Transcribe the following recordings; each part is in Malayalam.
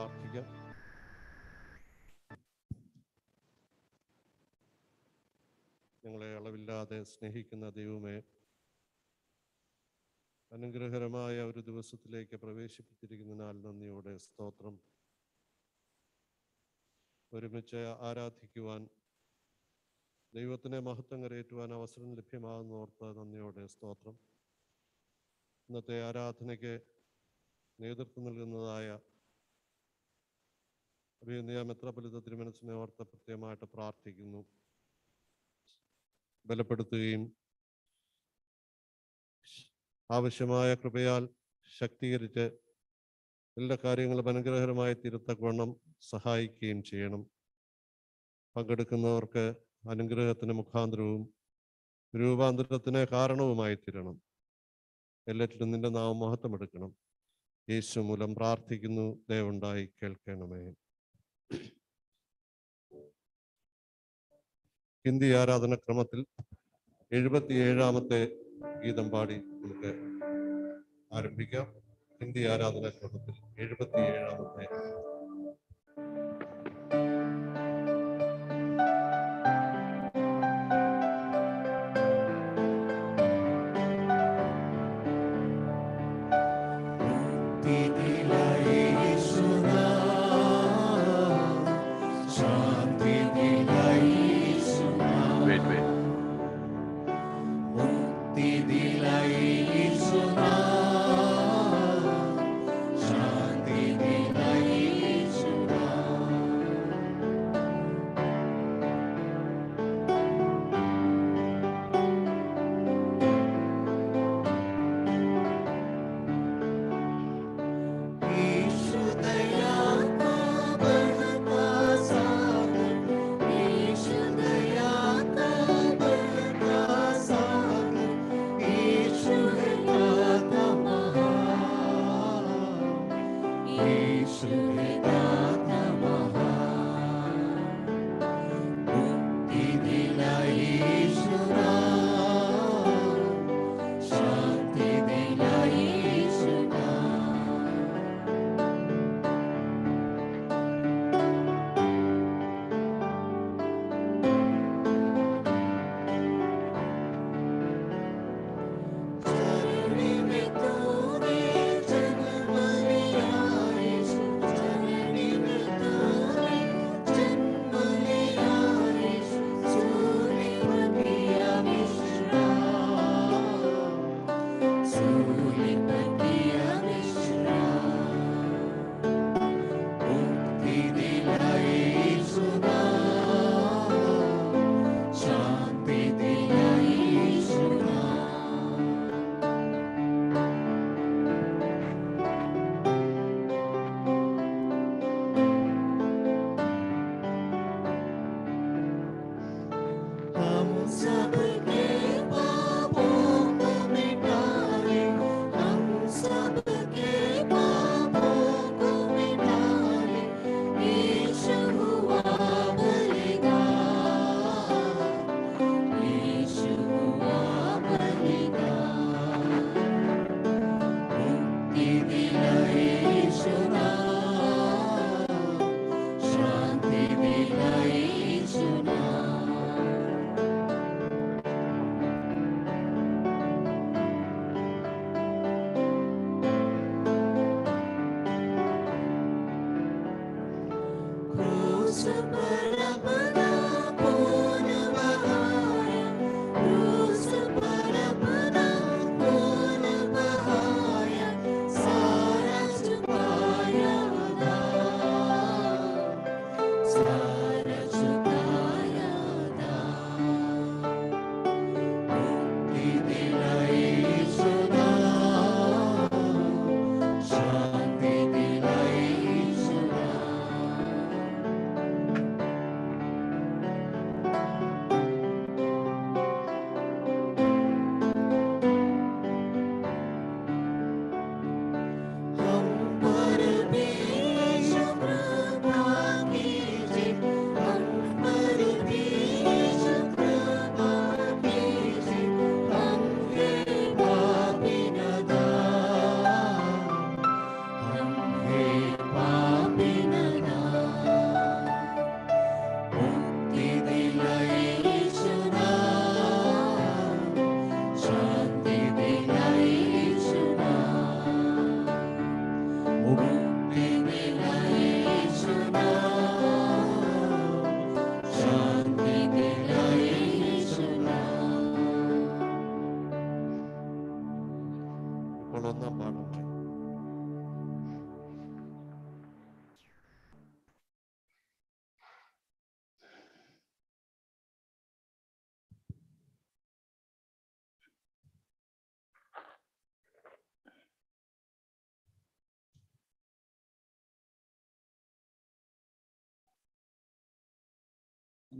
പ്രാർത്ഥിക്കാം ഞങ്ങളെ അളവില്ലാതെ സ്നേഹിക്കുന്ന ദൈവമേ അനുഗ്രഹകരമായ ഒരു ദിവസത്തിലേക്ക് പ്രവേശിപ്പിച്ചിരിക്കുന്നതിനാൽ നന്ദിയോടെ സ്തോത്രം. ഒരുമിച്ച് ആരാധിക്കുവാൻ ദൈവത്തിനെ മഹത്വം കരയേറ്റുവാൻ അവസരം ലഭ്യമാകുന്നോർത്ത് നന്ദിയോടെ സ്തോത്രം. ഇന്നത്തെ ആരാധനയ്ക്ക് നേതൃത്വം നൽകുന്നതായ അഭിനന്ദ മെത്രപലിത തിരുമനസിനെ ഓർത്ത് പ്രത്യേകമായിട്ട് പ്രാർത്ഥിക്കുന്നു. ബലപ്പെടുത്തുകയും ആവശ്യമായ കൃപയാൽ ശക്തീകരിച്ച് എല്ലാ കാര്യങ്ങളും അനുഗ്രഹകരമായി തിരുത്തക്കവണ്ണം സഹായിക്കുകയും ചെയ്യണം. പങ്കെടുക്കുന്നവർക്ക് അനുഗ്രഹത്തിന് മുഖാന്തരവും രൂപാന്തരത്തിന് കാരണവുമായി തീരണം. എല്ലാറ്റിലും നിന്റെ നാമം മഹത്വമെടുക്കണം. യേശു മൂലം പ്രാർത്ഥിക്കുന്നു. ദയവുണ്ടായി കേൾക്കണമേ. ഹിന്ദി ആരാധന ക്രമത്തിൽ എഴുപത്തിയേഴാമത്തെ ഗീതം പാടി നമുക്ക് ആരംഭിക്കാം. ഹിന്ദി ആരാധന ക്രമത്തിൽ എഴുപത്തിയേഴാമത്തെ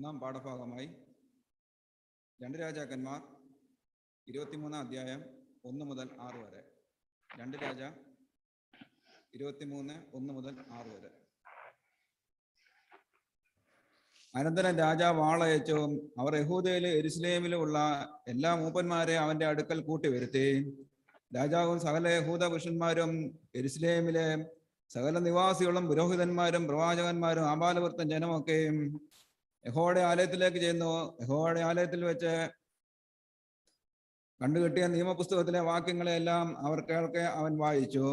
ഒന്നാം പാഠഭാഗമായി രണ്ട് രാജാക്കന്മാർ ഇരുപത്തിമൂന്നാം അധ്യായം ഒന്ന് മുതൽ ആറ് വരെ. രണ്ട് രാജ ഇരുപത്തിമൂന്ന് ഒന്ന് മുതൽ ആറ് വരെ. അനന്തരം രാജാവ് ആളയച്ചു അവർ യഹൂദയിലെ എരുസലേമിലും ഉള്ള എല്ലാ മൂപ്പന്മാരെ അവന്റെ അടുക്കൽ കൂട്ടി വരുത്തി. രാജാവും സകല യഹൂദ പുരുഷന്മാരും എരുസലേമിലെ സകല നിവാസികളും പുരോഹിതന്മാരും പ്രവാചകന്മാരും ആബാലവൃത്തം ജനമൊക്കെയും യഹോയുടെ ആലയത്തിലേക്ക് ചെന്നു യഹോയുടെ ആലയത്തിൽ വെച്ച് കണ്ടുകിട്ടിയ നിയമപുസ്തകത്തിലെ വാക്യങ്ങളെല്ലാം അവർ കേൾക്കെ അവൻ വായിച്ചു.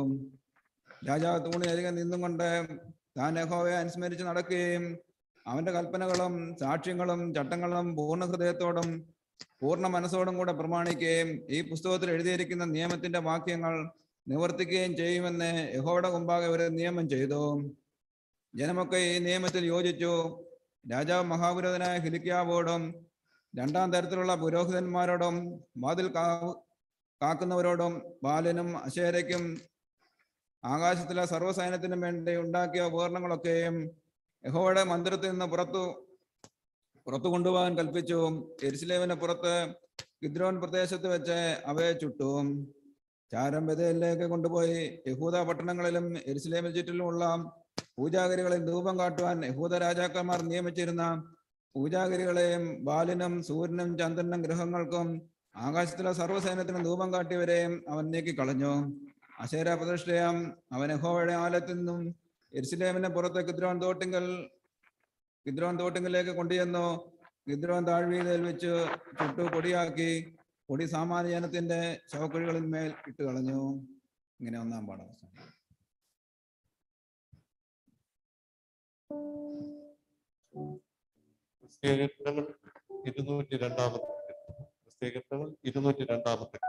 രാജാവ് തൂണി അരികെ നിന്നും കൊണ്ട് താൻ യഹോവയെ അനുസ്മരിച്ച് നടക്കുകയും അവന്റെ കൽപ്പനകളും സാക്ഷ്യങ്ങളും ചട്ടങ്ങളും പൂർണ ഹൃദയത്തോടും പൂർണ മനസ്സോടും കൂടെ പ്രമാണിക്കുകയും ഈ പുസ്തകത്തിൽ എഴുതിയിരിക്കുന്ന നിയമത്തിന്റെ വാക്യങ്ങൾ നിവർത്തിക്കുകയും ചെയ്യുമെന്ന് യഹോയുടെ മുമ്പാകെ ഒരു നിയമം ചെയ്തു. ജനമൊക്കെ ഈ നിയമത്തിൽ യോജിച്ചു. രാജാവ് മഹാപുരോധനായ ഹിലിക്കാവോടും രണ്ടാം തരത്തിലുള്ള പുരോഹിതന്മാരോടും വാതിൽ കാക്കുന്നവരോടും ബാലനും അശേരയ്ക്കും ആകാശത്തിലെ സർവസൈന്യത്തിനും വേണ്ടി ഉണ്ടാക്കിയ ഉപകരണങ്ങളൊക്കെയും യഹോയുടെ മന്ദിരത്തിൽ നിന്ന് പുറത്തു പുറത്തു കൊണ്ടുപോകാൻ കൽപ്പിച്ചു എരിശിലേവിന് പുറത്ത് ഗിദ്രോൻ പ്രദേശത്ത് വെച്ച് അവയെ ചുട്ടു. ചാരം ബദലിലേക്ക് കൊണ്ടുപോയി യഹൂദ പട്ടണങ്ങളിലും എരുസലേമിൽ ചുറ്റിലുമുള്ള പൂജാഗിരികളിൽ ധൂപം കാട്ടുവാൻ യഹൂദ രാജാക്കന്മാർ നിയമിച്ചിരുന്ന പൂജാഗിരികളെയും ബാലിനും സൂര്യനും ചന്ദ്രനും ഗ്രഹങ്ങൾക്കും ആകാശത്തിലെ സർവസൈന്യത്തിനും ധൂപം കാട്ടിയവരെയും അവൻ നീക്കിക്കളഞ്ഞു അശേര പ്രതിഷ്ഠയം അവൻ യഹോവയുടെ ആലയത്തിൽ നിന്നും എരിസിലേമിന്റെ പുറത്ത് കിദ്രോൻ തോട്ടിങ്കൽ കിദ്രോൻ തോട്ടിങ്കലേക്ക് കൊണ്ടുചെന്നു. കിദ്രോൻ താഴ്വീതയിൽ വെച്ച് ചുട്ടു പൊടിയാക്കി പൊടി സാമാന്യ ജനത്തിന്റെ ശവക്കുഴികളിന്മേൽ ഇട്ട് കളഞ്ഞു ഇങ്ങനെ ഒന്നാം പാഠം പ്രത്യേകങ്ങൾ ഇരുന്നൂറ്റി രണ്ടാമത്തെ പ്രത്യേകങ്ങൾ ഇരുന്നൂറ്റി രണ്ടാമത്തെ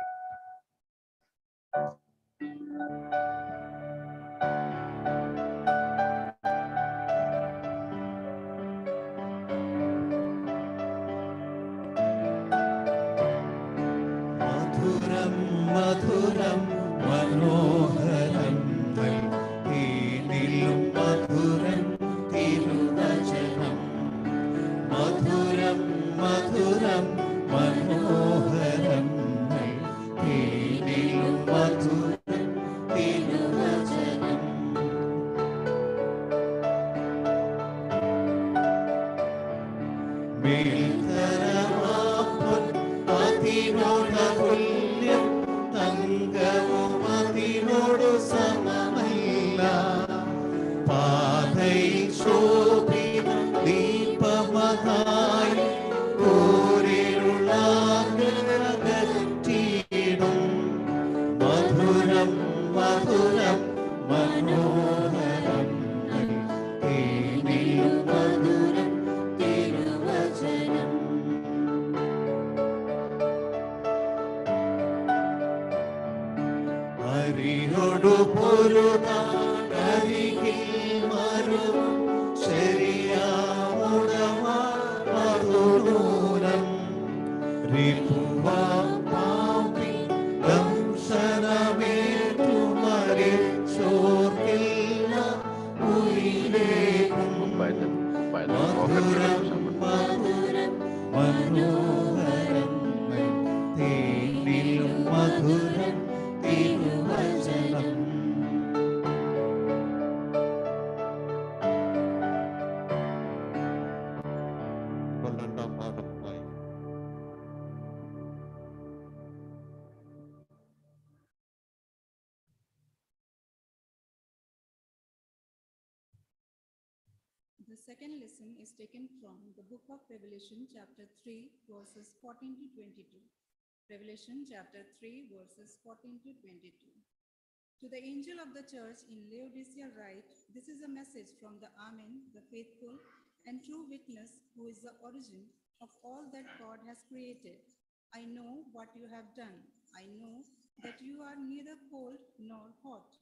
second lesson is taken from the book of Revelation, chapter 3, verses 14 to 22. Revelation, chapter 3, verses 14 to 22. To the angel of the church in Laodicea write, This is a message from the Amen, the faithful and true witness, who is the origin of all that God has created. I know what you have done. I know that you are neither cold nor hot.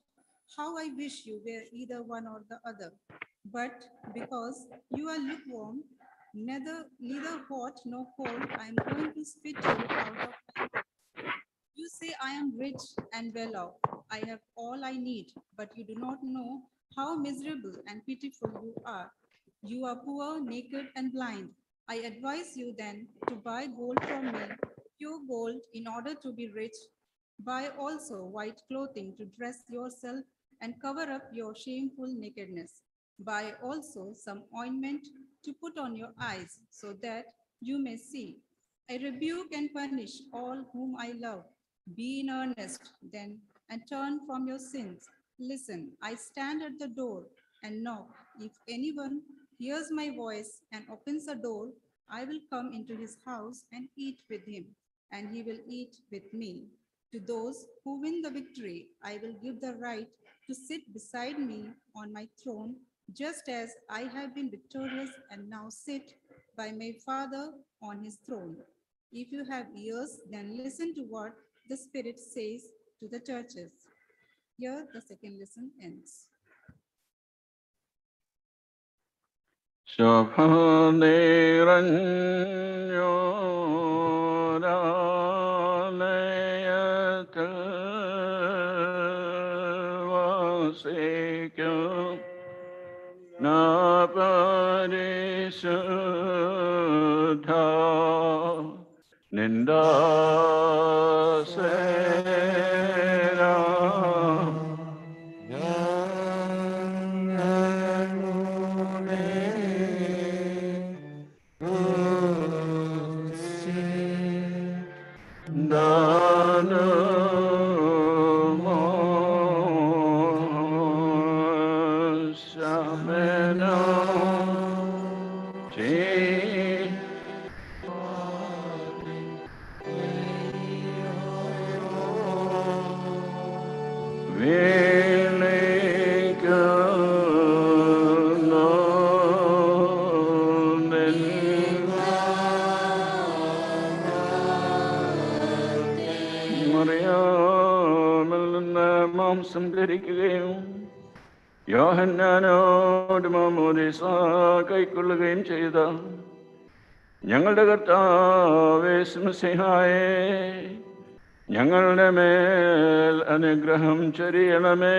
How I wish you were either one or the other. But because you are lukewarm, neither neither hot nor cold, I am going to spit you out of my mouth. You say, I am rich and well off. I have all I need, but you do not know how miserable and pitiful you are. You are poor, naked, and blind. I advise you then to buy gold from me, pure gold, in order to be rich. Buy also white clothing to dress yourself and cover up your shameful nakedness. Buy also some ointment to put on your eyes, so that you may see. I rebuke and punish all whom I love. Be in earnest then, and turn from your sins. Listen, I stand at the door and knock. If anyone hears my voice and opens the door, I will come into his house and eat with him, and he will eat with me. To those who win the victory, I will give the right to sit beside me on my throne, just as I have been victorious and now sit by my Father on his throne. If you have ears, then listen to what the Spirit says to the churches. Here, the second lesson ends. Shuddha Nindasai മാംസം ധരിക്കുകയും യോഹന്നാനോട് മാമോദിസ കൈക്കൊള്ളുകയും ചെയ്ത ഞങ്ങളുടെ കർത്താവേ സിംസിഹായെ ഞങ്ങളുടെ മേൽ അനുഗ്രഹം ചൊരിയണമേ.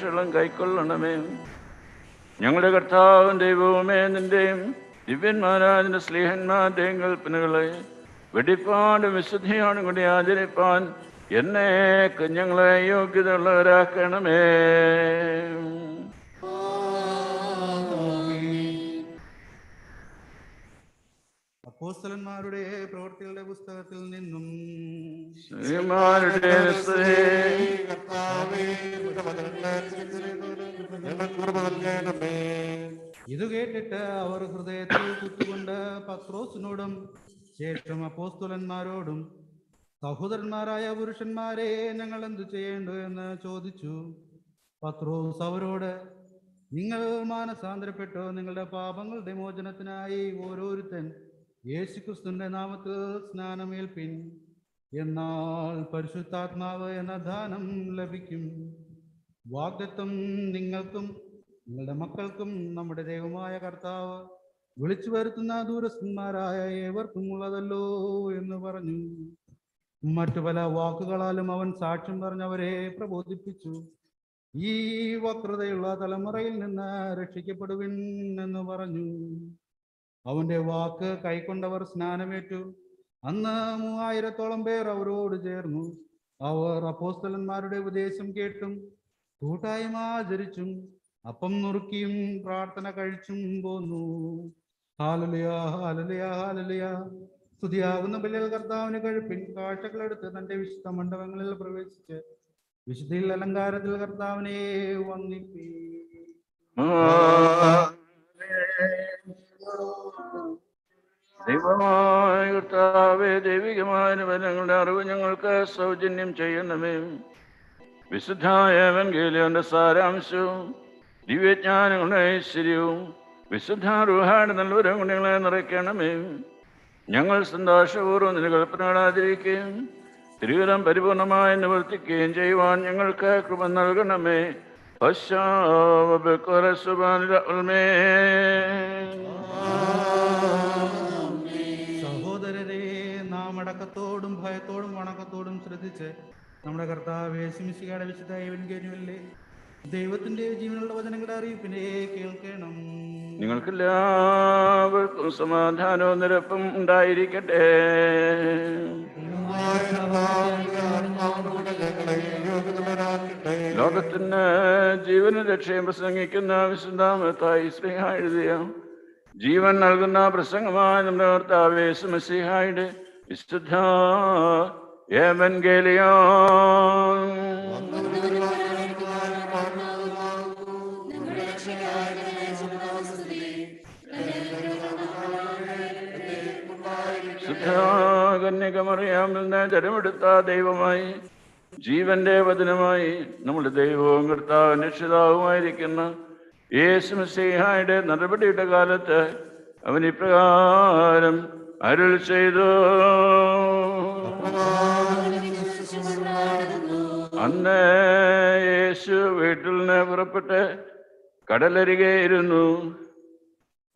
പ്രാർത്ഥനകളും കൈക്കൊള്ളണമേ. ഞങ്ങളുടെ കർത്താവും ദൈവവുമേ നിന്റെയും ദിവ്യന്മാരായ നിന്റെ സ്നേഹന്മാരുടെയും കൽപ്പനകളെ വെടിപ്പാടും വിശുദ്ധിയോടും കൂടി ആചരിപ്പാൻ എന്നെ കുഞ്ഞുങ്ങളെ യോഗ്യതയുള്ളവരാക്കണമേ. അപ്പോസ്തലന്മാരുടെ പ്രവൃത്തികളുടെ പുസ്തകത്തിൽ നിന്നും. ഇത് കേട്ടിട്ട് അവർ ഹൃദയത്തിൽ കുത്തുകൊണ്ട് പത്രോസിനോടും ശേഷം അപ്പോസ്തുലന്മാരോടും സഹോദരന്മാരായ പുരുഷന്മാരെ ഞങ്ങൾ എന്തു ചെയ്യേണ്ടു എന്ന് ചോദിച്ചു. പത്രോസ് അവരോട് നിങ്ങൾ മാനസാന്തരപ്പെട്ടോ? നിങ്ങളുടെ പാപങ്ങളുടെ മോചനത്തിനായി ഓരോരുത്തൻ യേശുക്രിസ്തുവിന്റെ നാമത്തിൽ സ്നാനമേൽപ്പിൻ. എന്നാൽ പരിശുദ്ധാത്മാവ് എന്ന ദാനം ലഭിക്കും. വാഗ്ദത്വം നിങ്ങൾക്കും നിങ്ങളുടെ മക്കൾക്കും നമ്മുടെ ദൈവമായ കർത്താവ് വിളിച്ചു വരുത്തുന്ന ദൂരസ്ഥന്മാരായ ഏവർക്കും ഉള്ളതല്ലോ എന്ന് പറഞ്ഞു. മറ്റു പല വാക്കുകളാലും അവൻ സാക്ഷ്യം പറഞ്ഞവരെ പ്രബോധിപ്പിച്ചു. ഈ വക്രതയുള്ള തലമുറയിൽ നിന്ന് രക്ഷിക്കപ്പെടുവിൻ എന്ന് പറഞ്ഞു. അവന്റെ വാക്ക് കൈക്കൊണ്ടവർ സ്നാനമേറ്റു. അന്ന് മൂവായിരത്തോളം പേർ അവരോട് ചേർന്നു. അവർ അപ്പോസ്തലന്മാരുടെ ഉപദേശം കേട്ടും കൂട്ടായ്മ ആചരിച്ചും അപ്പം നുറുക്കിയും പ്രാർത്ഥന കഴിച്ചും പോന്നു. ഹാലലിയ ഹാലലിയ ഹാലലിയ. സ്തുതിയാകുന്ന ബലികൾ കർത്താവിന് കഴിപ്പിൻ കാഴ്ചകളെടുത്ത് തന്റെ വിശുദ്ധ മണ്ഡപങ്ങളിൽ പ്രവേശിച്ച് വിശുദ്ധിയിൽ അലങ്കാരത്തിൽ കർത്താവിനെ വന്ദിപ്പി ദൈവമായ കർത്താവേ ദൈവികമായ ബലങ്ങളുടെ അറിവ് ഞങ്ങൾക്ക് സൗജന്യം ചെയ്യണമേ. വിശുദ്ധായ വെങ്കേലിയന്റെ സാരാംശവും ദിവ്യജ്ഞാനങ്ങളുടെ ഐശ്വര്യവും വിശുദ്ധ റുഹാട് നല്ലവരും ഗുണങ്ങളെ നിറയ്ക്കണമേ. ഞങ്ങൾ സന്തോഷപൂർവം നിന്റെ കൽപ്പനകളാതിരിക്കുകയും തിരുവിതം പരിപൂർണമായി നിവർത്തിക്കുകയും ചെയ്യുവാൻ ഞങ്ങൾക്ക് കൃപ നൽകണമേ. പശ്ചാത്തലമേ സഹോദരരെ അടക്കത്തോടും ഭയത്തോടും വണക്കത്തോടും ശ്രദ്ധിച്ച് നമ്മുടെ കർത്താവ് യേശുമിശിയുടെ വിശുദ്ധ എവൻഗേനുവല്ലേ ദൈവത്തിന്റെ ജീവനുള്ള വചനങ്ങളുടെ അറിയിപ്പിനെ കേൾക്കണം. നിങ്ങൾക്ക് എല്ലാവർക്കും സമാധാനവും നിരപ്പും ഉണ്ടായിരിക്കട്ടെ. ലോകത്തിന് ജീവന രക്ഷയും പ്രസംഗിക്കുന്ന വിശുദ്ധാമത്തായി സ്നേഹ എഴുതിയ ജീവൻ നൽകുന്ന പ്രസംഗമായ നമ്മുടെ കർത്താവേ സുമസിഹായുടെ വിശുദ്ധ ഏവൻഗേലിയോ കന്യകമറിയാമിൽ നിന്ന് ദൈവമായി ജീവന്റെ വചനമായി നമ്മുടെ ദൈവവും കർത്താവും രക്ഷിതാവുമായിരിക്കുന്ന യേശു സിഹായുടെ നടപടിയുടെ കാലത്ത് അവൻ ഇപ്രകാരം അരുൾ ചെയ്തു. അന്ന് യേശു വീട്ടിൽ നിന്ന് പുറപ്പെട്ട് കടലരികെ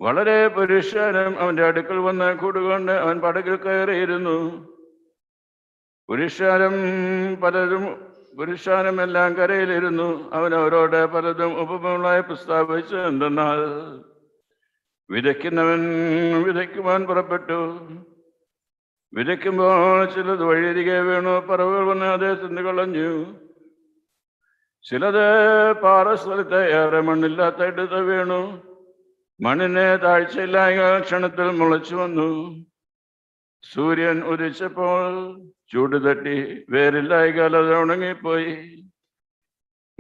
വളരെ പുരുഷനും അവന്റെ അടുക്കൽ വന്ന് കൂടുകൊണ്ട് അവൻ പടകിൽ കയറിയിരുന്നു. പുരുഷാരം പലരും പുരുഷാരം എല്ലാം കരയിലിരുന്നു. അവൻ അവരോട് പലതും ഉപമകളായി പ്രസ്താവിച്ചു. എന്തെന്നാൽ വിതയ്ക്കുന്നവൻ വിതയ്ക്കുവാൻ പുറപ്പെട്ടു. വിതയ്ക്കുമ്പോൾ ചിലത് വഴിയരികെ വീണു. പറവുകൾ വന്ന് തിന്നു കളഞ്ഞു. ചിലത് പാറ സ്ഥലത്ത് ഏറെ മണ്ണില്ലാത്ത ഇടത്ത് വീണു. മണ്ണിനെ താഴ്ചയില്ലായ ക്ഷണത്തിൽ മുളച്ചു വന്നു. സൂര്യൻ ഉദിച്ചപ്പോൾ ചൂട് തട്ടി വേരില്ലായ കാലത് ഉണങ്ങിപ്പോയി.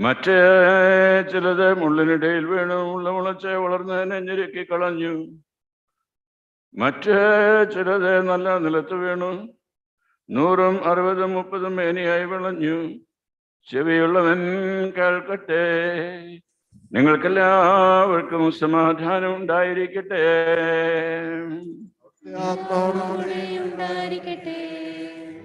മറ്റേ ചിലത് മുള്ളിനിടയിൽ വീണു. മുള്ള മുളച്ച് വളർന്ന് നെഞ്ഞിരുക്കി കളഞ്ഞു. മറ്റേ ചിലത് നല്ല നിലത്ത് വീണു. നൂറും അറുപതും മുപ്പതും മേനിയായി വിളഞ്ഞു. ചെവിയുള്ളവൻ കേൾക്കട്ടെ. നിങ്ങൾക്കെല്ലാവർക്കും സമാധാനം ഉണ്ടായിരിക്കട്ടെ. ഉണ്ടായിരിക്കട്ടെ.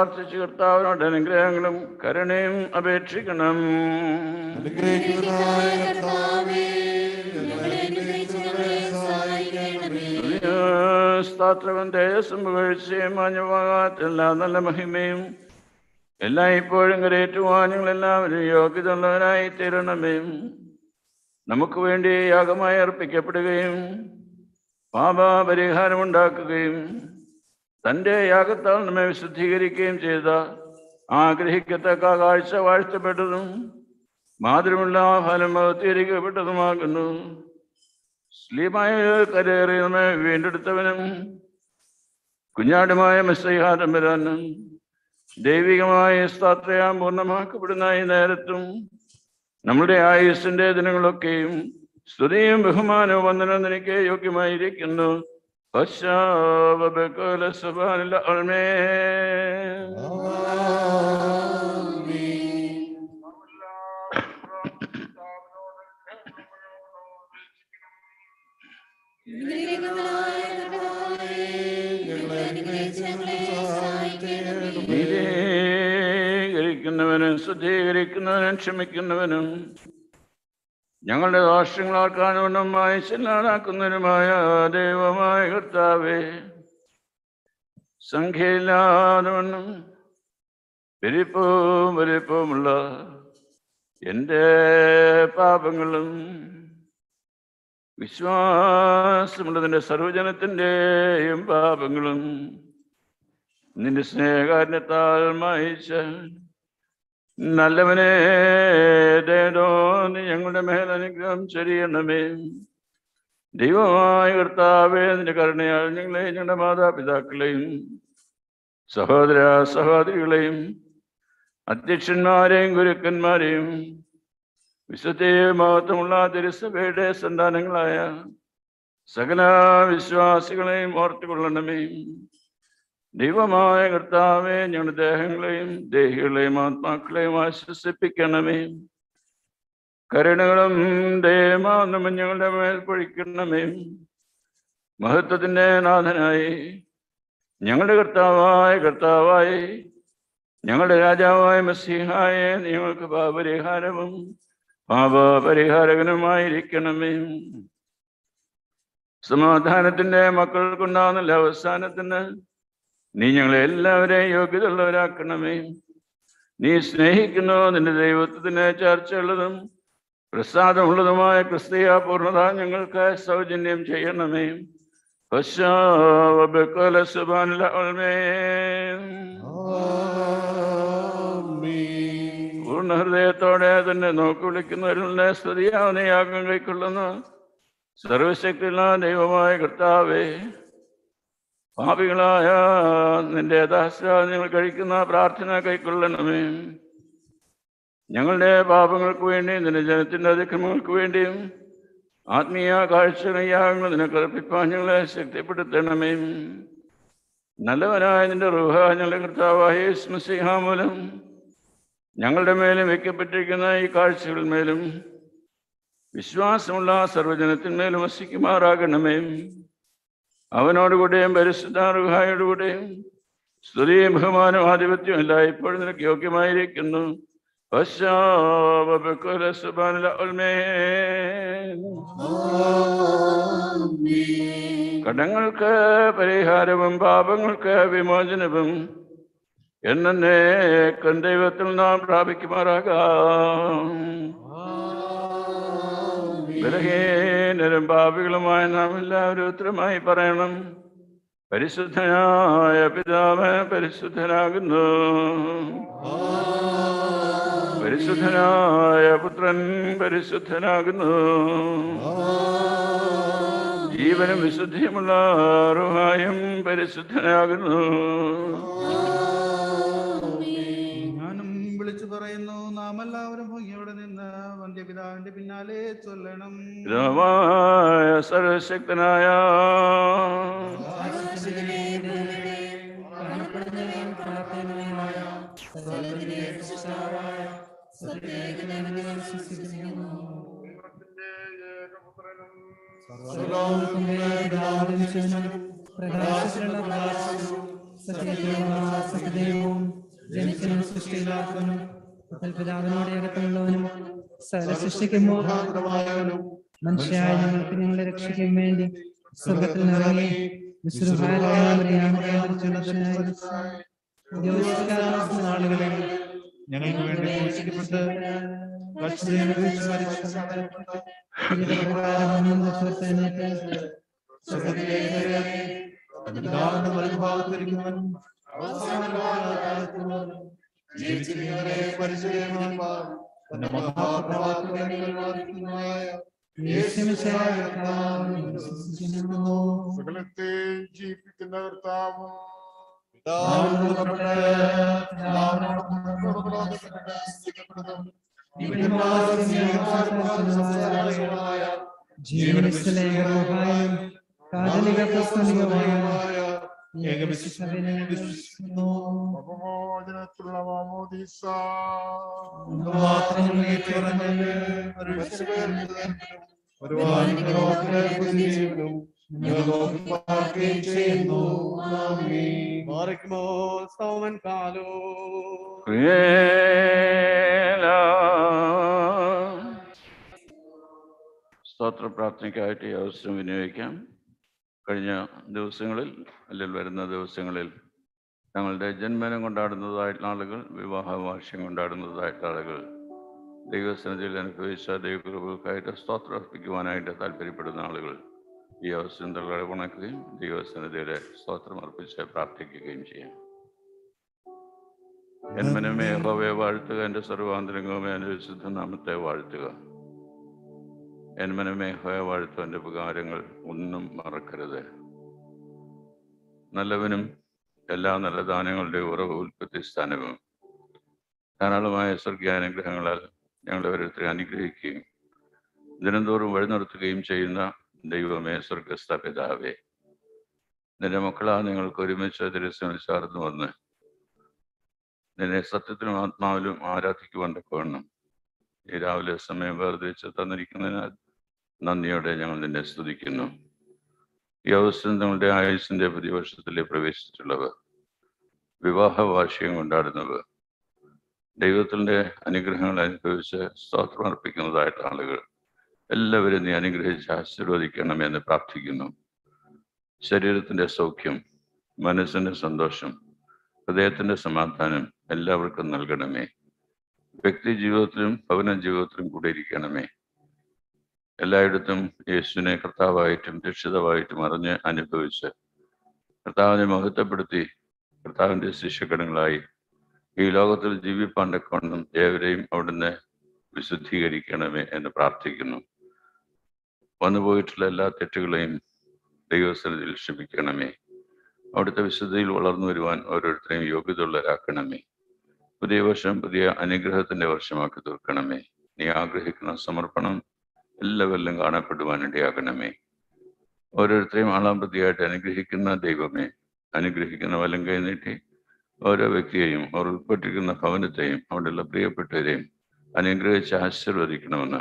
പ്രാർത്ഥിച്ചു കർത്താവിനോട് അനുഗ്രഹങ്ങളും കരുണയും അപേക്ഷിക്കണം. സ്താത്രവൻ തേജസ്സും പുകഴ്ചയും മാഞ്ഞുപോകാത്ത എല്ലാ നല്ല മഹിമയും എല്ലാം ഇപ്പോഴും കരയേറ്റുവാൻ ഞങ്ങൾ എല്ലാവരും യോഗ്യതയുള്ളവരായി തീരണമേ. നമുക്ക് വേണ്ടി യാഗമായി അർപ്പിക്കപ്പെടുകയും പാപപരിഹാരമുണ്ടാക്കുകയും തന്റെ യാഗത്താൽ നമ്മെ വിശുദ്ധീകരിക്കുകയും ചെയ്ത ആഗ്രഹിക്കത്തക്ക കാഴ്ച വാഴ്ത്തപ്പെട്ടതും മാതൃമുള്ള ഫലം അവതീകരിക്കപ്പെട്ടതുമാകുന്നു സ്ലീമായ കരേറി നമ്മെ വീണ്ടെടുത്തവനും കുഞ്ഞാടുമായ മെസ്സൈഹാരം വരാനും ദൈവികമായ സ്ഥാത്രയാം പൂർണമാക്കപ്പെടുന്ന ഈ നേരത്തും നമ്മുടെ ആയുസിന്റെ ദിനങ്ങളൊക്കെയും സ്തുതിയും ബഹുമാനവും വന്ദനം നിനക്ക് യോഗ്യമായിരിക്കുന്നു. പശ്ചാവബകല സുബാനിൽ سبحان സഹായിക്കണമേ നീതീകരിക്കുന്നവനും ശുദ്ധീകരിക്കുന്നവനും ക്ഷമിക്കുന്നവനും ഞങ്ങളുടെ ദോഷങ്ങൾ കാണുന്ന വായിച്ചില്ലാതാക്കുന്നവനുമായ ദൈവമായ കർത്താവേ. സംഖ്യയില്ലാതവണ്ണം പെരിപ്പവും വലിപ്പവുമുള്ള എന്റെ പാപങ്ങളും വിശ്വാസമുള്ളതിന്റെ സർവജനത്തിന്റെയും പാപങ്ങളും നിന്റെ സ്നേഹകാരണത്താൽ മായിച്ച നല്ലവനെ ദേദോ നീ ഞങ്ങളുടെ മേൽ അനുഗ്രഹം ചൊരിയണമേ. ദൈവമായ കർത്താവേ നിന്റെ കരുണയാൽ ഞങ്ങളെ ഞങ്ങളുടെ മാതാപിതാക്കളെയും സഹോദര സഹോദരികളെയും അധ്യക്ഷന്മാരെയും ഗുരുക്കന്മാരെയും വിശുദ്ധയും മഹത്വമുള്ള തിരുസഭയുടെ സന്താനങ്ങളായ സകല വിശ്വാസികളെയും ഓർത്തുകൊള്ളണമേ. ദൈവമായ കർത്താവെ ഞങ്ങളുടെ ദേഹങ്ങളെയും ദേഹികളെയും ആത്മാക്കളെയും ആശ്വസിപ്പിക്കണമേ. കരുണകളും ദയമാന്നും ഞങ്ങളുടെ മേൽ പൊഴിക്കണമേ. മഹത്വത്തിന്റെ നാഥനായി ഞങ്ങളുടെ കർത്താവായ കർത്താവായി ഞങ്ങളുടെ രാജാവായ മസിഹായ നിങ്ങൾക്ക് പാപരിഹാരവും പാപപരിഹാരകനുമായിരിക്കണമേ. സമാധാനത്തിന്റെ മക്കൾക്കുണ്ടാകുന്നില്ല അവസാനത്തിന് നീ ഞങ്ങളെ എല്ലാവരെയും യോഗ്യതയുള്ളവരാക്കണമേ. നീ സ്നേഹിക്കുന്നു നിന്റെ ദൈവത്വത്തിന് ചർച്ചയുള്ളതും പ്രസാദമുള്ളതുമായ ക്രിസ്തീയ പൂർണത ഞങ്ങൾക്ക് സൗജന്യം ചെയ്യണമേ. പൂർണ ഹൃദയത്തോടെ തന്നെ നോക്കി വിളിക്കുന്നവരുടെ സ്തുതിയാവുന്ന യാഗം കൈക്കൊള്ളുന്ന. സർവശക്തിയുള്ള ദൈവമായ കർത്താവേ പാപികളായ നിന്റെ യഥാശ്ര നിങ്ങൾ കഴിക്കുന്ന പ്രാർത്ഥന കൈക്കൊള്ളണമേ. ഞങ്ങളുടെ പാപങ്ങൾക്ക് വേണ്ടിയും നിന്റെ ജനത്തിന്റെ അതിക്രമങ്ങൾക്ക് വേണ്ടിയും ആത്മീയ കാഴ്ചയാങ്ങൾ നിനക്ക് അർപ്പിപ്പാൻ ഞങ്ങളെ ശക്തിപ്പെടുത്തണമേ. നല്ലവനായ നിന്റെ റുഹ ഞങ്ങളുടെ കർത്താവായ സ്മസിഹ മൂലം ഞങ്ങളുടെ മേലും വയ്ക്കപ്പെട്ടിരിക്കുന്ന ഈ കാഴ്ചകളിന്മേലും വിശ്വാസമുള്ള സർവജനത്തിന്മേലും വസിക്കുമാറാകണമേ. അവനോടുകൂടെയും പരിശുദ്ധാർഹായോടുകൂടെയും സ്തുതിയും ബഹുമാനവും ആധിപത്യവും എല്ലാം ഇപ്പോഴും നിനക്ക് യോഗ്യമായിരിക്കുന്നു കടങ്ങൾക്ക് പരിഹാരവും പാപങ്ങൾക്ക് വിമോചനവും എന്നേക്കും ദൈവത്തിൽ നാം പ്രാപിക്കുമാറാകാം. ബലഹീനരും പാപികളുമായ നാം എല്ലാവരും ഉത്തരമായി പറയണം. പരിശുദ്ധനായ പിതാവ് പരിശുദ്ധനാകുന്നു. പരിശുദ്ധനായ പുത്രൻ പരിശുദ്ധനാകുന്നു. ജീവനും വിശുദ്ധിയുമുള്ള റുഹായും പരിശുദ്ധനാകുന്നു. ഞാനും വിളിച്ചു പറയുന്നു. നാം എല്ലാവരും ഭംഗിയോടെ നിന്ന് വന്ധ്യപിതാവിന്റെ പിന്നാലെ ചൊല്ലണം. പിതാവായ സർവശക്തനായ പ്രകാശവും സത്യദൈവവും ജനിച്ചനും പിതാവിനോട് ഏകത്തുള്ളവനും സകല സൃഷ്ടിക്കും മനുഷ്യായ ഞങ്ങൾക്ക് ഞങ്ങളെ രക്ഷിക്കാൻ വേണ്ടി സ്വർഗത്തിൽ നിറങ്ങി നാളുകളിൽ ഞങ്ങൾക്ക് വേണ്ടി സൂക്ഷിക്കപ്പെട്ട് മരിച്ചു പിതാവിന്റെ വലതുഭാഗത്തിരിക്കുന്നവനും ജീവിച്ചിരിക്കുന്നവരെ പരിചയമാൻമാർ തന്റെ മഹാപ്രഭാതമായ സകലത്തെ ജീവിക്കുന്ന കർത്താവും. ജീവനസ്ഥലേഖനവും കാതലിക പുസ്തകമായ വിശ്വസിക്കുന്നു മാമോദീസ. സോമൻ കാലോ? സ്തോത്ര പ്രാർത്ഥനയ്ക്കായിട്ട് ഈ അവസരം വിനിയോഗിക്കാം. കഴിഞ്ഞ ദിവസങ്ങളിൽ അല്ലെങ്കിൽ വരുന്ന ദിവസങ്ങളിൽ ഞങ്ങളുടെ ജന്മനം കൊണ്ടാടുന്നതായിട്ടുള്ള ആളുകൾ വിവാഹ വാർഷികം കൊണ്ടാടുന്നതായിട്ടുള്ള ആളുകൾ ദൈവസന്നിധിയിൽ അനുഭവിച്ച ദൈവകൃപകൾക്കായിട്ട് സ്തോത്രം അർപ്പിക്കുവാനായിട്ട് താല്പര്യപ്പെടുന്ന ആളുകൾ ഈ അവസരം തങ്ങളെ ഉണക്കുകയും ദൈവസന്നിധിയിലെ സ്തോത്രം അർപ്പിച്ച് പ്രാർത്ഥിക്കുകയും ചെയ്യാം. ജന്മനമേ ഹോവയെ വാഴ്ത്തുക എന്റെ സർവാന്തരംഗമേ അനുവിശുദ്ധ നാമത്തെ വാഴ്ത്തുക. ഹോയ വാഴ്ത്തുക ഉപകാരങ്ങൾ ഒന്നും മറക്കരുത്. നല്ലവനും എല്ലാ നല്ല ദാനങ്ങളുടെ ഉറവ് ഉൽപ്പത്തി സ്ഥാനവും. ധാരാളമായ സ്വർഗീയാനുഗ്രഹങ്ങളാൽ ഞങ്ങളെ ഓരോരുത്തരെ അനുഗ്രഹിക്കുകയും ദിനംതോറും വഴി ചെയ്യുന്ന ദൈവമേ സ്വർഗസ്ഥ പിതാവേ. നിന്റെ മക്കളാ നിങ്ങൾക്ക് ഒരുമിച്ച് തിരുസനം ചാർന്നു വന്ന് നിന്നെ സത്യത്തിനും ആത്മാവിലും ആരാധിക്കുവാൻ തക്കവണ്ണം. ഈ രാവിലെ സമയം വേർതിരിച്ച് തന്നിരിക്കുന്നതിനാൽ നന്ദിയോടെ ഞങ്ങൾ നിന്നെ സ്തുതിക്കുന്നു. ഈ അവസരം തങ്ങളുടെ ആയുസിന്റെ പ്രതിവർഷത്തിലെ വർഷത്തിലെ പ്രവേശിച്ചിട്ടുള്ളവർ വിവാഹ വാർഷികം കൊണ്ടാടുന്നവർ ദൈവത്തിന്റെ അനുഗ്രഹങ്ങൾ അനുഭവിച്ച് സ്തോത്രം അർപ്പിക്കുന്നതായിട്ട് ആളുകൾ എല്ലാവരും നീ അനുഗ്രഹിച്ച് ആശീർവദിക്കണമെന്ന് പ്രാർത്ഥിക്കുന്നു. ശരീരത്തിന്റെ സൗഖ്യം മനസ്സിന്റെ സന്തോഷം ഹൃദയത്തിന്റെ സമാധാനം എല്ലാവർക്കും നൽകണമേ. വ്യക്തി ജീവിതത്തിലും ഭവന ജീവിതത്തിലും കൂടെ ഇരിക്കണമേ. എല്ലായിടത്തും യേശുവിനെ കർത്താവായിട്ടും രക്ഷിതമായിട്ടും അറിഞ്ഞ് അനുഭവിച്ച് കർത്താവിനെ മഹത്വപ്പെടുത്തി കർത്താവിന്റെ ശിഷ്യഗണങ്ങളായി ഈ ലോകത്തിൽ ജീവിപ്പാൻ കൊണ്ടും ഏവരെയും അവിടുന്ന് വിശുദ്ധീകരിക്കണമേ എന്ന് പ്രാർത്ഥിക്കുന്നു. വന്നുപോയിട്ടുള്ള എല്ലാ തെറ്റുകളെയും ദൈവസ്ഥലത്തിൽ ക്ഷമിക്കണമേ. അവിടുത്തെ വിശുദ്ധിയിൽ വളർന്നു വരുവാൻ ഓരോരുത്തരെയും യോഗ്യതയുള്ളവരാക്കണമേ. പുതിയ വർഷം പുതിയ അനുഗ്രഹത്തിന്റെ വർഷമാക്കി തീർക്കണമേ. നീ ആഗ്രഹിക്കുന്ന സമർപ്പണം എല്ലാവരിലും കാണപ്പെടുവാൻ ഇടയാകണമേ ഓരോരുത്തരെയും ആളാം പ്രതിയായിട്ട് അനുഗ്രഹിക്കുന്ന ദൈവമേ അനുഗ്രഹിക്കുന്ന വലം കൈനീട്ടി ഓരോ വ്യക്തിയെയും അവർ ഉൾപ്പെട്ടിരിക്കുന്ന ഭവനത്തെയും അവിടെയുള്ള പ്രിയപ്പെട്ടവരെയും അനുഗ്രഹിച്ച് ആശീർവദിക്കണമെന്ന്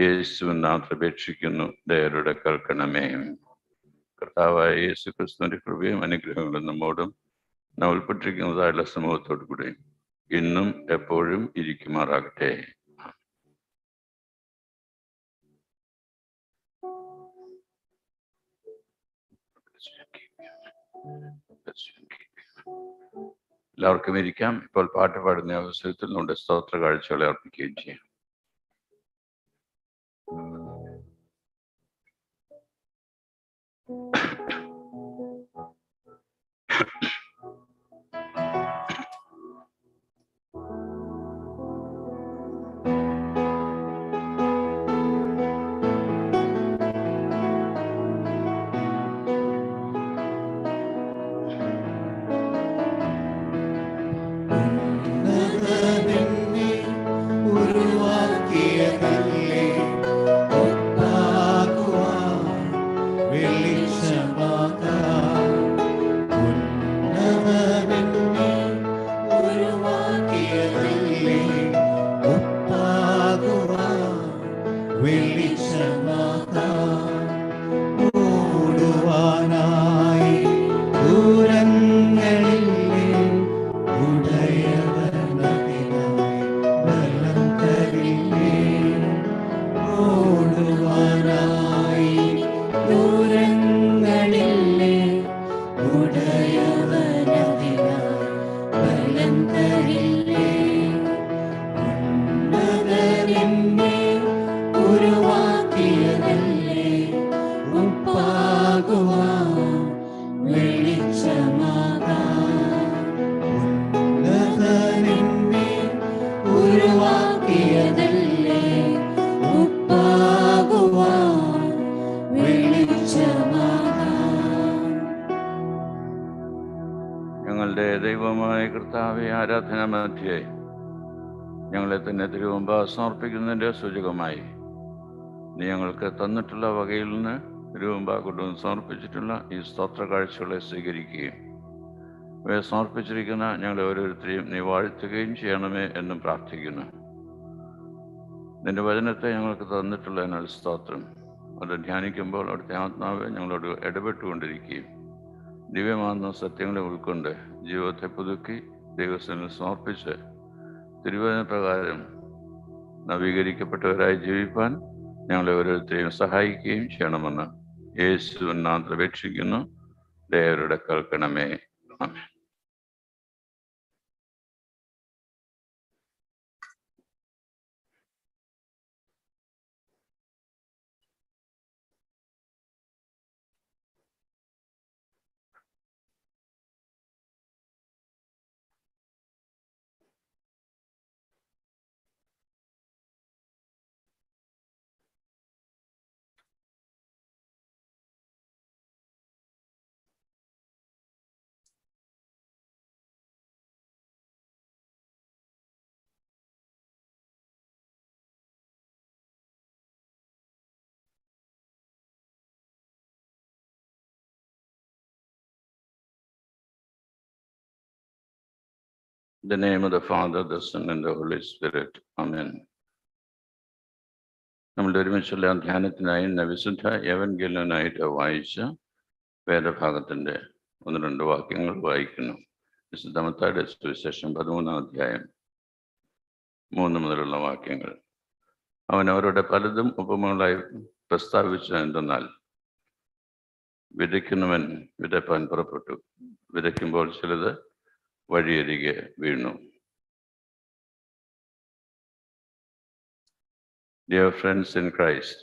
യേശുവിൻ നാം അപേക്ഷിക്കുന്നു. ദയരുടെ കേൾക്കണമേ. കർത്താവായ യേശു ക്രിസ്തുവിന്റെ കൃപയും അനുഗ്രഹങ്ങളും നമ്മോടും നാം ഉൾപ്പെട്ടിരിക്കുന്നതായുള്ള സമൂഹത്തോടു കൂടി ഇന്നും എപ്പോഴും ഇരിക്കുമാറാകട്ടെ. എല്ലാവർക്കും ഇരിക്കാം. ഇപ്പോൾ പാട്ട് പാടുന്ന അവസരത്തിൽ നമ്മുടെ സ്തോത്ര കാഴ്ചകളെ അർപ്പിക്കുകയും ചെയ്യാം. ഉന്നതനെന്നെ ഞങ്ങളുടെ ദൈവമായ കർത്താവെ ആരാധന മധ്യേ ഞങ്ങളെ തന്നെ തിരുവമ്പ സമർപ്പിക്കുന്നതിന്റെ സൂചകമായി. നീ ഞങ്ങൾക്ക് തന്നിട്ടുള്ള വകയിൽ നിന്ന് തിരുവമ്പ കൊണ്ടുവന്ന് സമർപ്പിച്ചിട്ടുള്ള ഈ സ്തോത്ര കാഴ്ചകളെ സ്വീകരിക്കുകയും ഇവയെ സമർപ്പിച്ചിരിക്കുന്ന ഞങ്ങളെ ഓരോരുത്തരെയും നീ വാഴ്ത്തുകയും ചെയ്യണമേ എന്നും പ്രാർത്ഥിക്കുന്നു. നിന്റെ വചനത്തെ ഞങ്ങൾക്ക് തന്നിട്ടുള്ള എന്നൊരു സ്തോത്രം. അത് ധ്യാനിക്കുമ്പോൾ അവിടുത്തെ ആത്മാവ് ഞങ്ങളോട് ഇടപെട്ടുകൊണ്ടിരിക്കുകയും ദിവ്യമാകുന്ന സത്യങ്ങളെ ഉൾക്കൊണ്ട് ജീവിതത്തെ പുതുക്കി ദൈവസ്ഥനിൽ സമർപ്പിച്ച് തിരുവചന പ്രകാരം നവീകരിക്കപ്പെട്ടവരായി ജീവിപ്പാൻ ഞങ്ങളെ ഓരോരുത്തരെയും സഹായിക്കുകയും ചെയ്യണമെന്ന് യേശു അപേക്ഷിക്കുന്നു. ദയവരുടെ കേൾക്കണമേ. ആമേൻ. The name of the Father, the Son, and the Holy Spirit. Amen. നമ്മളുടെ ഒരുമിച്ചുള്ള ധ്യാനത്തിനായി വിശുദ്ധ യവൻഗേലനായിട്ട് വായിച്ച വേദഭാഗത്തിന്റെ ഒന്ന് രണ്ട് വാക്യങ്ങൾ വായിക്കുന്നു വിശുദ്ധമത്തായുടെ സുവിശേഷം പതിമൂന്നാം അധ്യായം മൂന്ന് മുതലുള്ള വാക്യങ്ങൾ അവൻ അവരുടെ പലതും ഉപമകളായി പ്രസ്താവിച്ചു എന്തെന്നാൽ വിതയ്ക്കുന്നവൻ വിതപ്പാൻ പുറപ്പെട്ടു വിതയ്ക്കുമ്പോൾ ചിലത് ವಡಿಯರಿಗೆ ವೀಣು Dear friends in Christ,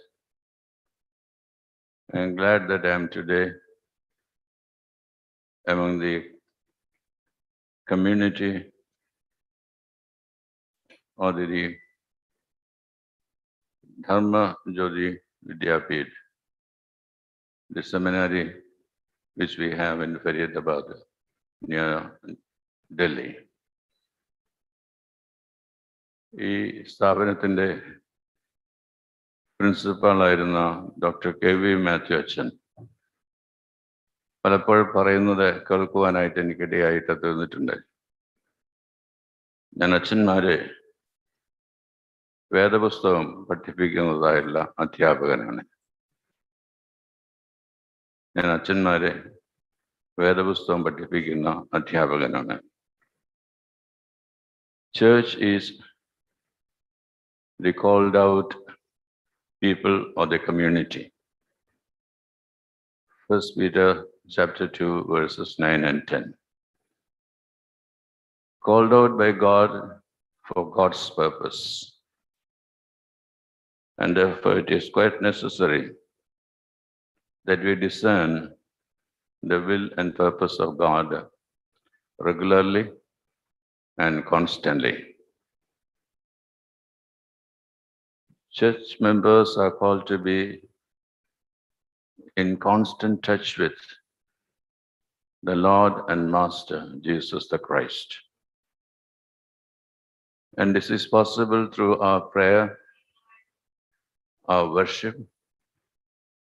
I'm glad that I am today among the community or the Dharma Jodi Vidyapit, the seminary which we have in Faridabad near Delhi. ഈ സ്ഥാപനത്തിന്റെ പ്രിൻസിപ്പാളായിരുന്ന ഡോക്ടർ കെ വി മാത്യു അച്ഛൻ പലപ്പോഴും പറയുന്നത് കേൾക്കുവാനായിട്ട് എനിക്കിടയായിട്ട് തീർന്നിട്ടുണ്ട് ഞാൻ അച്ഛന്മാരെ വേദപുസ്തകം പഠിപ്പിക്കുന്നതായുള്ള അധ്യാപകനാണ്. ഞാൻ അച്ഛന്മാരെ വേദപുസ്തകം പഠിപ്പിക്കുന്ന അധ്യാപകനാണ്. Church is the called out people or the community. First Peter chapter 2, verses 9 and 10. Called out by God for God's purpose. And therefore, it is quite necessary that we discern the will and purpose of God regularly and constantly. Church members are called to be in constant touch with the Lord and Master, Jesus the Christ. And this is possible through our prayer, our worship,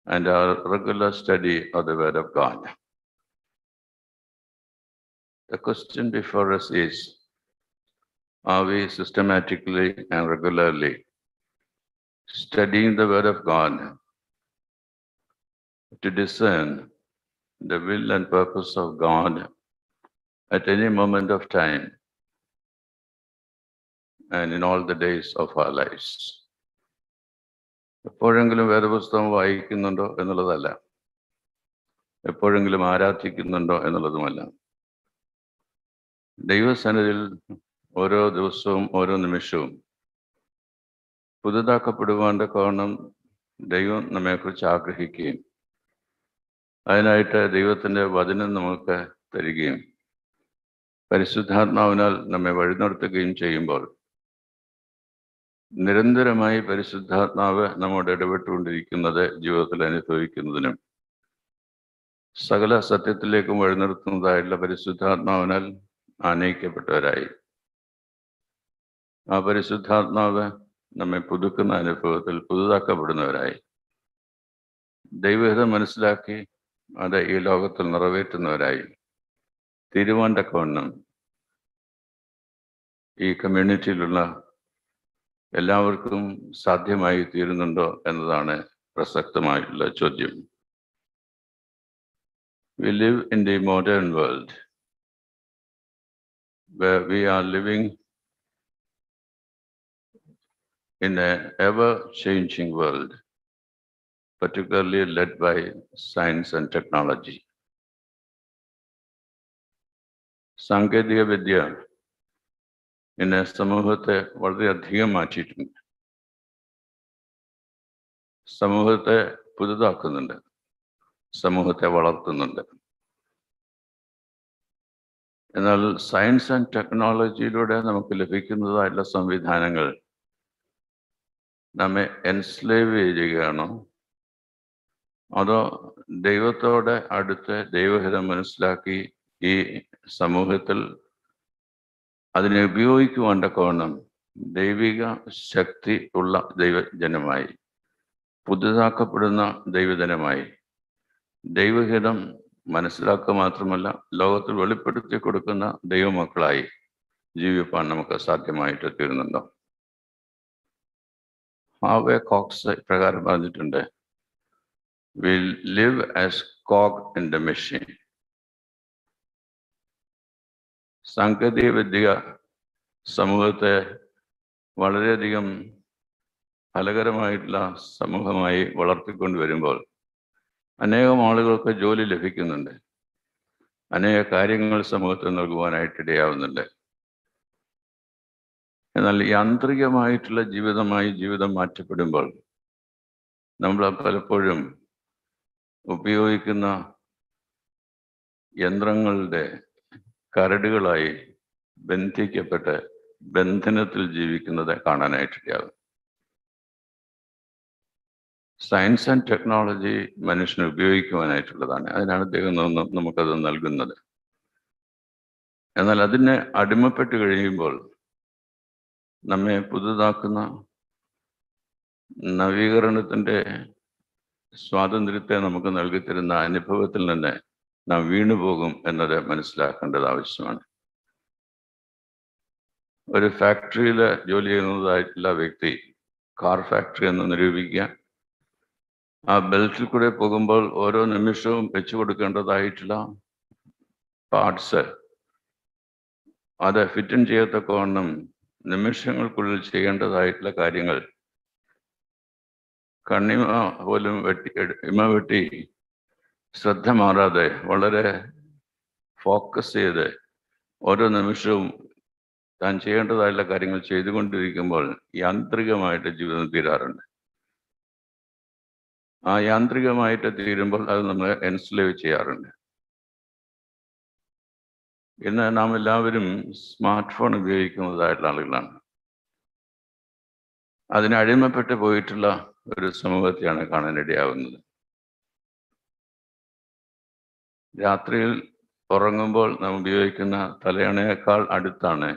and our regular study of the Word of God. The question before us is, are we systematically and regularly studying the Word of God to discern the will and purpose of God at any moment of time and in all the days of our lives. എപ്പോഴെങ്കിലും വേദപുസ്തകം വായിക്കുന്നുണ്ടോ എന്നുള്ളതല്ല എപ്പോഴെങ്കിലും ആരാധിക്കുന്നുണ്ടോ എന്നുള്ളതുമല്ല ദൈവസന്നിധിയിൽ ഓരോ ദിവസവും ഓരോ നിമിഷവും. പുതുതാക്കപ്പെടുവാന്റെ കാരണം ദൈവം നമ്മെക്കുറിച്ച് ആഗ്രഹിക്കുകയും അതിനായിട്ട് ദൈവത്തിന്റെ വചനം നമുക്ക് തരികയും പരിശുദ്ധാത്മാവിനാൽ നമ്മെ വഴി നടത്തുകയും ചെയ്യുമ്പോൾ നിരന്തരമായി പരിശുദ്ധാത്മാവ് നമ്മോട് ഇടപെട്ടുകൊണ്ടിരിക്കുന്നത് ജീവിതത്തിൽ അനുഭവിക്കുന്നതിനും സകല സത്യത്തിലേക്കും വഴിനിർത്തുന്നതായിട്ടുള്ള പരിശുദ്ധാത്മാവിനാൽ ആനയിക്കപ്പെട്ടവരായി. ആ പരിശുദ്ധാത്മാവ് നമ്മെ പുതുക്കുന്ന അനുഭവത്തിൽ പുതുതാക്കപ്പെടുന്നവരായി. ദൈവഹിതം മനസ്സിലാക്കി അത് ഈ ലോകത്തിൽ നിറവേറ്റുന്നവരായി. തിരുവാന്റെ തക്കവണ്ണം ഈ കമ്മ്യൂണിറ്റിയിലുള്ള എല്ലാവർക്കും സാധ്യമായി തീരുന്നുണ്ടോ എന്നതാണ് പ്രസക്തമായിട്ടുള്ള ചോദ്യം. We live in the modern world where we are living in a ever-changing world, particularly led by science and technology. സാങ്കേതിക വിദ്യ ഇന്ന് സമൂഹത്തെ വളരെയധികം മാറ്റിയിട്ടുണ്ട് സമൂഹത്തെ പുതുതാക്കുന്നുണ്ട്. സമൂഹത്തെ വളർത്തുന്നുണ്ട്. എന്നാൽ സയൻസ് ആൻഡ് ടെക്നോളജിയിലൂടെ നമുക്ക് ലഭിക്കുന്നതായിട്ടുള്ള സംവിധാനങ്ങൾ നമ്മെ എൻസ്ലേവ് ചെയ്യുകയാണോ? അതോ ദൈവത്തോടെ അടുത്ത് ദൈവഹിതം മനസ്സിലാക്കി ഈ സമൂഹത്തിൽ അതിനെ ഉപയോഗിക്കുവാൻ കോണം ദൈവിക ശക്തി ഉള്ള ദൈവജനമായി. പുതുതാക്കപ്പെടുന്ന ദൈവജനമായി. ദൈവഹിതം മനസ്സിലാക്കുക മാത്രമല്ല ലോകത്തിൽ വെളിപ്പെടുത്തി കൊടുക്കുന്ന ദൈവമക്കളായി ജീവിപ്പാൻ നമുക്ക് സാധ്യമായിട്ട് തീരുന്നുണ്ടോ? ഹാവെ കോക്സ് പ്രകാരം പറഞ്ഞിട്ടുണ്ട്. We live as cog in the machine സാങ്കേതിക വിദ്യ സമൂഹത്തെ വളരെയധികം ഫലകരമായിട്ടുള്ള സമൂഹമായി വളർത്തിക്കൊണ്ട് വരുമ്പോൾ അനേകം ആളുകൾക്ക് ജോലി ലഭിക്കുന്നുണ്ട്. അനേക കാര്യങ്ങൾ സമൂഹത്തിൽ നൽകുവാനായിട്ട് ഇടയാവുന്നുണ്ട്. എന്നാൽ യാന്ത്രികമായിട്ടുള്ള ജീവിതമായി ജീവിതം മാറ്റപ്പെടുമ്പോൾ നമ്മൾ പലപ്പോഴും ഉപയോഗിക്കുന്ന യന്ത്രങ്ങളുടെ കരടുകളായി ബന്ധിക്കപ്പെട്ട് ബന്ധനത്തിൽ ജീവിക്കുന്നത് കാണാനായിട്ടിടയാകും സയൻസ് ആൻഡ് ടെക്നോളജി മനുഷ്യന് ഉപയോഗിക്കുവാനായിട്ടുള്ളതാണ്. അതിനാണ് അദ്ദേഹം നമുക്കത് നൽകുന്നത്. എന്നാൽ അതിനെ അടിമപ്പെട്ട് കഴിയുമ്പോൾ നമ്മെ പുതുതാക്കുന്ന നവീകരണത്തിന്റെ സ്വാതന്ത്ര്യത്തെ നമുക്ക് നൽകിത്തരുന്ന അനുഭവത്തിൽ നിന്ന് നാം വീണുപോകും എന്നത് മനസ്സിലാക്കേണ്ടത് ആവശ്യമാണ്. ഒരു ഫാക്ടറിയിൽ ജോലി ചെയ്യുന്നതായിട്ടുള്ള വ്യക്തി കാർ ഫാക്ടറി എന്ന് നിരൂപിക്കുക. ആ ബെൽറ്റിൽ കൂടെ പോകുമ്പോൾ ഓരോ നിമിഷവും വെച്ചു കൊടുക്കേണ്ടതായിട്ടുള്ള പാർട്സ് അത് ഫിറ്റിൻ ചെയ്യത്തക്കവണ്ണം നിമിഷങ്ങൾക്കുള്ളിൽ ചെയ്യേണ്ടതായിട്ടുള്ള കാര്യങ്ങൾ. കണ്ണിമ പോലും വെട്ടി ഇമ വെട്ടി ശ്രദ്ധ മാറാതെ വളരെ ഫോക്കസ് ചെയ്ത് ഓരോ നിമിഷവും താൻ ചെയ്യേണ്ടതായിട്ടുള്ള കാര്യങ്ങൾ ചെയ്തുകൊണ്ടിരിക്കുമ്പോൾ യാന്ത്രികമായിട്ട് ജീവിതം തീരാറുണ്ട്. ആ യാന്ത്രികമായിട്ട് തീരുമ്പോൾ അത് നമ്മളെ എൻസ്ലേവ് ചെയ്യാറുണ്ട്. ഇന്ന് നാം എല്ലാവരും സ്മാർട്ട് ഫോൺ ഉപയോഗിക്കുന്നതായിട്ടുള്ള ആളുകളാണ്. അതിന് അടിമപ്പെട്ട് പോയിട്ടുള്ള ഒരു സമൂഹത്തെയാണ് കാണാനിടയാവുന്നത് രാത്രിയിൽ ഉറങ്ങുമ്പോൾ നാം ഉപയോഗിക്കുന്ന തലയണയേക്കാൾ അടുത്താണ്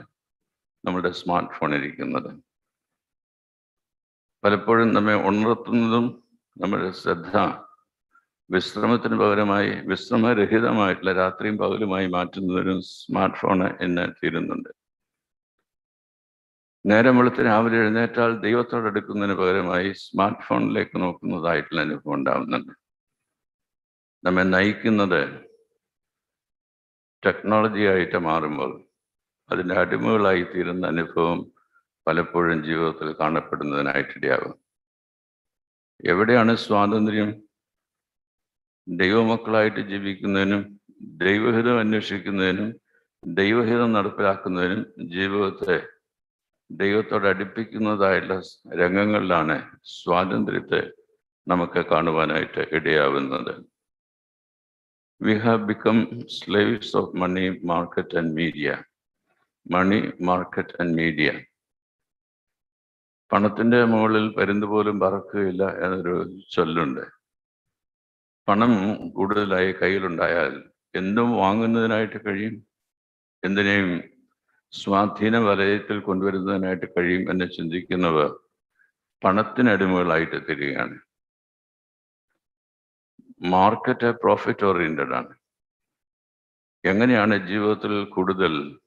നമ്മുടെ സ്മാർട്ട് ഫോൺ ഇരിക്കുന്നത്. പലപ്പോഴും നമ്മെ ഉണർത്തുന്നതും നമ്മുടെ ശ്രദ്ധ വിശ്രമത്തിന് പകരമായി വിശ്രമരഹിതമായിട്ടുള്ള രാത്രിയും പകലുമായി മാറ്റുന്നതിനും സ്മാർട്ട് ഫോണ് ഇന്ന് തീരുന്നുണ്ട്. നേരം വെളുത്ത് രാവിലെ എഴുന്നേറ്റാൽ ദൈവത്തോട് അടുക്കുന്നതിന് പകരമായി സ്മാർട്ട് ഫോണിലേക്ക് നോക്കുന്നതായിട്ടുള്ള അനുഭവം ഉണ്ടാവുന്നുണ്ട്. നമ്മെ നയിക്കുന്നത് ടെക്നോളജി ആയിട്ട് മാറുമ്പോൾ അതിന്റെ അടിമകളായി തീരുന്ന അനുഭവം പലപ്പോഴും ജീവിതത്തിൽ കാണപ്പെടുന്നതിനായിട്ടിടയാകും എവിടെയാണ് സ്വാതന്ത്ര്യം? ദൈവമക്കളായിട്ട് ജീവിക്കുന്നതിനും ദൈവഹിതം അന്വേഷിക്കുന്നതിനും ദൈവഹിതം നടപ്പിലാക്കുന്നതിനും ജീവിതത്തെ ദൈവത്തോട് അടുപ്പിക്കുന്നതായിട്ടുള്ള രംഗങ്ങളിലാണ് സ്വാതന്ത്ര്യത്തെ നമുക്ക് കാണുവാനായിട്ട് ഇടയാവുന്നത്. We have become slaves of money market and media money market and media പണത്തിന്റെ മുകളിൽ പരുന്ത് പോലും പറക്കുകയില്ല എന്നൊരു ചൊല്ലുണ്ട്. പണം കൂടുതലായി കയ്യിലുണ്ടായാൽ എന്തും വാങ്ങുന്നതിനായിട്ട് കഴിയും? എന്തിനേയും സ്വാധീന വലയത്തിൽ കൊണ്ടുവരുന്നതിനായിട്ട് കഴിയും എന്ന് ചിന്തിക്കുന്നവർ പണത്തിനടിമകളായിട്ട് തീരുകയാണ്. മാർക്കറ്റ് പ്രോഫിറ്റ് ഓറിയന്റഡ് ആണ്. എങ്ങനെയാണ് ജീവിതത്തിൽ കൂടുതൽ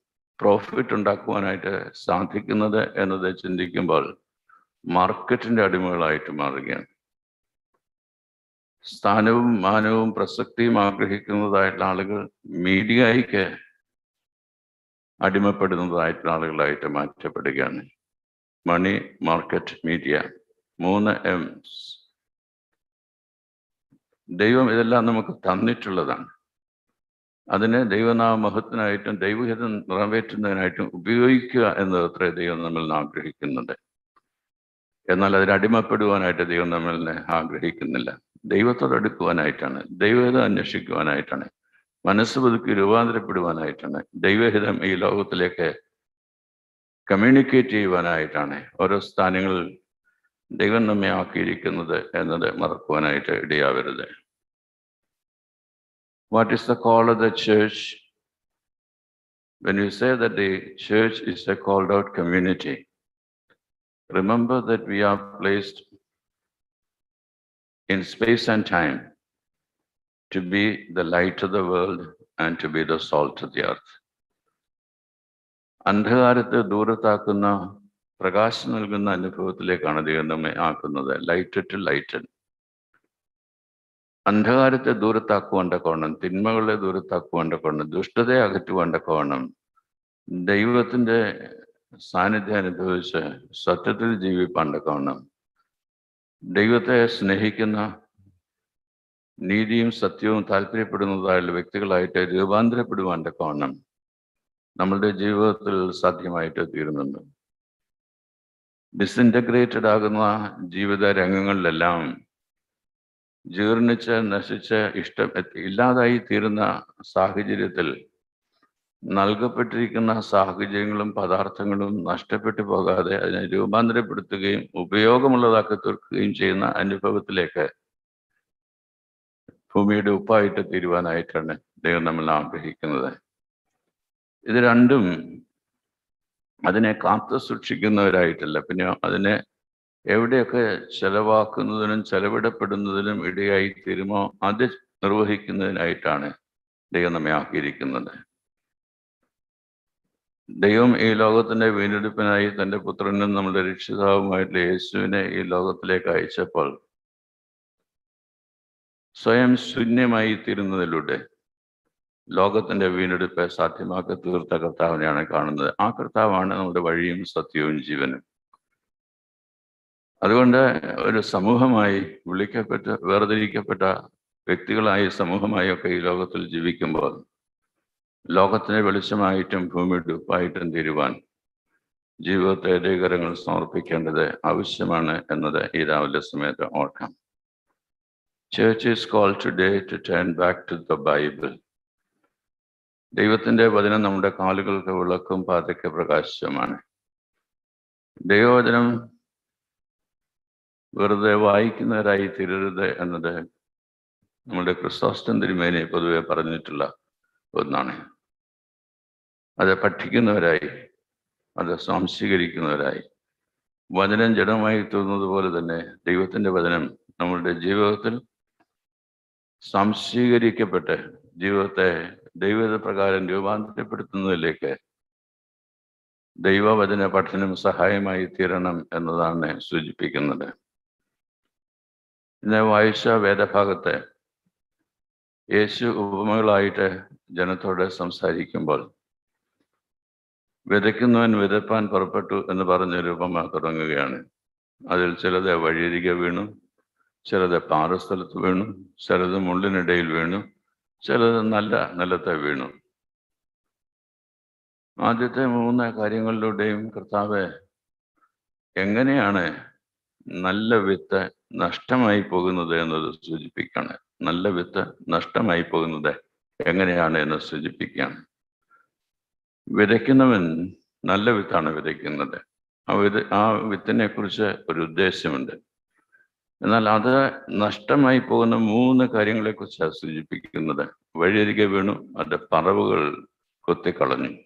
പ്രോഫിറ്റ് ഉണ്ടാക്കുവാനായിട്ട് സാധിക്കുന്നത് എന്നത് ചിന്തിക്കുമ്പോൾ മാർക്കറ്റിന്റെ അടിമകളായിട്ട് മാറുകയാണ്. സ്ഥാനവും മാനവും പ്രസക്തിയും ആഗ്രഹിക്കുന്നതായിട്ടുള്ള ആളുകൾ മീഡിയയ്ക്ക് അടിമപ്പെടുന്നതായിട്ടുള്ള ആളുകളായിട്ട് മാറ്റപ്പെടുകയാണ്. മണി മാർക്കറ്റ് മീഡിയ മൂന്ന് എം ദൈവം ഇതെല്ലാം നമുക്ക് തന്നിട്ടുള്ളതാണ്. അതിനെ ദൈവനാമ മഹത്തിനായിട്ടും ദൈവഹിതം നിറവേറ്റുന്നതിനായിട്ടും ഉപയോഗിക്കുക എന്നത് അത്രേ ദൈവം നമ്മൾ ആഗ്രഹിക്കുന്നുണ്ട്. എന്നാൽ അതിന് അടിമപ്പെടുവാനായിട്ട് ദൈവം നമ്മളിനെ ആഗ്രഹിക്കുന്നില്ല. ദൈവത്തോട് അടുക്കുവാനായിട്ടാണ് ദൈവഹിതം അന്വേഷിക്കുവാനായിട്ടാണ് മനസ്സ് പുതുക്കി രൂപാന്തരപ്പെടുവാനായിട്ടാണ് ദൈവഹിതം ഈ ലോകത്തിലേക്ക് കമ്മ്യൂണിക്കേറ്റ് ചെയ്യുവാനായിട്ടാണ് ഓരോ സ്ഥാനങ്ങളിൽ ദൈവം നമ്മെ ആക്കിയിരിക്കുന്നത് എന്നത് മറക്കുവാനായിട്ട് ഇടയാവരുത്. What is the call of the church when you say the church is a called out community, remember that we are placed in space and time to be the light of the world and to be the salt of the earth. അന്ധകാരത്തെ ദൂരത്താക്കുന്ന പ്രകാശം നൽകുന്ന അനുഭവത്തിലേക്കാണ് ദൈവം നമ്മെ ആക്കുന്നത് ലൈറ്റ് ടു ലൈറ്റൻ അന്ധകാരത്തെ ദൂരത്താക്കുവാൻ കോണം തിന്മകളെ ദൂരത്താക്കുവാൻ കോണം ദുഷ്ടതയെ അകറ്റുവാൻ കോണം ദൈവത്തിന്റെ സാന്നിധ്യം അനുഭവിച്ച് സത്യത്തിൽ ജീവിപ്പാൻ കോണം ദൈവത്തെ സ്നേഹിക്കുന്ന നീതിയും സത്യവും താല്പര്യപ്പെടുന്നതായുള്ള വ്യക്തികളായിട്ട് രൂപാന്തരപ്പെടുവാന്റെ കോണം നമ്മളുടെ ജീവിതത്തിൽ സാധ്യമായിട്ട് തീരുന്നുണ്ട്. ഡിസിന്റഗ്രേറ്റഡ് ആകുന്ന ജീവിത രംഗങ്ങളിലെല്ലാം ജീർണിച്ച് നശിച്ച് ഇഷ്ടം ഇല്ലാതായി തീരുന്ന സാഹചര്യത്തിൽ നൽകപ്പെട്ടിരിക്കുന്ന സാഹചര്യങ്ങളും പദാർത്ഥങ്ങളും നഷ്ടപ്പെട്ടു പോകാതെ അതിനെ രൂപാന്തരപ്പെടുത്തുകയും ഉപയോഗമുള്ളതാക്കി തീർക്കുകയും ചെയ്യുന്ന അനുഭവത്തിലേക്ക് ഭൂമിയുടെ ഉപ്പായിട്ട് തീരുവാനായിട്ടാണ് ദൈവം നമ്മൾ ആഗ്രഹിക്കുന്നത്. ഇത് രണ്ടും അതിനെ കാത്തു സൂക്ഷിക്കുന്നവരായിട്ടല്ല. പിന്നെ അതിനെ എവിടെയൊക്കെ ചെലവാക്കുന്നതിനും ചെലവിടപ്പെടുന്നതിനും ഇടയായി തീരുമോ അത് നിർവഹിക്കുന്നതിനായിട്ടാണ് ദൈവം നമ്മെ ആക്കിയിരിക്കുന്നത് ദൈവം ഈ ലോകത്തിന്റെ വീണ്ടെടുപ്പിനായി തന്റെ പുത്രനും നമ്മുടെ രക്ഷിതാവുമായിട്ടുള്ള യേശുവിനെ ഈ ലോകത്തിലേക്ക് അയച്ചപ്പോൾ സ്വയം ശൂന്യമായി തീരുന്നതിലൂടെ ലോകത്തിന്റെ വീണ്ടെടുപ്പ് സാധ്യമാക്കി തീർത്ത കർത്താവിനെയാണ് കാണുന്നത്. ആ കർത്താവാണ് നമ്മുടെ വഴിയും സത്യവും ജീവനും. അതുകൊണ്ട് ഒരു സമൂഹമായി വിളിക്കപ്പെട്ട വേർതിരിക്കപ്പെട്ട വ്യക്തികളായി സമൂഹമായി ഒക്കെ ഈ ലോകത്തിൽ ജീവിക്കുമ്പോൾ ലോകത്തിന് വെളിച്ചമായിട്ടും ഭൂമിയുടെ ഉപ്പായിട്ടും തീരുവാൻ ജീവിതത്തെ ഏകീകരങ്ങൾ സമർപ്പിക്കേണ്ടത് ആവശ്യമാണ് എന്നത് ഈ രാവിലെ സമയത്ത് ഓർക്കാം. Church is call today to turn back to the Bible ദൈവത്തിന്റെ വചനം നമ്മുടെ കാലുകൾക്ക് വിളക്കും പാതയ്ക്ക് പ്രകാശമാണ്. ദൈവവചനം വെറുതെ വായിക്കുന്നവരായി തീരരുത് എന്നത് നമ്മുടെ ക്രിസ്തോസ്റ്റൻ തിരുമേനെ പൊതുവെ പറഞ്ഞിട്ടുള്ള ഒന്നാണ്. അത് പഠിക്കുന്നവരായി അത് സ്വാംശീകരിക്കുന്നവരായി വചനം ജഡമായി തോന്നുന്നത് പോലെ തന്നെ ദൈവത്തിന്റെ വചനം നമ്മളുടെ ജീവിതത്തിൽ സംശീകരിക്കപ്പെട്ട് ജീവിതത്തെ ദൈവത പ്രകാരം രൂപാന്തരപ്പെടുത്തുന്നതിലേക്ക് ദൈവവചന പഠനം സഹായമായി തീരണം എന്നതാണ് സൂചിപ്പിക്കുന്നത്. ഇന്ന് വായിച്ച വേദഭാഗത്തെ യേശു ഉപമകളായിട്ട് ജനത്തോട് സംസാരിക്കുമ്പോൾ വിതയ്ക്കുന്നവൻ വിതപ്പാൻ പുറപ്പെട്ടു എന്ന് പറഞ്ഞൊരു ഉപമ തുടങ്ങുകയാണ്. അതിൽ ചിലത് വഴിയരികെ വീണു ചിലത് പാറസ്ഥലത്ത് വീണു ചിലത് മുള്ളിനിടയിൽ വീണു ചിലത് നല്ല നിലത്തെ വീണു. ആദ്യത്തെ മൂന്ന് കാര്യങ്ങളിലൂടെയും കർത്താവ് എങ്ങനെയാണ് നല്ല വിത്ത് നഷ്ടമായി പോകുന്നത് എന്നത് സൂചിപ്പിക്കുകയാണ് നല്ല വിത്ത് നഷ്ടമായി പോകുന്നത് എങ്ങനെയാണ് എന്ന് സൂചിപ്പിക്കുകയാണ്. വിതയ്ക്കുന്നവൻ നല്ല വിത്താണ് വിതയ്ക്കുന്നത്. ആ വിത ആ വിത്തിനെ കുറിച്ച് ഒരു ഉദ്ദേശമുണ്ട്. എന്നാൽ അത് നഷ്ടമായി പോകുന്ന മൂന്ന് കാര്യങ്ങളെ കുറിച്ചാണ് സൂചിപ്പിക്കുന്നത്. വഴിയരികെ വീണു അത് പറവുകൾ കൊത്തിക്കളഞ്ഞു.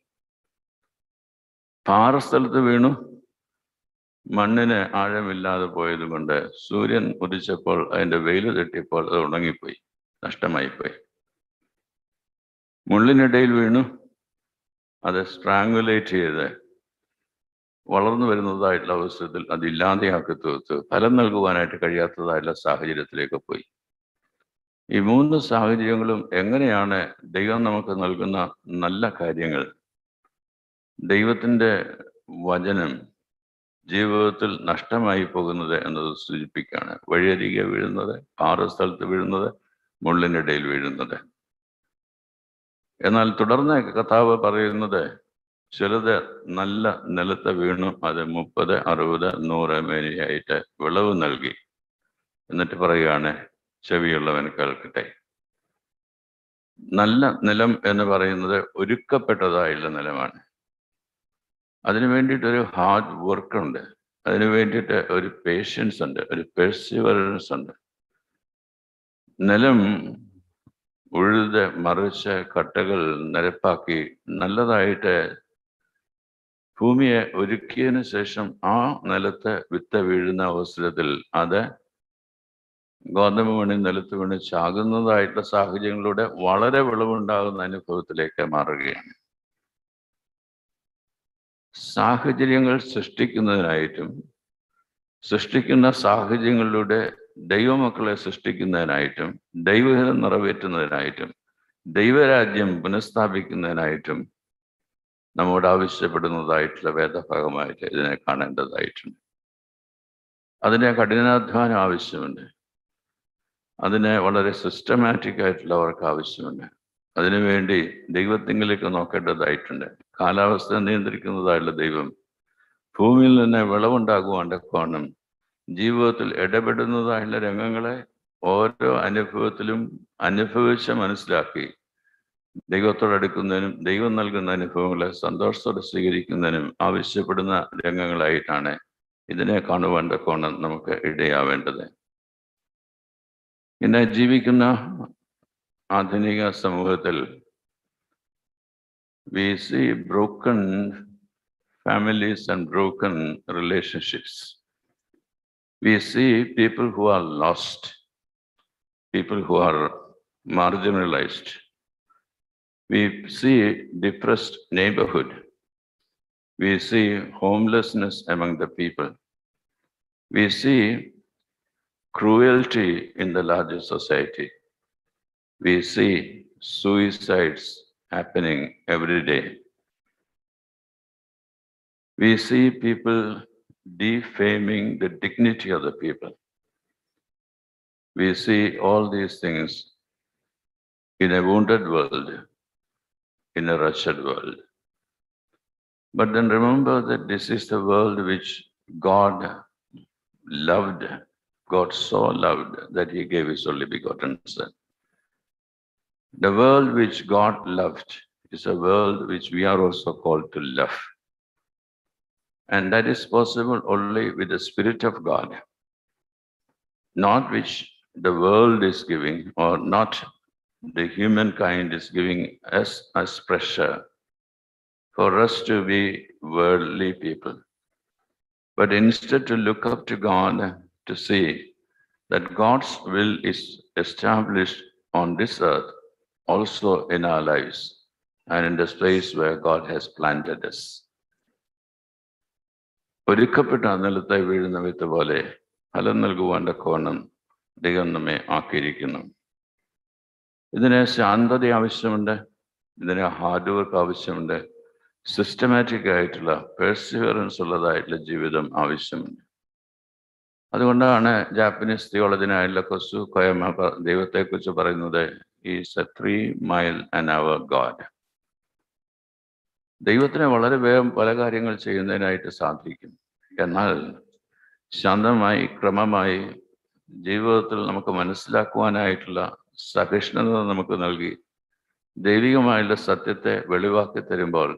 പാറസ്ഥലത്ത് വീണു മണ്ണിന് ആഴമില്ലാതെ പോയത് കൊണ്ട് സൂര്യൻ ഉദിച്ചപ്പോൾ അതിന്റെ വെയിൽ തട്ടിയപ്പോൾ അത് ഉണങ്ങിപ്പോയി നഷ്ടമായിപ്പോയി. മുള്ളിനിടയിൽ വീണു അത് സ്ട്രാങ്കുലേറ്റ് ചെയ്ത് വളർന്നു വരുന്നതായിട്ടുള്ള അവസരത്തിൽ അത് ഇല്ലാതെയാക്കി തീർത്ത് ഫലം നൽകുവാനായിട്ട് കഴിയാത്തതായിട്ടുള്ള സാഹചര്യത്തിലേക്ക് പോയി. ഈ മൂന്ന് സാഹചര്യങ്ങളും എങ്ങനെയാണ് ദൈവം നമുക്ക് നൽകുന്ന നല്ല കാര്യങ്ങൾ? ദൈവത്തിന്റെ വചനം ജീവിതത്തിൽ നഷ്ടമായി പോകുന്നത് എന്നത് സൂചിപ്പിക്കുകയാണ്. വഴിയരികെ വീഴുന്നത് ആറ് സ്ഥലത്ത് വീഴുന്നത് മുള്ളിനിടയിൽ വീഴുന്നത്. എന്നാൽ തുടർന്ന് കഥാവ് പറയുന്നത് ചിലത് നല്ല നിലത്ത് വീണു അത് മുപ്പത് അറുപത് നൂറ് മേനിയായിട്ട് വിളവ് നൽകി. എന്നിട്ട് പറയുകയാണ് ചെവിയുള്ളവൻ കേൾക്കട്ടെ. നല്ല നിലം എന്ന് പറയുന്നത് ഒരുക്കപ്പെട്ടതായുള്ള നിലമാണ്. അതിനു വേണ്ടിയിട്ടൊരു ഹാർഡ് വർക്ക് ഉണ്ട്. അതിനു വേണ്ടിയിട്ട് ഒരു പേഷ്യൻസ് ഉണ്ട് ഒരു പെർസിവറൻസ് ഉണ്ട്. നിലം ഉഴുത് മറിച്ച് കട്ടകൾ നിരപ്പാക്കി നല്ലതായിട്ട് ഭൂമിയെ ഒരുക്കിയതിന് ശേഷം ആ നിലത്ത് വിത്ത് വീഴുന്ന അവസരത്തിൽ അത് ഗോതമ്പ് മണി നിലത്ത് വീണ് ചാകുന്നതായിട്ടുള്ള സാഹചര്യങ്ങളിലൂടെ വളരെ വിളവുണ്ടാകുന്ന അനുഭവത്തിലേക്ക് മാറുകയാണ്. സാഹചര്യങ്ങൾ സൃഷ്ടിക്കുന്നതിനായിട്ടും സൃഷ്ടിക്കുന്ന സാഹചര്യങ്ങളിലൂടെ ദൈവമക്കളെ സൃഷ്ടിക്കുന്നതിനായിട്ടും ദൈവഹിതം നിറവേറ്റുന്നതിനായിട്ടും ദൈവരാജ്യം പുനഃസ്ഥാപിക്കുന്നതിനായിട്ടും നമ്മോട് ആവശ്യപ്പെടുന്നതായിട്ടുള്ള വേദഭാഗമായിട്ട് ഇതിനെ കാണേണ്ടതായിട്ടുണ്ട്. അതിന് കഠിനാധ്വാനം ആവശ്യമുണ്ട്. അതിന് വളരെ സിസ്റ്റമാറ്റിക് ആയിട്ടുള്ള അവർക്ക് ആവശ്യമുണ്ട് അതിനുവേണ്ടി ദൈവത്തിങ്കിലേക്ക് നോക്കേണ്ടതായിട്ടുണ്ട്. കാലാവസ്ഥ നിയന്ത്രിക്കുന്നതായുള്ള ദൈവം ഭൂമിയിൽ നിന്ന് വിളവുണ്ടാകുവാണ്ട് കോണം ജീവിതത്തിൽ ഇടപെടുന്നതായുള്ള രംഗങ്ങളെ ഓരോ അനുഭവത്തിലും അനുഭവിച്ച് മനസ്സിലാക്കി ദൈവത്തോടടുക്കുന്നതിനും ദൈവം നൽകുന്ന അനുഭവങ്ങളെ സന്തോഷത്തോടെ സ്വീകരിക്കുന്നതിനും ആവശ്യപ്പെടുന്ന രംഗങ്ങളായിട്ടാണ് ഇതിനെ കാണുവാൻ കോണം നമുക്ക് ഇടയാവേണ്ടത് ഇന്ന് ജീവിക്കുന്ന ആധുനിക സമൂഹത്തിൽ we see broken families and broken relationships. We see people who are lost, people who are marginalized. We see depressed neighborhood. We see homelessness among the people. We see cruelty in the larger society. We see suicides happening every day. We see people defaming the dignity of the people. We see all these things in a wounded world, in a wretched world. But then remember that this is the world which God loved, God so loved that he gave his only begotten Son. The world which God loved is a world which we are also called to love. And that is possible only with the Spirit of God, not which the world is giving or not the humankind is giving us as pressure for us to be worldly people, but instead to look up to God to see that God's will is established on this earth, also in our lives, and in the space where God has planted us. ഒരുക്കപ്പെട്ട അന്നലത്തെ വീഴുന്ന വിത്ത് പോലെ ഫലം നൽകുവാന്റെ കോണം ദൈവം നമ്മെ ആക്കിയിരിക്കുന്നു. ഇതിന് ശാന്തത ആവശ്യമുണ്ട്. ഇതിന് ഹാർഡ് വർക്ക് ആവശ്യമുണ്ട്. സിസ്റ്റമാറ്റിക് ആയിട്ടുള്ള പേഴ്സിവറൻസ് ഉള്ളതായിട്ടുള്ള ജീവിതം ആവശ്യമുണ്ട്. അതുകൊണ്ടാണ് ജാപ്പനീസ് തിയോളജിനായുള്ള കൊസു കൊയമ ദൈവത്തെക്കുറിച്ച് പറയുന്നത് is a three mile an hour God ദൈവത്തിന് വളരെ വേഗം പല കാര്യങ്ങൾ ചെയ്യുന്നതിനായിട്ട് സാധിക്കും. എന്നാൽ ശാന്തമായി ക്രമമായി ജീവിതത്തിൽ നമുക്ക് മനസ്സിലാക്കുവാനായിട്ടുള്ള സഹിഷ്ണുത നമുക്ക് നൽകി ദൈവികമായുള്ള സത്യത്തെ വെളിവാക്കി തരുമ്പോൾ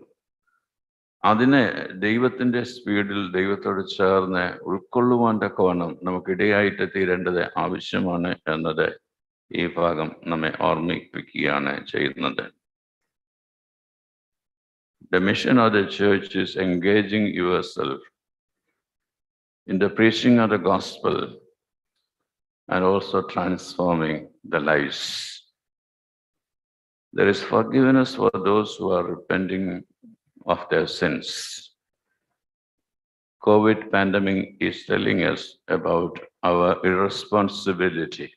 അതിനെ ദൈവത്തിന്റെ സ്പീഡിൽ ദൈവത്തോട് ചേർന്ന് ഉൾക്കൊള്ളുവാൻ തക്കവണ്ണം നമുക്കിടയായിട്ട് തീരേണ്ടത് ആവശ്യമാണ് എന്നത് ഈ ഭാഗം നമ്മെ ഓർമ്മിപ്പിക്കുകയാണ് ചെയ്യുന്നത്. The mission of the church is engaging yourself in the preaching of the gospel and also transforming the lives. There is forgiveness for those who are repenting of their sins. COVID pandemic is telling us about our irresponsibility.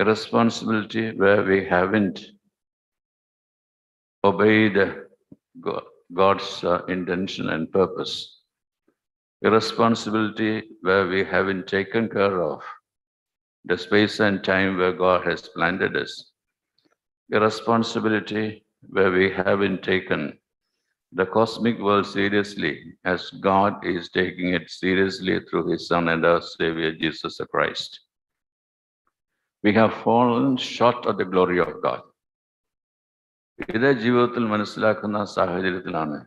Irresponsibility where we haven't obeyed God's uh, intention and purpose. Irresponsibility where we haven't taken care of the space and time where God has planted us. Irresponsibility where we haven't taken the cosmic world seriously as God is taking it seriously through his Son and our Savior Jesus Christ. We have fallen short of the glory of God. ഇതേ ജീവിതത്തിൽ മനസ്സിലാക്കുന്ന സാഹചര്യത്തിലാണ്.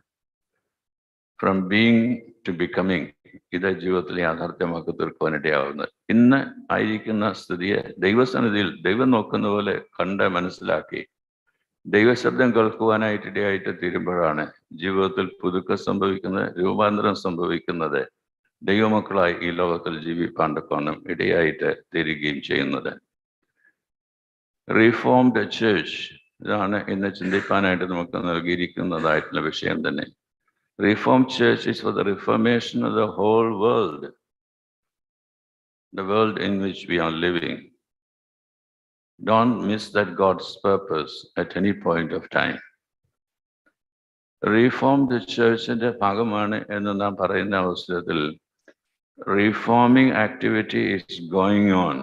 ഫ്രം ബീങ് ടു ബിക്കമിങ് ഇതേ ജീവിതത്തിൽ യാഥാർത്ഥ്യമാക്കി തീർക്കുവാനിടയാവുന്നത് ഇന്ന് ആയിരിക്കുന്ന സ്ഥിതിയെ ദൈവസന്നിധിയിൽ ദൈവം നോക്കുന്ന പോലെ കണ്ട് മനസ്സിലാക്കി ദൈവശബ്ദം കേൾക്കുവാനായിട്ട് ഇടയായിട്ട് തീരുമ്പോഴാണ് ജീവിതത്തിൽ പുതുക്ക സംഭവിക്കുന്നത് രൂപാന്തരം സംഭവിക്കുന്നത് ദൈവമക്കളായി ഈ ലോകത്തിൽ ജീവിപ്പാണ്ടക്കോണം ഇടയായിട്ട് തീരുകയും ചെയ്യുന്നത്. റീഫോംഡ് ചേർച്ച് ഇതാണ് ഇന്ന് ചിന്തിപ്പാനായിട്ട് നമുക്ക് നൽകിയിരിക്കുന്നതായിട്ടുള്ള വിഷയം തന്നെ. Reform church is for the reformation of the whole world the world in which we are living Don't miss that God's purpose at any point of time. Reformed ചർച്ചിന്റെ ഭാഗമാണ് എന്ന് നാം പറയുന്ന അവസരത്തിൽ reforming activity is going on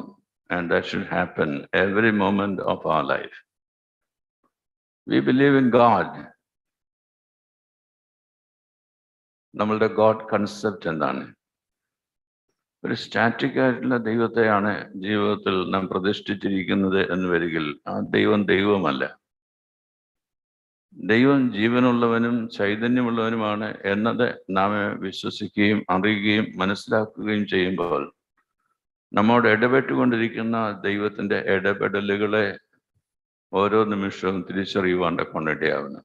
and that should happen every moment of our life we believe in God നമ്മളുടെ ഗോഡ് കൺസെപ്റ്റ് എന്താണ്? ഒരു സ്റ്റാറ്റിക് ആയിട്ടുള്ള ദൈവത്തെയാണ് ജീവിതത്തിൽ നാം പ്രതിഷ്ഠിച്ചിരിക്കുന്നത് എന്ന് വരികിൽ ആ ദൈവം ദൈവമല്ല. ദൈവം ജീവനുള്ളവനും ചൈതന്യമുള്ളവനുമാണ് എന്നത് നാം വിശ്വസിക്കുകയും അറിയുകയും മനസ്സിലാക്കുകയും ചെയ്യുമ്പോൾ നമ്മോട് ഇടപെട്ടുകൊണ്ടിരിക്കുന്ന ദൈവത്തിന്റെ ഇടപെടലുകളെ ഓരോ നിമിഷവും തിരിച്ചറിയുവാൻ കൊണ്ടിടയാവുന്നു.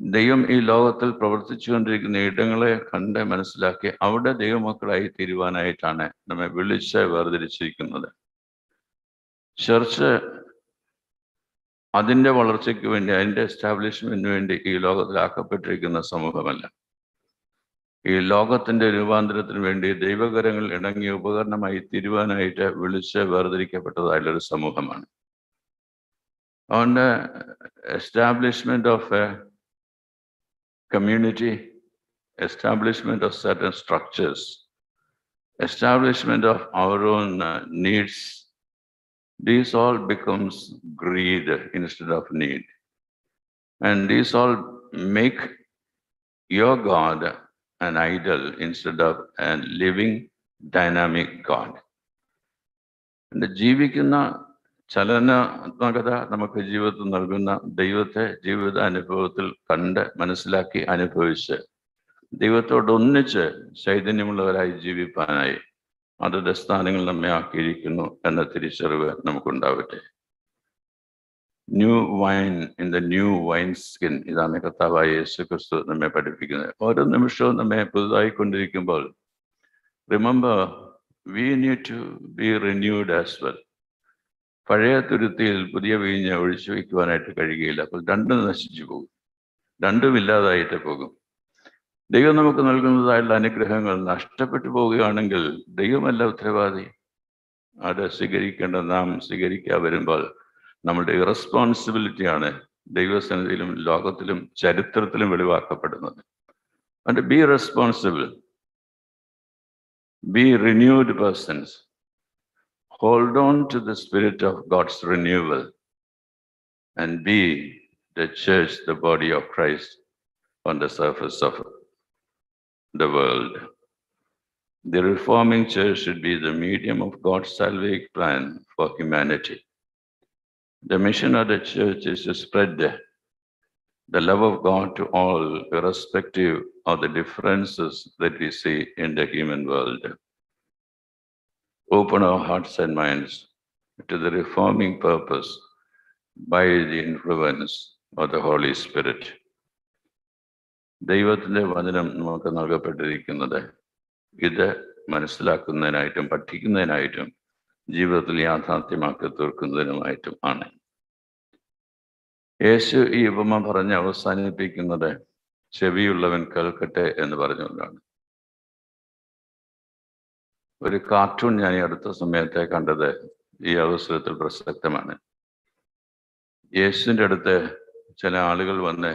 ദൈവം ഈ ലോകത്തിൽ പ്രവർത്തിച്ചുകൊണ്ടിരിക്കുന്ന ഇടങ്ങളെ കണ്ട് മനസ്സിലാക്കി അവിടെ ദൈവമക്കളായി തീരുവാനായിട്ടാണ് നമ്മെ വിളിച്ച് വേർതിരിച്ചിരിക്കുന്നത്. ചർച്ച് അതിന്റെ വളർച്ചയ്ക്ക് വേണ്ടി അതിന്റെ എസ്റ്റാബ്ലിഷ്മെന്റിന് വേണ്ടി ഈ ലോകത്തിലാക്കപ്പെട്ടിരിക്കുന്ന സമൂഹമല്ല. ഈ ലോകത്തിന്റെ രൂപാന്തരത്തിന് വേണ്ടി ദൈവകരങ്ങൾ ഇണങ്ങിയ ഉപകരണമായി തീരുവാനായിട്ട് വിളിച്ച് വേർതിരിക്കപ്പെട്ടതായുള്ളൊരു സമൂഹമാണ്. on the establishment of a community, establishment of certain structures, establishment of our own uh, needs, these all becomes greed instead of need. And these all make your God an idol instead of a living dynamic God. And ജീവിക്കുന്ന ചലനാത്മകത നമുക്ക് ജീവിതത്തിൽ നൽകുന്ന ദൈവത്തെ ജീവിത അനുഭവത്തിൽ കണ്ട് മനസ്സിലാക്കി അനുഭവിച്ച് ദൈവത്തോട് ഒന്നിച്ച് ചൈതന്യമുള്ളവരായി ജീവിപ്പാനായി അതത് സ്ഥാനങ്ങൾ നമ്മെ ആക്കിയിരിക്കുന്നു എന്ന തിരിച്ചറിവ് നമുക്കുണ്ടാവട്ടെ. New wine in the new wine skin ഇതാണ് കർത്താവായ യേശു ക്രിസ്തു നമ്മെ പഠിപ്പിക്കുന്നത്. ഓരോ നിമിഷവും നമ്മെ പുതുതായി കൊണ്ടിരിക്കുമ്പോൾ remember we need to be renewed as well പഴയ തുരുത്തിയിൽ പുതിയ വീഞ്ഞ് ഒഴിച്ചു വയ്ക്കുവാനായിട്ട് കഴിയുകയില്ല. അപ്പോൾ രണ്ടും നശിച്ചു പോകും. രണ്ടും ഇല്ലാതായിട്ട് പോകും. ദൈവം നമുക്ക് നൽകുന്നതായുള്ള അനുഗ്രഹങ്ങൾ നഷ്ടപ്പെട്ടു പോവുകയാണെങ്കിൽ ദൈവമല്ല ഉത്തരവാദി. അത് സ്വീകരിക്കേണ്ട നാം സ്വീകരിക്കാൻ വരുമ്പോൾ നമ്മുടെ ഇറസ്പോൺസിബിലിറ്റിയാണ് ദൈവസന്നിധിയിലും ലോകത്തിലും ചരിത്രത്തിലും വെളിവാക്കപ്പെടുന്നത്. And be responsible. Be renewed persons. Hold on to the spirit of god's renewal and be the church the body of christ on the surface of the world the reforming church should be the medium of god's salvific plan for humanity the mission of the church is to spread the the love of God to all, irrespective of the differences that we see in the human world. Open our hearts and minds to the reforming purpose by the influence of the Holy Spirit. ദൈവത്തിന്റെ വചനം നമുക്ക് നൽകപ്പെട്ടിരിക്കുന്നത് ഇത് മനസ്സിലാക്കുന്നതിനായിട്ടും പഠിക്കുന്നതിനായിട്ടും ജീവിതത്തിൽ യാഥാർത്ഥ്യമാക്കി തീർക്കുന്നതിനുമായിട്ടും ആണ് യേശു ഈ ഉപമ പറഞ്ഞ് അവസാനിപ്പിക്കുന്നത് ചെവിയുള്ളവൻ കേൾക്കട്ടെ എന്ന് പറഞ്ഞുകൊണ്ടാണ് ഒരു കാർട്ടൂൺ ഞാൻ ഈ അടുത്ത സമയത്തെ കണ്ടത് ഈ അവസരത്തിൽ പ്രസക്തമാണ്. യേശുവിന്റെ അടുത്ത് ചില ആളുകൾ വന്ന്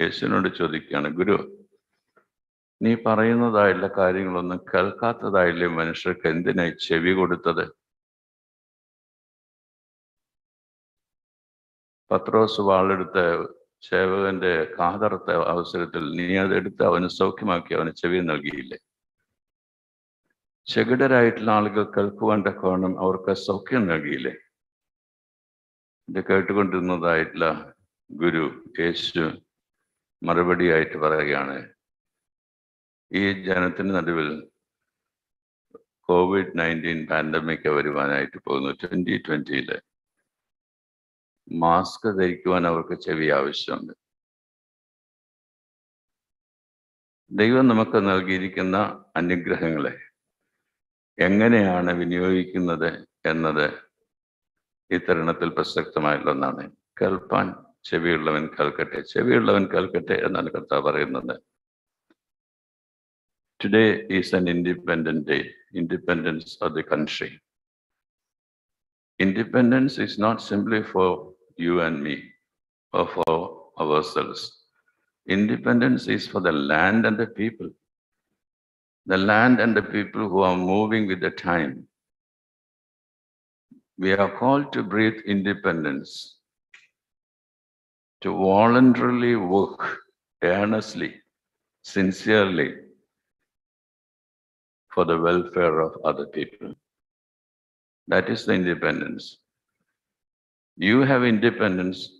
യേശുവിനോട് ചോദിക്കുകയാണ് ഗുരു നീ പറയുന്നതായുള്ള കാര്യങ്ങളൊന്നും കേൾക്കാത്തതായില്ലേ? മനുഷ്യർക്ക് എന്തിനായി ചെവി കൊടുത്തത്? പത്രോസ് വാളെടുത്ത് സേവകന്റെ കാതർത്ത അവസരത്തിൽ നീ അതെടുത്ത് അവന് സൗഖ്യമാക്കി അവന് ചെവി നൽകിയില്ലേ? ചെകിടരായിട്ടുള്ള ആളുകൾ കേൾക്കുവാൻ തക്കവണ്ണം അവർക്ക് സൗഖ്യം നൽകിയില്ലേ? ഇത് കേട്ടുകൊണ്ടിരുന്നതായിട്ടുള്ള ഗുരു യേശു മറുപടിയായിട്ട് പറയുകയാണ് ഈ ജനത്തിന് നടുവിൽ കോവിഡ് നയന്റീൻ പാൻഡമിക് വരുവാനായിട്ട് പോകുന്നു. ട്വന്റി ട്വന്റിയിൽ മാസ്ക് ധരിക്കുവാൻ അവർക്ക് ചെവി ആവശ്യമുണ്ട്. ദൈവം നമുക്ക് നൽകിയിരിക്കുന്ന അനുഗ്രഹങ്ങളെ എങ്ങനെയാണ് വിനിയോഗിക്കുന്നത് എന്നത് ഈ തരുണത്തിൽ പ്രസക്തമായിട്ടുള്ള ഒന്നാണ് കേൾപ്പാൻ ചെവിയുള്ളവൻ കേൾക്കട്ടെ ചെവിയുള്ളവൻ കേൾക്കട്ടെ എന്നാണ് കർത്താവ് പറയുന്നത് today is an independent day independence of the country independence is not simply for you and me or for ourselves. Independence is for the land and the people. The land and the people who are moving with the time. We are called to breathe independence, to voluntarily work earnestly, sincerely for the welfare of other people. That is the independence. You have independence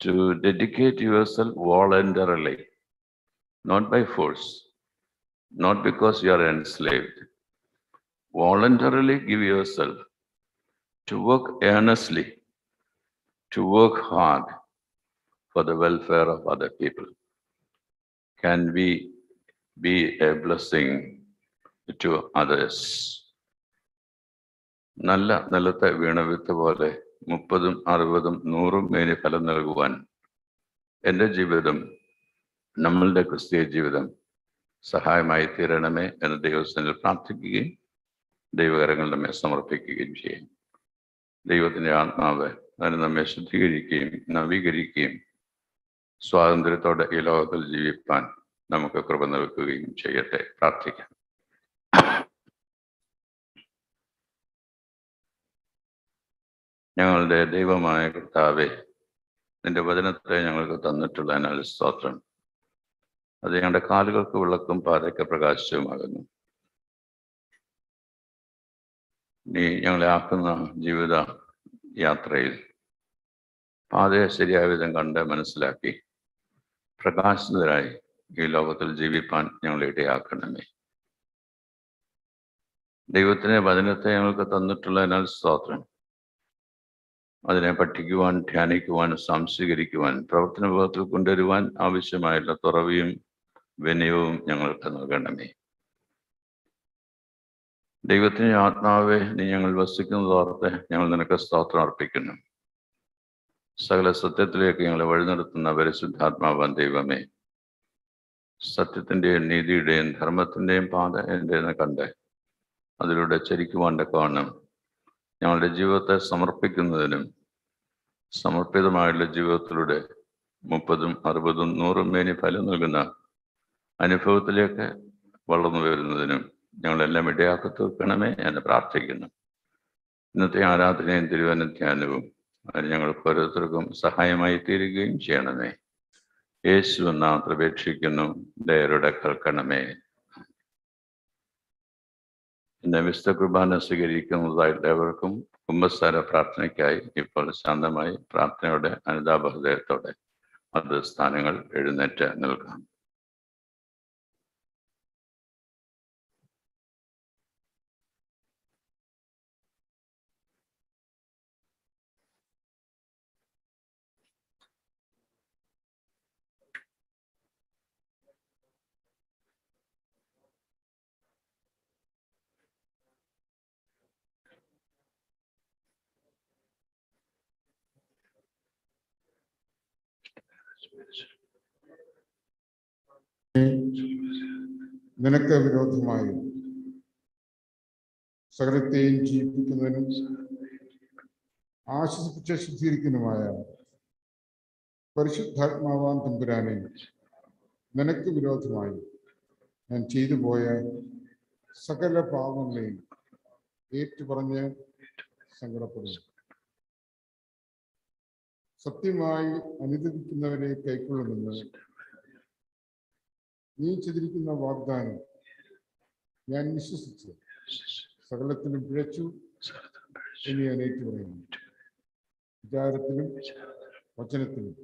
to dedicate yourself voluntarily, not by force, not because you are enslaved. Voluntarily give yourself to work earnestly, to work hard for the welfare of other people. Can we be a blessing to others? നല്ല നിലത്തെ വീണ വിത്ത് പോലെ മുപ്പതും അറുപതും നൂറും മേനി ഫലം നൽകുവാൻ എൻ്റെ ജീവിതം നമ്മളുടെ ക്രിസ്തീയ ജീവിതം സഹായമായി തീരണമേ എന്ന് ദൈവസ്ഥനിൽ പ്രാർത്ഥിക്കുകയും ദൈവകരങ്ങളുടെ മേൽ സമർപ്പിക്കുകയും ചെയ്യും. ദൈവത്തിന്റെ ആത്മാവ് അതിന് നമ്മെ ശുദ്ധീകരിക്കുകയും നവീകരിക്കുകയും സ്വാതന്ത്ര്യത്തോടെ ഈ ലോകത്തിൽ ജീവിപ്പാൻ നമുക്ക് കൃപ നൽകുകയും ചെയ്യട്ടെ. പ്രാർത്ഥിക്കാം. ഞങ്ങളുടെ ദൈവമായ കർത്താവെ നിന്റെ വചനത്തെ ഞങ്ങൾക്ക് തന്നിട്ടുള്ളതിനാൽ സ്തോത്രം. അത് ഞങ്ങളുടെ കാലുകൾക്ക് വിളക്കും പാതയ്ക്ക് പ്രകാശവുമാകുന്നു നീ ഞങ്ങളെ ആക്കുന്ന ജീവിത യാത്രയിൽ പാതയെ ശരിയായ വിധം കണ്ട് മനസ്സിലാക്കി പ്രകാശിതരായി ഈ ലോകത്തിൽ ജീവിപ്പാൻ ഞങ്ങളെ ഇടയാക്കണമേ. ദൈവത്തിന്റെ വചനത്തെ ഞങ്ങൾക്ക് തന്നിട്ടുള്ളതിനാൽ സ്തോത്രം. അതിനെ പഠിക്കുവാൻ ധ്യാനിക്കുവാൻ സംസ്വീകരിക്കുവാൻ പ്രവർത്തന വിഭാഗത്തിൽ കൊണ്ടുവരുവാൻ ആവശ്യമായുള്ള തുറവിയും വിനയവും ഞങ്ങൾക്ക് നൽകണമേ. ദൈവത്തിന്റെ ആത്മാവെ നീ ഞങ്ങൾ വസിക്കുന്നതോർത്ത് ഞങ്ങൾ നിനക്ക് സ്തോത്രം അർപ്പിക്കുന്നു. സകല സത്യത്തിലേക്ക് ഞങ്ങളെ വഴിനിർത്തുന്ന പരിശുദ്ധാത്മാവാൻ ദൈവമേ സത്യത്തിന്റെയും നീതിയുടെയും ധർമ്മത്തിന്റെയും പാത എന്തെന്ന് കണ്ട് അതിലൂടെ ചരിക്കുവാന്റെ കാണും ഞങ്ങളുടെ ജീവിതത്തെ സമർപ്പിക്കുന്നതിനും സമർപ്പിതമായുള്ള ജീവിതത്തിലൂടെ മുപ്പതും അറുപതും നൂറും മേനി ഫലം നൽകുന്ന അനുഭവത്തിലേക്ക് വളർന്നു വരുന്നതിനും ഞങ്ങളെല്ലാം ഇടയാക്കി തീർക്കണമേ എന്ന് പ്രാർത്ഥിക്കുന്നു. ഇന്നത്തെ ആരാധനയും തിരുവന ധ്യാനവും അതിന് ഞങ്ങൾ ഓരോരുത്തർക്കും സഹായമായി തീരുകയും ചെയ്യണമേ. യേശു എന്ന പ്രവേക്ഷിക്കുന്നു ദയരുടെ കേൾക്കണമേ. എന്നെ വിശുദ്ധ കുർബാന സ്വീകരിക്കുന്നതായിട്ട് ഏവർക്കും കുംഭസാര പ്രാർത്ഥനയ്ക്കായി ഇപ്പോൾ ശാന്തമായി പ്രാർത്ഥനയോടെ അനുതാപഹൃദയത്തോടെ അത് സ്ഥാനങ്ങൾ എഴുന്നേറ്റ് നിൽക്കാം. നിനക്ക് വിരോധമായി സകലത്തെയും ജീവിപ്പിക്കുന്നതിനും ആശ്വസിപ്പിച്ച് ശുദ്ധീകരിക്കുന്നതുമായ പരിശുദ്ധാത്മാവാൻ തമ്പുരാനെ നിനക്ക് വിരോധമായി ഞാൻ ചെയ്തു പോയ സകല പാവങ്ങളെയും ഏറ്റുപറഞ്ഞ് സങ്കടപ്പെടുന്നു. സത്യമായി അനുദിക്കുന്നവരെ കൈക്കൊള്ളുമെന്ന് നീ ചെയ്തിരിക്കുന്ന വാഗ്ദാനം ഞാൻ വിശ്വസിച്ചു. സകലത്തിലും പിഴച്ചു. എന്ന് ഞാൻ ഏറ്റുപറയുന്നു വിചാരത്തിലും വചനത്തിലും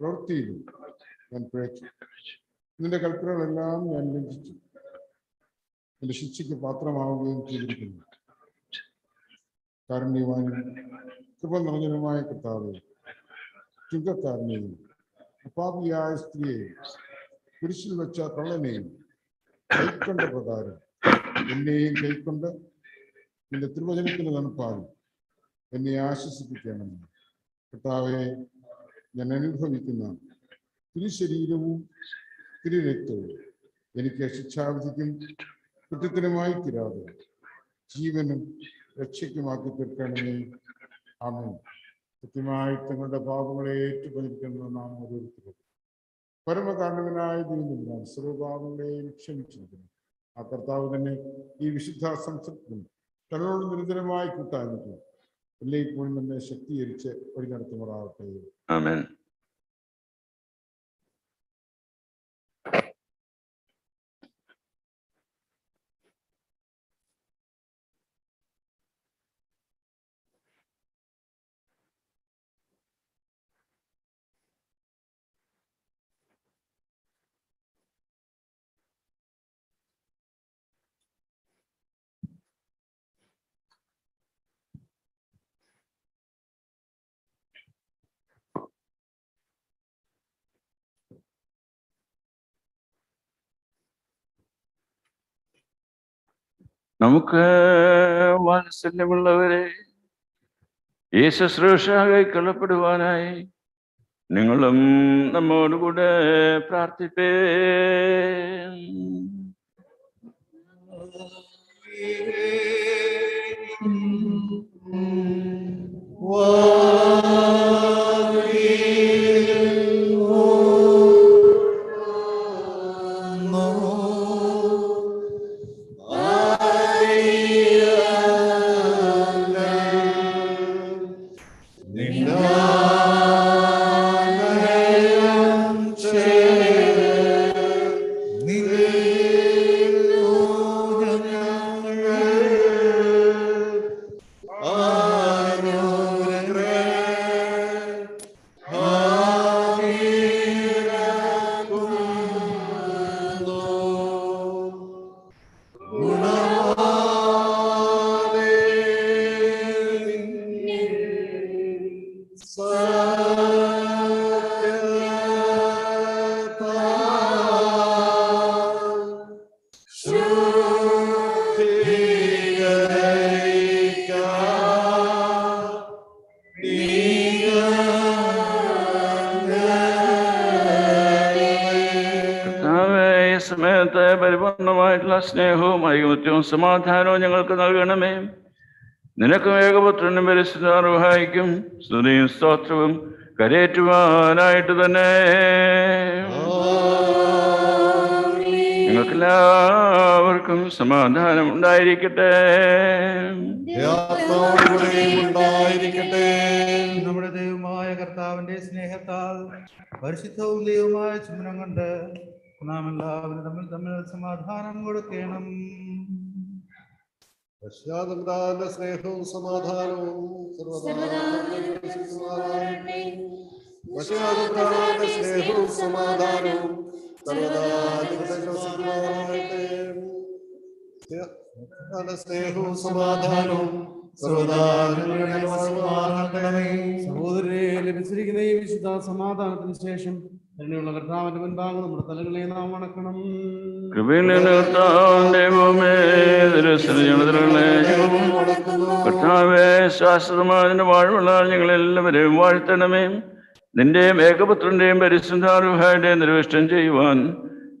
പ്രവൃത്തിയിലും ഞാൻ പിഴച്ചു. നിന്റെ കൽപ്പനകളെല്ലാം ഞാൻ ലംഘിച്ചു. എന്റെ ശിക്ഷയ്ക്ക് പാത്രമാവുകയും ചെയ്തിരിക്കുന്നു. കാരുണ്യവാനും കൃപ നിറഞ്ഞനുമായ കർത്താവ് ചുങ്കക്കാരനെയും അപ്പാപിയായ സ്ത്രീയെയും കുരിശിൽ വെച്ച കള്ളനെയും കൈക്കൊണ്ട പ്രകാരം എന്നെയും കൈക്കൊണ്ട് നിന്റെ തിരുവചനത്തിന് തണുപ്പാകും. എന്നെ ആശ്വസിപ്പിക്കണം കർത്താവെ ഞാൻ അനുഭവിക്കുന്ന തിരുശരീരവും തിരുരക്തവും എനിക്ക് ശിക്ഷാവിധിക്കും കുറ്റത്തിനുമായി തീരാതെ ജീവനും രക്ഷയ്ക്കുമാക്കി തീർക്കണമേ. ആമേൻ. കൃത്യമായി തങ്ങളുടെ പാപങ്ങളെ ഏറ്റുപതിക്കുന്ന നാം ഓരോരുത്തരും പരമകാരണവനായ ദൈവം സർവഭാവങ്ങളെയും ക്ഷമിച്ചിരിക്കുന്നു. ആ കർത്താവ് തന്നെ ഈ വിശുദ്ധ സംസത്തിനും തന്നോട് നിരന്തരമായി കൂട്ടാനിക്കും എല്ലായ്പ്പോഴും നമ്മെ ശക്തീകരിച്ച് വഴി നടത്തുമാറാവട്ടെ നമുക്ക് വാത്സല്യമുള്ളവരെ ഈ ശുശ്രൂഷ കൈക്കൊള്ളപ്പെടുവാനായി നിങ്ങളും നമ്മോടുകൂടെ പ്രാർത്ഥിപ്പേ വാ സമാധാനവും ഞങ്ങൾക്ക് നൽകണമേ. നിനക്കും ഏകപുത്രനും പരിശുദ്ധാർഹായിക്കും സ്തുതിയും സ്തോത്രവും കരയേറ്റുവാനായിട്ട് തന്നെ. നിങ്ങൾക്കെല്ലാവർക്കും സമാധാനം ഉണ്ടായിരിക്കട്ടെ. നമ്മുടെ ദൈവമായ കർത്താവിന്റെ സ്നേഹത്താൽ പരിശുദ്ധവും ദൈവമായ ചുമനം കൊണ്ട് നാം എല്ലാവരും തമ്മിൽ തമ്മിൽ സമാധാനം കൊടുക്കണം. പശ്ചാത്തലത്തിന്റെ സ്നേഹവും സമാധാനവും പശ്ചാത്തലത്തിന്റെ സ്നേഹവും സമാധാനവും സ്നേഹവും സമാധാനവും. സഹോദരരെ ലഭിച്ചിരിക്കുന്ന ഈ വിശുദ്ധ സമാധാനത്തിന് ശേഷം തന്നെയുള്ള കർത്താവിന്റെ മുൻപാകെ നമ്മുടെ തലകളെ നാം വണക്കണം കർത്താവേ കർത്താവെ വാഴ്വുള്ള ഞങ്ങളെല്ലാവരെയും വാഴ്ത്തണമേ. നിന്റെയും ഏകപുത്രന്റെയും പരിശുദ്ധാരുഹായുടെയും നിർവിഷ്ടം ചെയ്യുവാൻ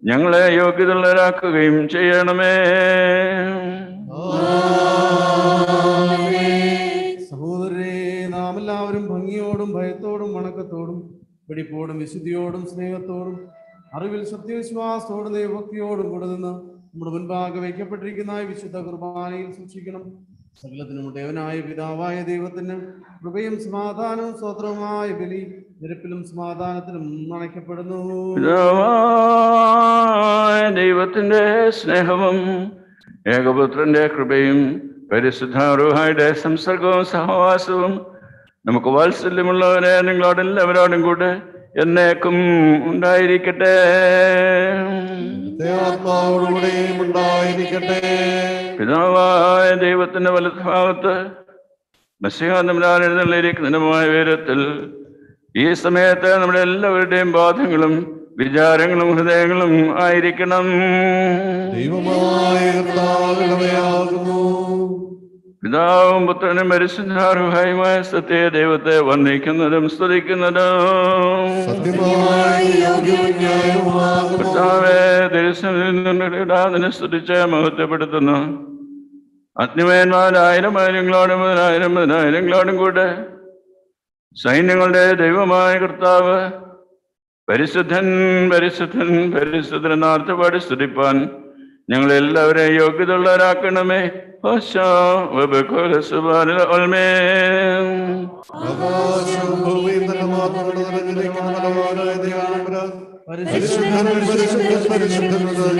ഞങ്ങളെ യോഗ്യതയുള്ളവരാക്കുകയും ചെയ്യണമേ. സഹോദരേ നാം എല്ലാവരും ഭംഗിയോടും ഭയത്തോടും വണക്കത്തോടും വെടിപ്പോടും വിശുദ്ധിയോടും സ്നേഹത്തോടും അറിവിൽ സത്യവിശ്വാസത്തോടും ദൈവഭക്തിയോടും കൂടെ നിന്ന് നമ്മുടെ മുൻപാകെ വയ്ക്കപ്പെട്ടിരിക്കുന്ന വിശുദ്ധ കുർബാനയിൽ സൂക്ഷിക്കണം. സകലത്തിനും ദേവനായ പിതാവായ ദൈവത്തിന് കൃപയും സമാധാനവും സ്വതന്ത്രവുമായ ബലി നിരപ്പിലും സമാധാനത്തിലും അണയ്ക്കപ്പെടുന്നു ദൈവത്തിന്റെ സ്നേഹവും ഏകപുത്രന്റെ കൃപയും പരിശുദ്ധാരുഹായുടെ സംസർഗവും സഹവാസവും നമുക്ക് വാത്സല്യമുള്ളവരെ നിങ്ങളോട് എല്ലാവരോടും കൂടെ എന്നേക്കും ഉണ്ടായിരിക്കട്ടെ. പിതാവായ ദൈവത്തിന്റെ വലതുഭാഗത്ത് മത്സ്യകാന്തമില്ലാൻ എഴുന്നള്ളിയിരിക്കുന്നതിനുമായ ഉയരത്തിൽ ഈ സമയത്ത് നമ്മുടെ എല്ലാവരുടെയും ബാധങ്ങളും വിചാരങ്ങളും ഹൃദയങ്ങളും ആയിരിക്കണം. ദൈവമായ പിതാവും പുത്രനും പരിശുദ്ധാർഹായുമായ സത്യ ദൈവത്തെ വന്ദിക്കുന്നതും സ്തുതിക്കുന്നതും. കർത്താവെ സ്തുതിച്ച് മഹത്വപ്പെടുത്തുന്നു. അഗ്നിമയന്മാരായിരം ആയിരങ്ങളോടും പതിനായിരം പതിനായിരങ്ങളോടും കൂടെ സൈന്യങ്ങളുടെ ദൈവമായ കർത്താവ് പരിശുദ്ധൻ പരിശുദ്ധൻ പരിശുദ്ധൻ നാർത്തപാടി സ്തുതിപ്പാൻ ഞങ്ങൾ എല്ലാവരെയും യോഗ്യതയുള്ളവരാക്കണമേ. പരിശുദ്ധൻ പരിശുദ്ധൻ പരിശുദ്ധൻ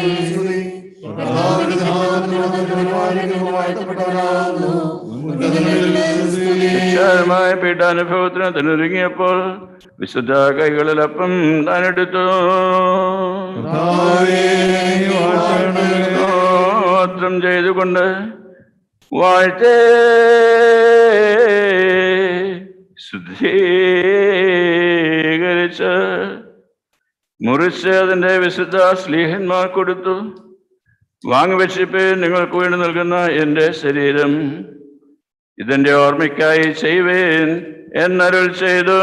നാമത്തിൽ വാഴ്ത്തപ്പെട്ടവനാകുന്നു ഉന്നതങ്ങളിൽ സ്തുതി. വിശാലമായ പീഠാനുഭവത്തിന് തന്നൊരുങ്ങിയപ്പോൾ വിശുദ്ധ കൈകളിൽ അപ്പം താനെടുത്തു ചെയ്തുകൊണ്ട് വാഴ്ത്തേ. ശുദ്ധീകരിച്ച് മുറിച്ച് അതിന്റെ വിശുദ്ധ സ്ലീഹന്മാർ കൊടുത്തു. വാങ്ങിവെച്ചിപ്പ് നിങ്ങൾക്ക് വേണ്ടി നൽകുന്ന എന്റെ ശരീരം ഇതിന്റെ ഓർമ്മയ്ക്കായി ചെയ്യുവേൻ എന്നരുൾ ചെയ്തു.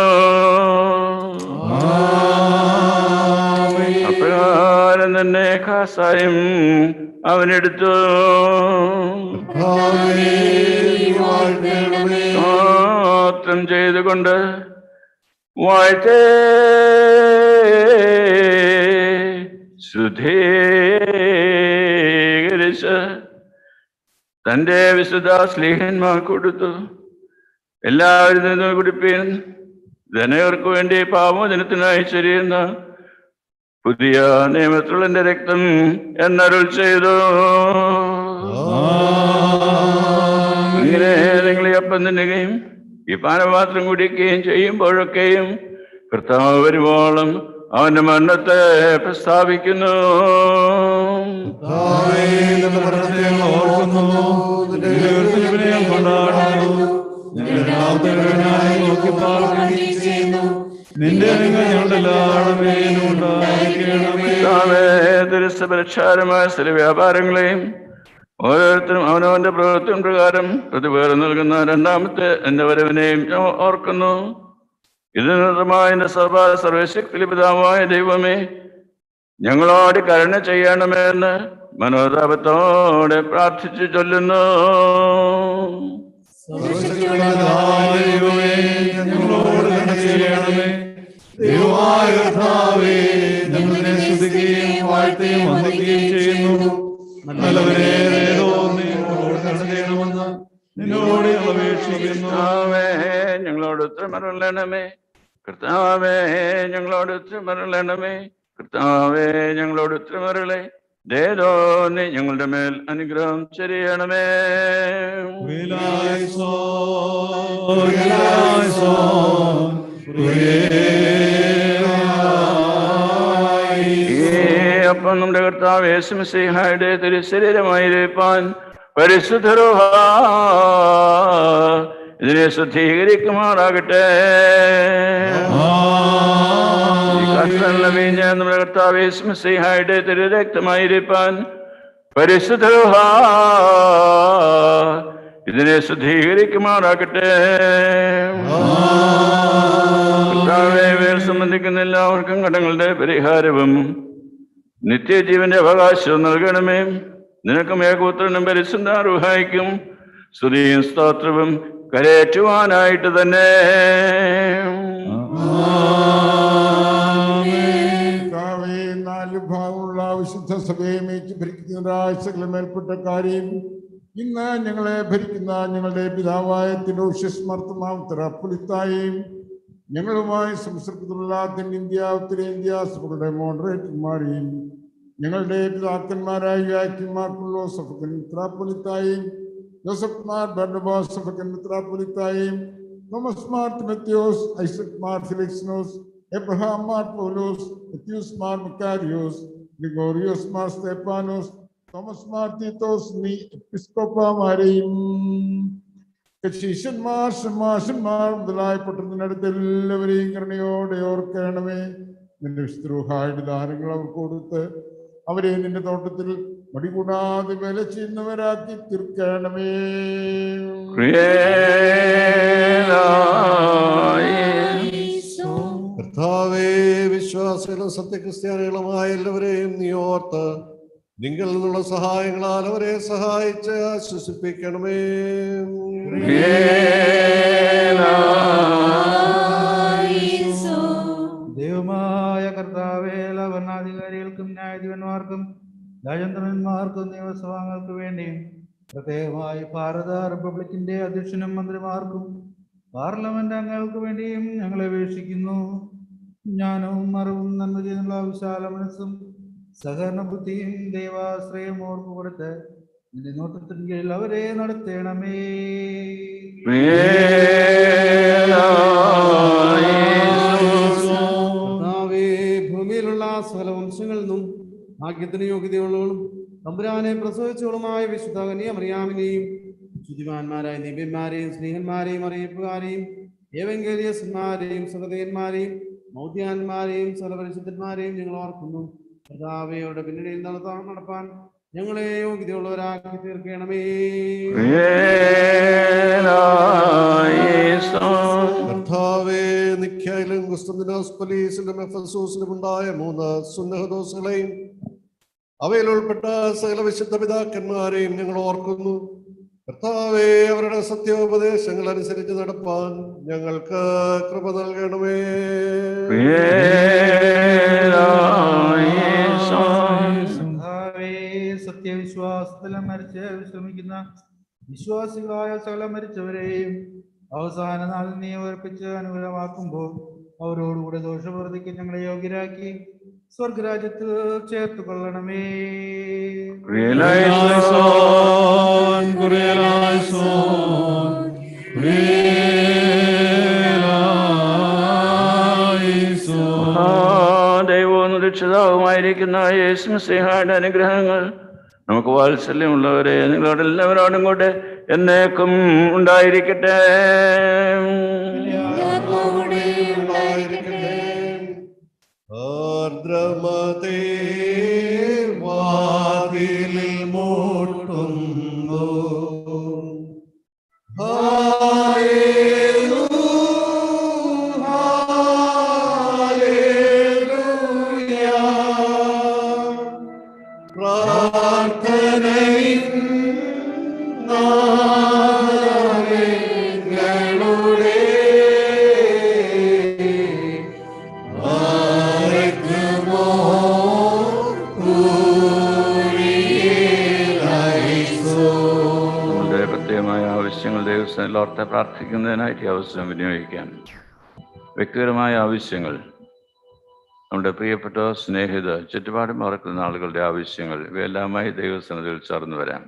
തന്നെ കാസായും അവനെടുത്തു. മാത്രം ചെയ്തുകൊണ്ട് വാഴ്ത്തേ. ശുദ്ധീകരിച്ച് തന്റെ വിശുദ്ധ സ്നേഹന്മാർ കൊടുത്തു. എല്ലാവരും നിന്ന് കുടിപ്പീൻ ധനയർക്ക് വേണ്ടി പാമോചനത്തിനായി ചെരിയുന്ന പുതിയ നിയമത്തിലുള്ള എന്റെ രക്തം എന്നരുൾ ചെയ്തു. ഇങ്ങനെ നിങ്ങൾ ഈ അപ്പം തിന്നുകയും ഈ പാനപാത്രം കുടിക്കുകയും ചെയ്യുമ്പോഴൊക്കെയും കർത്താവ് വരുവോളം അവന്റെ മരണത്തെ പ്രസ്താവിക്കുന്നു. നിന്റെ സ്ഥല വ്യാപാരങ്ങളെയും ഓരോരുത്തരും അവനവന്റെ പ്രവൃത്തി പ്രകാരം പ്രതിപകരം നൽകുന്ന രണ്ടാമത്തെ എന്റെ വരവിനെയും ഞാൻ ഓർക്കുന്നു. ഇതിനുമായ എന്റെ സർവ സർവശക്തി പിതാവായ ദൈവമേ ഞങ്ങളോട് കരുണ ചെയ്യണമെന്ന് മനോതാപത്തോടെ പ്രാർത്ഥിച്ചു ചൊല്ലുന്നു. ഞങ്ങളോട് കരുണ ചെയ്യണമേ. ദൈവമായ കർത്താവേ ഞങ്ങളെ സ്തുതിക്കുകയും വാഴ്ത്തുകയും വന്ദിക്കുകയും ചെയ്യുന്നു. നല്ലവരെ ചെയ്യണമെന്ന് ഞങ്ങൾ അപേക്ഷിക്കുന്നു. ഞങ്ങളോട് ഉത്തരമരുളണമേ. കർത്താവേ ഞങ്ങളോട് ഉത്തരമരുളണമേ. കർത്താവേ ഞങ്ങളോട് ഉത്തരമരുളേ. ദേതോന്നി ഞങ്ങളുടെ മേൽ അനുഗ്രഹം ചെറിയണമേ ഈ അപ്പം നമ്മുടെ കർത്താവ് യേശുമിസിഹായുടെ തിരു ശരീരമായിരിക്കാൻ പരിശുദ്ധരോഹ ഇതിനെ ശുദ്ധീകരിക്കുമാറാകട്ടെ. കർത്തനുള്ള വീഞ്ഞ നമ്മുടെ കർത്താവ് യേശുമിസിഹായുടെ തിരു രക്തമായിരിക്കാൻ പരിശുദ്ധരോഹ ഇതിനെ ശുദ്ധീകരിക്കുമാറാകട്ടെ. കർത്താവേ സംബന്ധിക്കുന്ന എല്ലാവർക്കും കടങ്ങളുടെ പരിഹാരവും നിത്യജീവന്റെ അവകാശവും നൽകണമേ. നിനക്കും ഏകോത്രനും പരിശുദ്ധാർഹായിക്കും സ്തുതിയും സ്തോത്രവും കരയേറ്റുവാനായിട്ട് തന്നെ. കർത്താവേ, നാല് ഭാഗമുള്ള വിശുദ്ധ സഭയെ മേച്ച് മേൽപ്പെട്ട കാര്യം ഇന്ന് ഞങ്ങളെ ഭരിക്കുന്ന ഞങ്ങളുടെ പിതാവായ തിരോഷ്യസ് മർത്തമാവത്തറപ്പുലിത്തായും ഞങ്ങളുമായി സംസർഗത്തിലുള്ള തെന്നിന്ത്യ ഉത്തരേന്ത്യ സഭകളുടെ മോഡറേറ്റർമാരെയും ഞങ്ങളുടെ പിതാക്കന്മാരായ വ്യാക്കിമാർക്കുള്ള സഫക്കൻ മിത്രാപ്പൊലിത്തായും ജോസഫ് മാർ ബർണബാസ് സഫക്കൻ മിത്രാപ്പൊലിത്തായും തോമസ് മാർ തിമത്യോസ് ഐസക് മാർ ഫിലിക്സ്നോസ് എബ്രഹാം മാർ പൗലോസ് എത്യൂസ് മാർ മിക്കാരിയോസ് ഗ്രിഗോറിയോസ് മാർ സ്തേപ്പാനോസ് തോമസ് മാർ തീത്തോസ് നീ എപ്പിസ്കോപ്പമാരെയും ശിഷ്യന്മാർ ഷമാഷന്മാർ മുതലായ പട്ടണത്തിനടുത്ത് എല്ലാവരെയും കരുണയോടെ ഓർക്കണമേ. നിന്റെ വിസ്തൃഹായുടെ ദാനങ്ങൾ അവർക്ക് കൊടുത്ത് അവരെ നിന്റെ തോട്ടത്തിൽ മടികൂടാതെ വില ചെയ്യുന്നവരാക്കി തീർക്കണമേ. കർത്താവേ വിശ്വാസികളും സത്യക്രിസ്ത്യാനികളുമായ എല്ലാവരെയും നീ ഓർത്ത് നിങ്ങളിൽ നിന്നുള്ള സഹായങ്ങളാൽ അവരെ സഹായിച്ച് ആശ്വസിപ്പിക്കണമേ. ദൈവമായ കർത്താവേ ഭരണാധികാരികൾക്കും ന്യായാധിപന്മാർക്കും രാജേന്ദ്രന്മാർക്കും നിയമസഭാംഗങ്ങൾക്ക് വേണ്ടിയും പ്രത്യേകമായി ഭാരത റിപ്പബ്ലിക്കിന്റെ അധ്യക്ഷനും മന്ത്രിമാർക്കും പാർലമെന്റ് അംഗങ്ങൾക്ക് വേണ്ടിയും ഞങ്ങളെ അപേക്ഷിക്കുന്നു. ജ്ഞാനവും അറിവും നന്മ ചെയ്യുന്നുള്ള വിശാല മനസ്സും സഹകരണ ബുദ്ധിയും ദൈവാശ്രയം ഓർക്കു കൊടുത്ത് നിന്റെ നോട്ടത്തിന് കീഴിൽ അവരെ നടത്തണമേ. ഭൂമിയിലുള്ള സകല വംശങ്ങളിൽ നിന്നും ഭാഗ്യത്തിന് യോഗ്യതയുള്ളവളും തമ്പുരാനെ പ്രസവിച്ചവളുമായ വിശുദ്ധ കന്യാമറിയാമിനെയും ശുചിമാന്മാരായ ദിവ്യന്മാരെയും സ്നേഹന്മാരെയും അറിയിപ്പുകാരെയും ഏവങ്കേരിയസ്മാരെയും സഹതയന്മാരെയും മൗദ്യാന്മാരെയും സകലപരിശുദ്ധന്മാരെയും ഞങ്ങൾ ഓർക്കുന്നു. കർത്താവയുടെ പിന്നണിയിൽ നടത്താൻ നടപ്പാൻ ഞങ്ങളെ യോഗ്യതയുള്ളവരാക്കി തീർക്കണമേ. കർത്താവേ നിഖ്യയിലും കുസ്തന്തിനോസ് പോലീസിലും എഫസൂസിലും ഉണ്ടായ മൂന്ന് സുന്നഹദോസുകളെയും അവയിൽ ഉൾപ്പെട്ട സകല വിശുദ്ധ പിതാക്കന്മാരെയും ഞങ്ങൾ ഓർക്കുന്നു. കർത്താവേ അവരുടെ സത്യോപദേശങ്ങൾ അനുസരിച്ച് നടപ്പാൻ ഞങ്ങൾക്ക് കൃപ നൽകണമേ. സത്യവിശ്വാസത്തിലും മരിച്ച് വിശ്രമിക്കുന്ന വിശ്വാസികളായ സകല മരിച്ചവരെയും അവസാന നാളിൽ നീ ഉറപ്പിച്ച് അനുകൂലമാക്കുമ്പോൾ അവരോടുകൂടെ ദോഷപ്രതിക്ക് ഞങ്ങളെ യോഗ്യരാക്കി സ്വർഗരാജ്യത്തിൽ ചേർത്ത് കൊള്ളണമേ ദൈവം. ദൈവവും രക്ഷിതാവുമായിരിക്കുന്ന യേശു സിഹായുടെ അനുഗ്രഹങ്ങൾ നമുക്ക് വാത്സല്യമുള്ളവരെ നിങ്ങളോട് എല്ലാവരോടും കൂടെ എന്നേക്കും ഉണ്ടായിരിക്കട്ടെ. ആത്മാവോടെ ഉണ്ടായിരിക്കട്ടെ. ആർദ്രമതേ വാതിലിൽ മൂട്ടുന്നു. ഹാലേലൂ, ഓർത്ത് പ്രാർത്ഥിക്കുന്നതിനായിട്ട് അവസരം വിനിയോഗിക്കാം വ്യക്തിപരമായ ആവശ്യങ്ങൾ നമ്മുടെ പ്രിയപ്പെട്ട സ്നേഹിത ചുറ്റുപാടും മറക്കുന്ന ആളുകളുടെ ആവശ്യങ്ങൾ ഇവയെല്ലാമായി ദൈവസന്നിധിയിൽ ചേർന്ന് വരാം.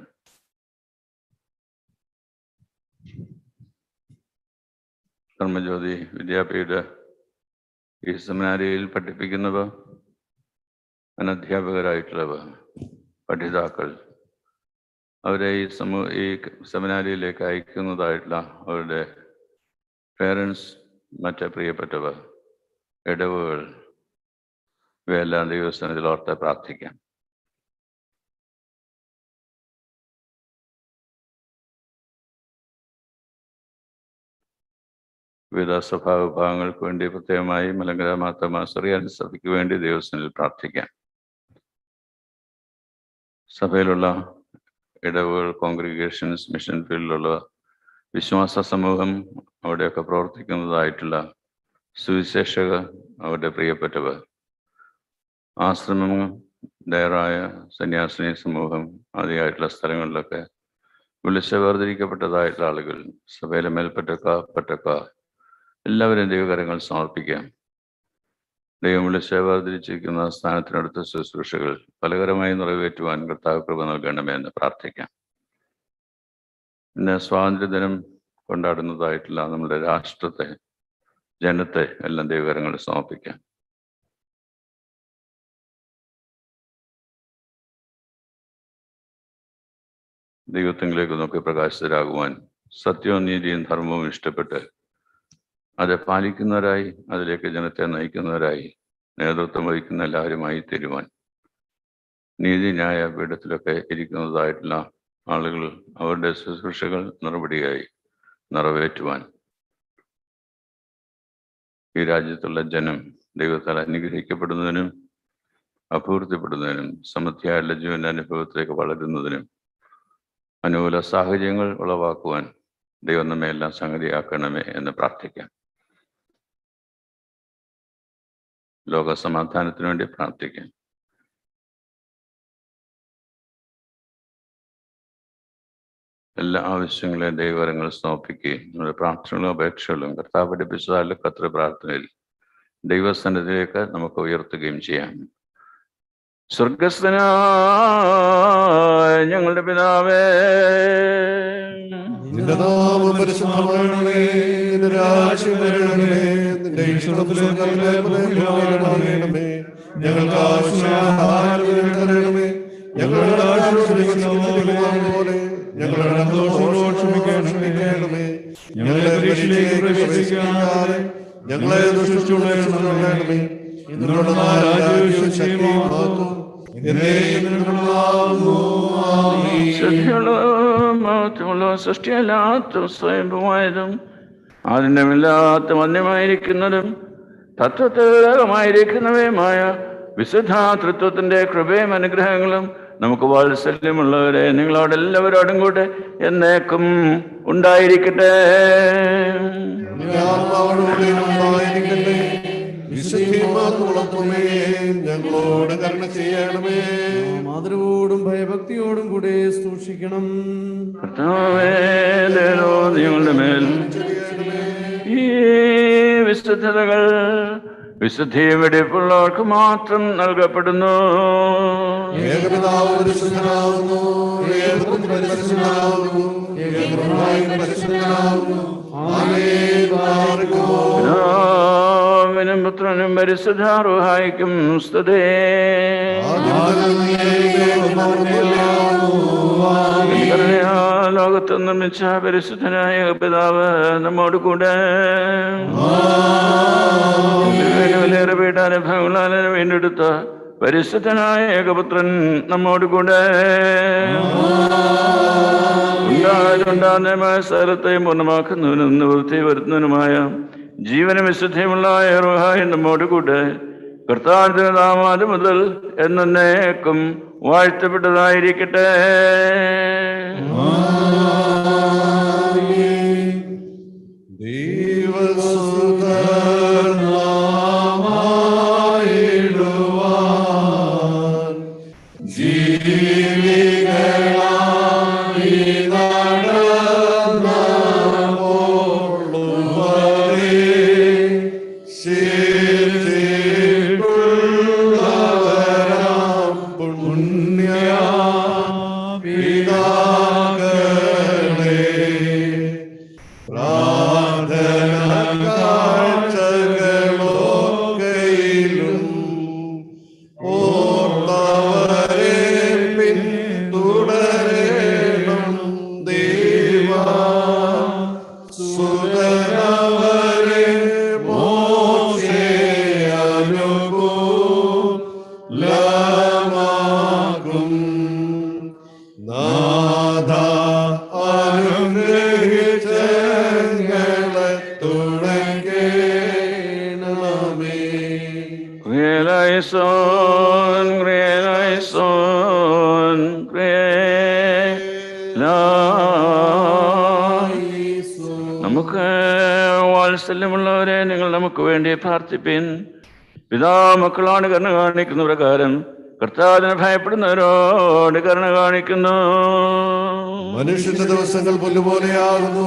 ധർമ്മജ്യോതി വിദ്യാപീഠ ഈ സെമിനാരിയിൽ പഠിപ്പിക്കുന്നവ അനധ്യാപകരായിട്ടുള്ളവ പഠിതാക്കൾ അവരെ ഈ സമൂ ഈ സെമിനാരിയിലേക്ക് അയക്കുന്നതായിട്ടുള്ള അവരുടെ പേരൻസ് മറ്റ് പ്രിയപ്പെട്ടവർ ഇടവുകൾ ഇവയെല്ലാം ദൈവസ്ഥാനത്തിൽ ഓർത്ത് പ്രാർത്ഥിക്കാം. വിവിധ സ്വഭാവ വിഭാഗങ്ങൾക്ക് വേണ്ടി പ്രത്യേകമായി മലങ്കര മാത്തമ ചെറിയ സഭയ്ക്ക് വേണ്ടി ദൈവസ്ഥാനിൽ പ്രാർത്ഥിക്കാം. സഭയിലുള്ള ഇടവുകൾ കോൺഗ്രിഗേഷൻസ് മിഷൻ ഫീൽഡിലുള്ള വിശ്വാസ സമൂഹം അവിടെയൊക്കെ പ്രവർത്തിക്കുന്നതായിട്ടുള്ള സുവിശേഷകർ അവരുടെ പ്രിയപ്പെട്ടവർ. ആശ്രമം ഡയറായ സന്യാസിനി സമൂഹം ആദ്യമായിട്ടുള്ള സ്ഥലങ്ങളിലൊക്കെ വിളിച്ച് വേർതിരിക്കപ്പെട്ടതായിട്ടുള്ള ആളുകൾ സഭയിലെ മേൽപ്പെട്ടക്ക പെട്ടക്ക എല്ലാവരും ദൈവകരങ്ങൾ സമർപ്പിക്കാം. ദൈവം വിളിച്ചേവാതിരിച്ചിരിക്കുന്ന സ്ഥാനത്തിനടുത്ത ശുശ്രൂഷകൾ ഫലകരമായി നിറവേറ്റുവാൻ കർത്താവ് കൃപ നൽകണമേ എന്ന് പ്രാർത്ഥിക്കാം. പിന്നെ സ്വാതന്ത്ര്യദിനം കൊണ്ടാടുന്നതായിട്ടുള്ള നമ്മുടെ രാഷ്ട്രത്തെ ജനത്തെ എല്ലാം ദൈവകരങ്ങളിൽ സമർപ്പിക്കാം. ദൈവത്തിങ്കിലേക്ക് നോക്കി പ്രകാശിതരാകുവാൻ സത്യവും നീതിയും ധർമ്മവും ഇഷ്ടപ്പെട്ട് അത് പാലിക്കുന്നവരായി അതിലേക്ക് ജനത്തെ നയിക്കുന്നവരായി നേതൃത്വം വഹിക്കുന്ന എല്ലാവരുമായി തീരുവാൻ നീതിന്യായ പീഠത്തിലൊക്കെ ഇരിക്കുന്നതായിട്ടുള്ള ആളുകൾ അവരുടെ ശുശ്രൂഷകൾ നടപടിയായി നിറവേറ്റുവാൻ. ഈ രാജ്യത്തുള്ള ജനം ദൈവത്താൽ അനുഗ്രഹിക്കപ്പെടുന്നതിനും അഭിവൃദ്ധിപ്പെടുന്നതിനും സമൃദ്ധിയായുള്ള ജീവന്റെ അനുഭവത്തിലേക്ക് വളരുന്നതിനും അനുകൂല സാഹചര്യങ്ങൾ ഉളവാക്കുവാൻ ദൈവം നമ്മെ എല്ലാം സംഗതിയാക്കണമേ എന്ന് പ്രാർത്ഥിക്കാം. ലോക സമാധാനത്തിനു വേണ്ടി പ്രാർത്ഥിക്കാം എല്ലാ ആവശ്യങ്ങളെയും ദൈവങ്ങൾ സമർപ്പിക്കുകയും നമ്മുടെ പ്രാർത്ഥനകളും അപേക്ഷകളും കർത്താവ് പഠിപ്പിച്ചതായാലും കത്ര പ്രാർത്ഥനയിൽ ദൈവസന്നിധിയിലേക്ക് നമുക്ക് ഉയർത്തുകയും ചെയ്യാം. സ്വർഗസ്ഥനായ ഞങ്ങളുടെ പിതാവേ. നിന്റെ നാമം പരിശുദ്ധമാണമേ രാജ്യം വരണമേ. ഞങ്ങളെ പരീക്ഷയിലേക്ക് സൃഷ്ടിയല്ലാത്ത സ്വയംഭമായതും ആദിന്യമില്ലാത്ത മന്യമായിരിക്കുന്നതും തത്വത്തിലകമായിരിക്കുന്നവയുമായ വിശുദ്ധ തൃത്വത്തിന്റെ കൃപയും അനുഗ്രഹങ്ങളും നമുക്ക് വാത്സല്യമുള്ളവരെ നിങ്ങളോട് എല്ലാവരോടും കൂടെ എന്നേക്കും ഉണ്ടായിരിക്കട്ടെ. ഞങ്ങളോട് കരുണ ചെയ്യണമേ. മാതൃവോടും ഭയഭക്തിയോടും കൂടെ സൂക്ഷിക്കണം നിങ്ങളുടെ മേൽ വിശുദ്ധതകൾ വിശുദ്ധിയും വെടിപ്പുള്ളവർക്ക് മാത്രം നൽകപ്പെടുന്നു. ഏകപിതാവ് പുത്രനും പരിശുദ്ധാറുഹായിക്കും സ്തുതേ. ലോകത്ത് നിർമ്മിച്ച പരിശുദ്ധനായ പിതാവ് നമ്മോട് കൂടെ. വിലയേറെ പീഠാനുഭവങ്ങളാൽ വീണ്ടെടുത്ത പരിശുദ്ധനായ ഏകപുത്രൻ നമ്മോട് കൂടെ. ഉണ്ടാകുന്നതുമായ സ്ഥലത്തെയും പൂർണമാക്കുന്നതിനും നിവൃത്തി വരുത്തുന്നതിനുമായ ജീവനും വിശുദ്ധിയുമുള്ള ഏറുഹായി നമ്മോട് കൂടെ കർത്താവിന്റെ നാമാത് മുതൽ എന്നേക്കും വാഴ്ത്തപ്പെട്ടതായിരിക്കട്ടെ. പ്രാർത്ഥനകാഴ്ചകളൊക്കെയിലും നമുക്ക് വേണ്ടി പ്രാർത്ഥിപ്പിൻ. പിതാ മക്കളാണ് കരുണ കാണിക്കുന്ന പ്രകാരം കർത്താവിനെ ഭയപ്പെടുന്നവരോട് കരുണ കാണിക്കുന്നു. മനുഷ്യന്റെ ദിവസങ്ങൾ പുല്ലുപോലെയാകുന്നു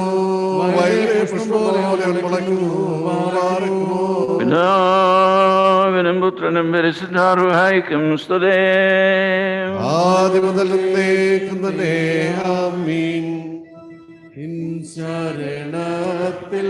പിതാവിനും പുത്രനും പരിശുദ്ധാർഹായിക്കും സ്തുതേ ആദ്യം മുതൽ എന്നേക്കും തന്നെ. ആമീൻ. ശരണത്തിൽ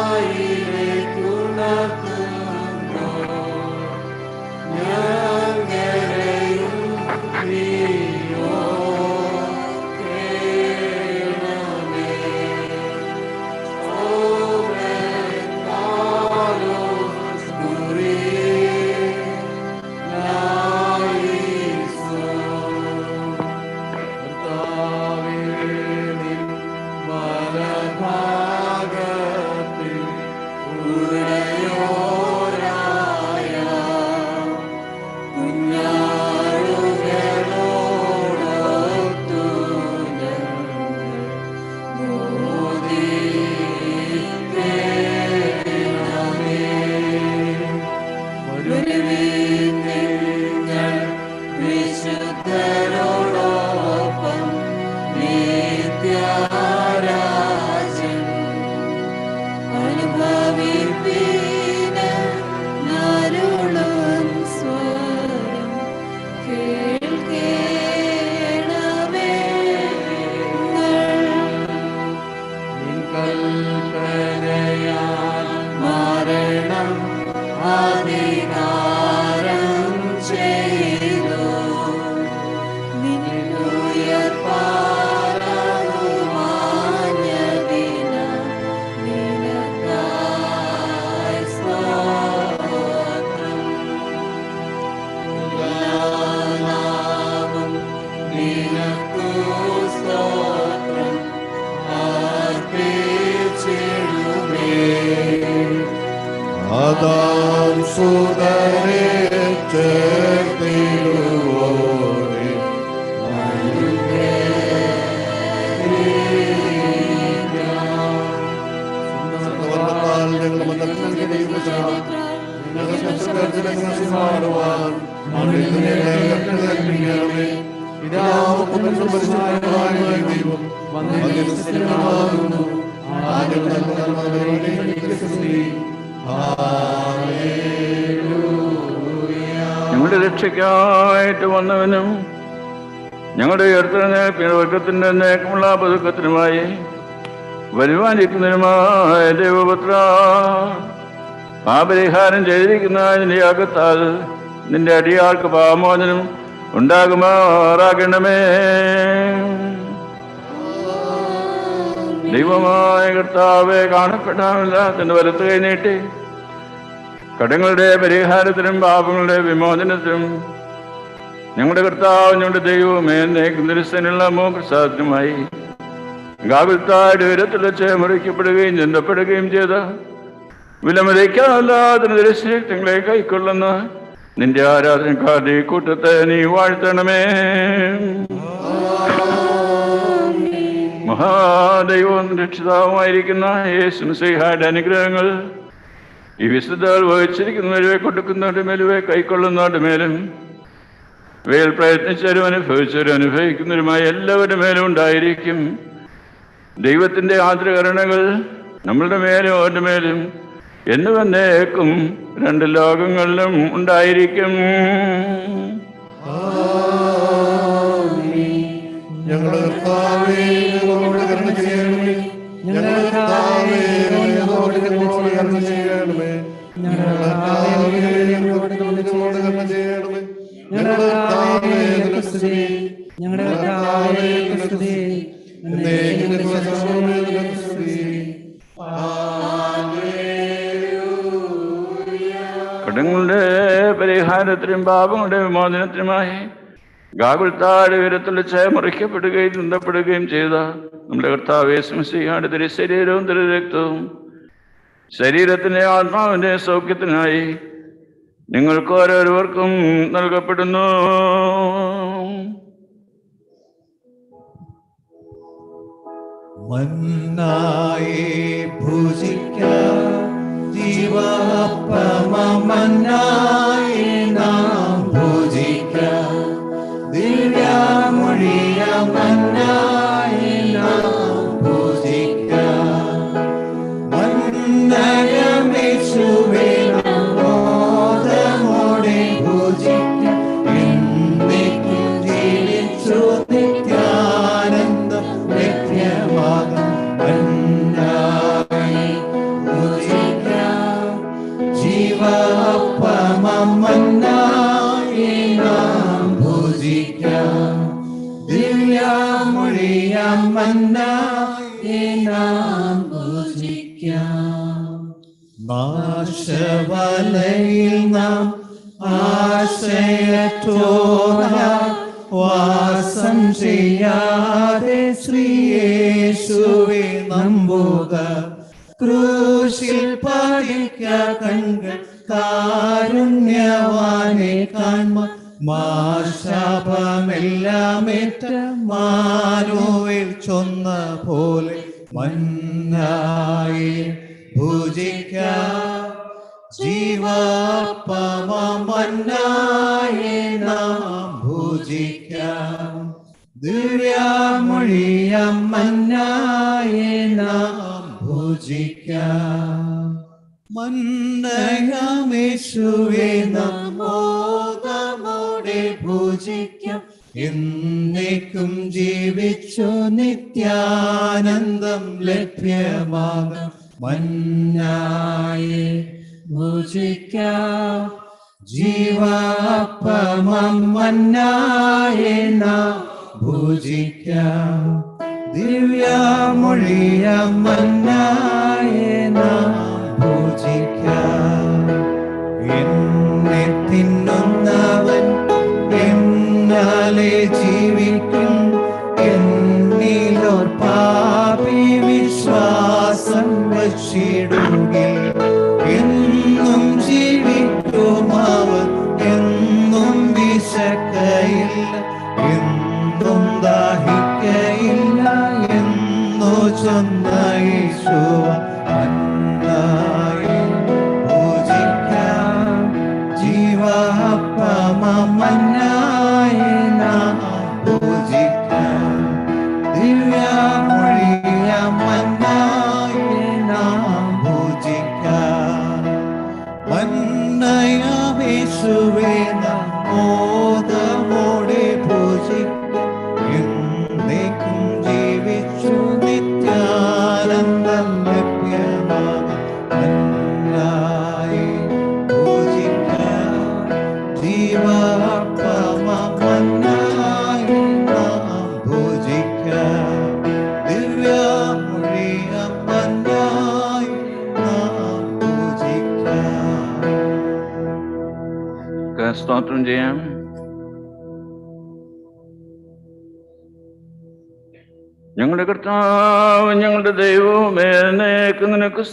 വർഗത്തിന്റെ നേക്കമുള്ള പതുക്കത്തിനുമായി വരുവാനിരിക്കുന്നതിനുമായ ദൈവപുത്ര പാപരിഹാരം ചെയ്തിരിക്കുന്ന നിന്റെ അകത്താൽ നിന്റെ അടിയാൾക്ക് പാമോചനം ഉണ്ടാകുമാറാകണമേ. ദൈവമായ കർത്താവെ കാണപ്പെടാമില്ല എന്ന് വലത്ത് കൈ നീട്ടി കടങ്ങളുടെ പരിഹാരത്തിനും പാപങ്ങളുടെ വിമോചനത്തിനും ഞങ്ങളുടെ കർത്താവ് ഞങ്ങളുടെ ദൈവമേ നിരസനുള്ള മോക്സാധ്യമായി ഗാവിൽത്താടി ഉയരത്തിൽ വെച്ച് മുറിക്കപ്പെടുകയും ചിന്തപ്പെടുകയും ചെയ്ത വിലമതിക്കാല്ലാതെ ദൃശ്യങ്ങളെ കൈക്കൊള്ളുന്ന നിന്റെ ആരാധനക്കാരുടെ ഈ കൂട്ടത്തെ നീ വാഴ്ത്തണമേ. മഹാദൈവം രക്ഷിതാവുമായിരിക്കുന്ന യേശു മിശിഹായുടെ അനുഗ്രഹങ്ങൾ ഈ വിശുദ്ധകൾ വഹിച്ചിരിക്കുന്നവരെ കൊടുക്കുന്നവരുടെ മേലുവേ കൈക്കൊള്ളുന്നവരുടെ മേലും വേൽ പ്രയത്നിച്ചവരും അനുഭവിച്ചവരും അനുഭവിക്കുന്നവരുമായ എല്ലാവരുടെ മേലും ഉണ്ടായിരിക്കും. ദൈവത്തിന്റെ ആദ്രകരണകൾ നമ്മളുടെ മേലും അവരുടെ മേലും എന്ന് വന്നേക്കും. രണ്ട് ലോകങ്ങളിലും ഉണ്ടായിരിക്കും. ഞങ്ങളുടെ പരിഹാരത്തിനും പാപങ്ങളുടെ വിമോചനത്തിനുമായി ഗാകുൽത്താട് ഉയരത്തിൽ വെച്ച് മുറിക്കപ്പെടുകയും ചിന്തപ്പെടുകയും ചെയ്ത നമ്മുടെ കർത്താവേ തിരു ശരീരവും തിരു രക്തവും ശരീരത്തിന്റെ ആത്മാവിന്റെ സൗഖ്യത്തിനായി നിങ്ങൾക്ക് ഓരോരുവർക്കും നൽകപ്പെടുന്നു. മന്നായി ഭുജിക്കാം. ജീവാപ്പമന്നായി നാം ഭുജിക്കാം. ദിവ്യമൊഴിയമന്നായി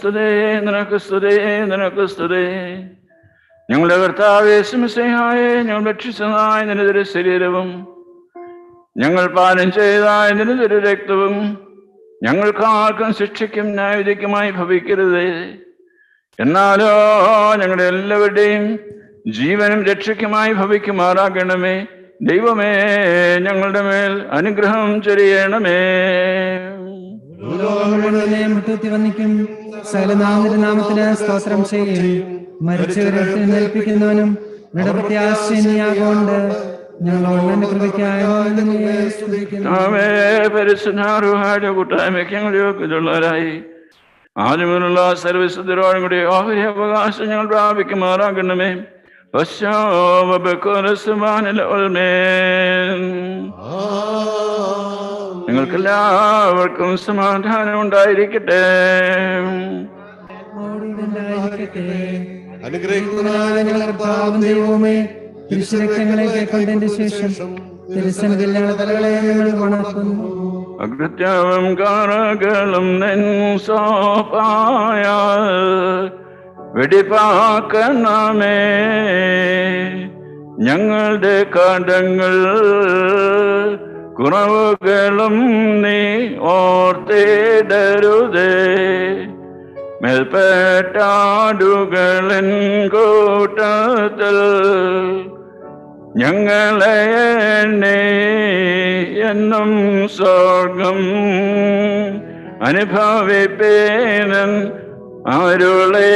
സ്തുതേ നിനക്ക് സ്തുതേ ഞങ്ങളുടെ കർത്താവേ ഞങ്ങൾ ഭക്ഷിച്ചതായ നിനതൊരു ശരീരവും ഞങ്ങൾ പാലം ചെയ്തായ നിനതൊരു രക്തവും ഞങ്ങൾക്ക് ആർക്കും ശിക്ഷയ്ക്കും ന്യായവിധിക്കുമായി ഭവിക്കരുത്. എന്നാലോ ഞങ്ങളുടെ എല്ലാവരുടെയും ജീവനും രക്ഷയ്ക്കുമായി ഭവിക്കുമാറാകണമേ. ദൈവമേ ഞങ്ങളുടെ മേൽ അനുഗ്രഹം ചൊരിയണമേ. സകലനാമത്തിന്റെ നാമത്തിന് സ്തോത്രം ചെയ്യും. മരിച്ചവരെ എഴുന്നേൽപ്പിക്കുന്നവനും പ്രത്യാശനിയാകൊണ്ട് പരിശുദ്ധാറുഹായുടെ കൂട്ടായ്മയ്ക്ക് ഞങ്ങൾ യോഗ്യതയുള്ളവരായി ആദ്യമുള്ള സർവശുദ്ധരോടും കൂടി ഓഹരി അവകാശം ഞങ്ങൾ പ്രാപിക്കുമാറാകണമേ നിങ്ങൾക്കെല്ലാവർക്കും സമാധാനം ഉണ്ടായിരിക്കട്ടെ അകൃത്യാവം അനുഗ്രഹിക്കുന്നവനായ നെൻസോപായ ശേഷം തിരുസന്നിധിയിൽ ഞങ്ങളുടെ തലകളെ ഞങ്ങൾ വണക്കുന്നു അകൃത്യവും കാറകളും നെൻസോപ്പായ വെടിപ്പാക്കണമേ. ഞങ്ങളുടെ കടങ്ങൾ കുറവുകളും നീ ഓർത്തിടരുതേ. മേൽപ്പെട്ടാടുകളിൻ കൂട്ടത്തിൽ ഞങ്ങളെ എന്നും സ്വർഗം അനുഭവിപ്പേനൻ അരുളേടണമേ.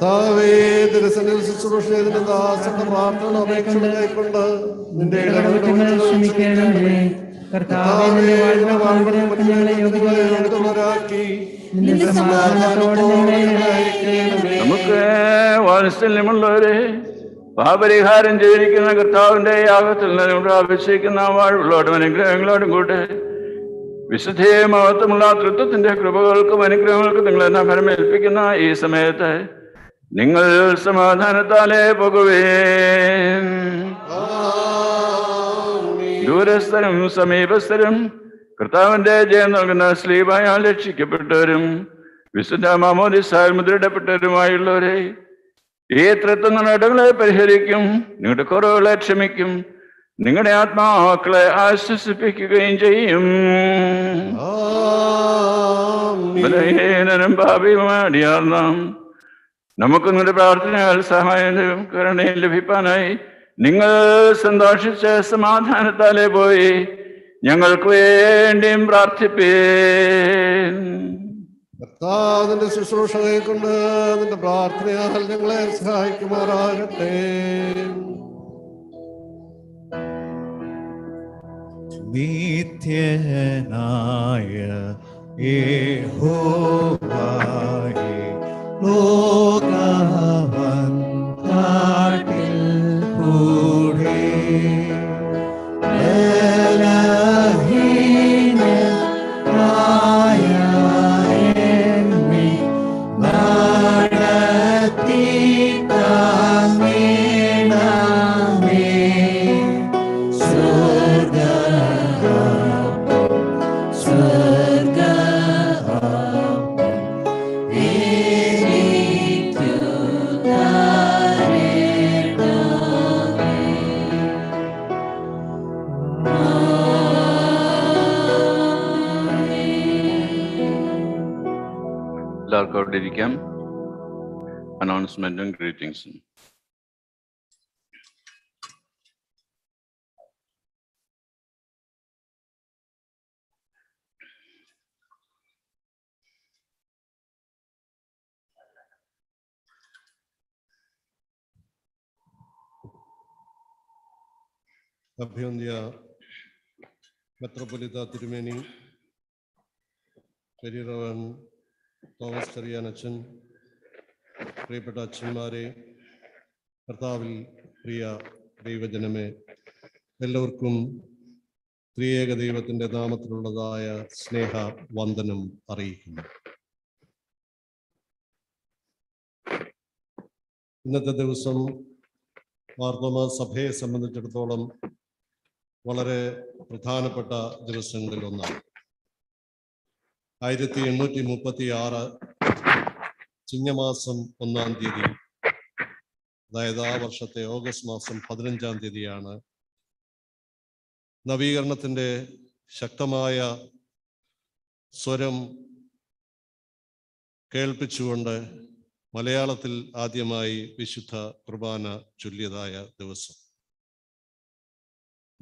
കർത്താവേ ശുശ്രൂഷ ചെയ്തിട്ട് ദാസന്റെ പ്രാർത്ഥന നിന്റെ ക്ഷമിക്കണമേ. നമുക്ക് വാത്സല്യമുള്ളവരെ പാപരിഹാരം ചെയ്തിരിക്കുന്ന കർത്താവിന്റെ യാഗത്തിൽ നിന്നുകൊണ്ട് പ്രാപിച്ചിരിക്കുന്ന വാഴ്വുള്ളോടും അനുഗ്രഹങ്ങളോടും കൂടെ വിശുദ്ധേയ മഹത്വമുള്ള തൃത്വത്തിന്റെ കൃപകൾക്കും അനുഗ്രഹങ്ങൾക്കും നിങ്ങൾ എന്നെ ഫലമേൽപ്പിക്കുന്ന ഈ സമയത്ത് നിങ്ങൾ സമാധാനത്താലേ പോകുവേ ദൂരസ്ഥരും സമീപസ്ഥരും കർത്താവിന്റെ ജയം നൽകുന്ന സ്ലീബായാൽ രക്ഷിക്കപ്പെട്ടവരും വിശുദ്ധ മാമോദിസാൽ മുദ്രയിടപ്പെട്ടവരുമായുള്ളവരെ ഈ തൃത്വ നടകളെ പരിഹരിക്കും നിങ്ങളുടെ കുറവുകളെ ക്ഷമിക്കും നിങ്ങളുടെ ആത്മാക്കളെ ആശ്വസിപ്പിക്കുകയും ചെയ്യും. ബലഹീനനും ഭാവിയുമാടിയാർ നാം നമുക്ക് നിന്റെ പ്രാർത്ഥനയാൽ സഹായം കരുണയും ലഭിക്കാനായി നിങ്ങൾ സന്തോഷിച്ച സമാധാനത്താലെ പോയി. ഞങ്ങൾക്ക് വേണ്ടിയും പ്രാർത്ഥിപ്പേൻ. കർത്താവ് നിന്റെ ശുശ്രൂഷകളെ കൊണ്ട് നിന്റെ പ്രാർത്ഥനയാൽ ഞങ്ങളെ സഹായിക്കുമാറാകട്ടെ. നിത്യനായ യഹോവായേ Lokavantar Pilpure. Amen. Devikam. Announcement and greetings. Abhyandya Metropolita Tirumani, Periravan Thomas ചെറിയാനച്ഛൻ പ്രിയപ്പെട്ട അച്ഛന്മാരെ കർത്താവിൽ പ്രിയ ദൈവജനമേ എല്ലാവർക്കും ത്രിയേക ദൈവത്തിന്റെ നാമത്തിലുള്ളതായ സ്നേഹ വന്ദനം അറിയിക്കുന്നു. ഇന്നത്തെ ദിവസം മാർത്തോമ സഭയെ സംബന്ധിച്ചിടത്തോളം വളരെ പ്രധാനപ്പെട്ട ദിവസങ്ങളിൽ ഒന്നാണ്. ആയിരത്തി എണ്ണൂറ്റി മുപ്പത്തി ആറ് ചിങ്ങമാസം ഒന്നാം തീയതി. അതായത് ആ വർഷത്തെ ഓഗസ്റ്റ് മാസം പതിനഞ്ചാം തീയതിയാണ് നവീകരണത്തിന്റെ ശക്തമായ സ്വരം കേൾപ്പിച്ചുകൊണ്ട് മലയാളത്തിൽ ആദ്യമായി വിശുദ്ധ കുർബാന ചൊല്ലിയതായ ദിവസം.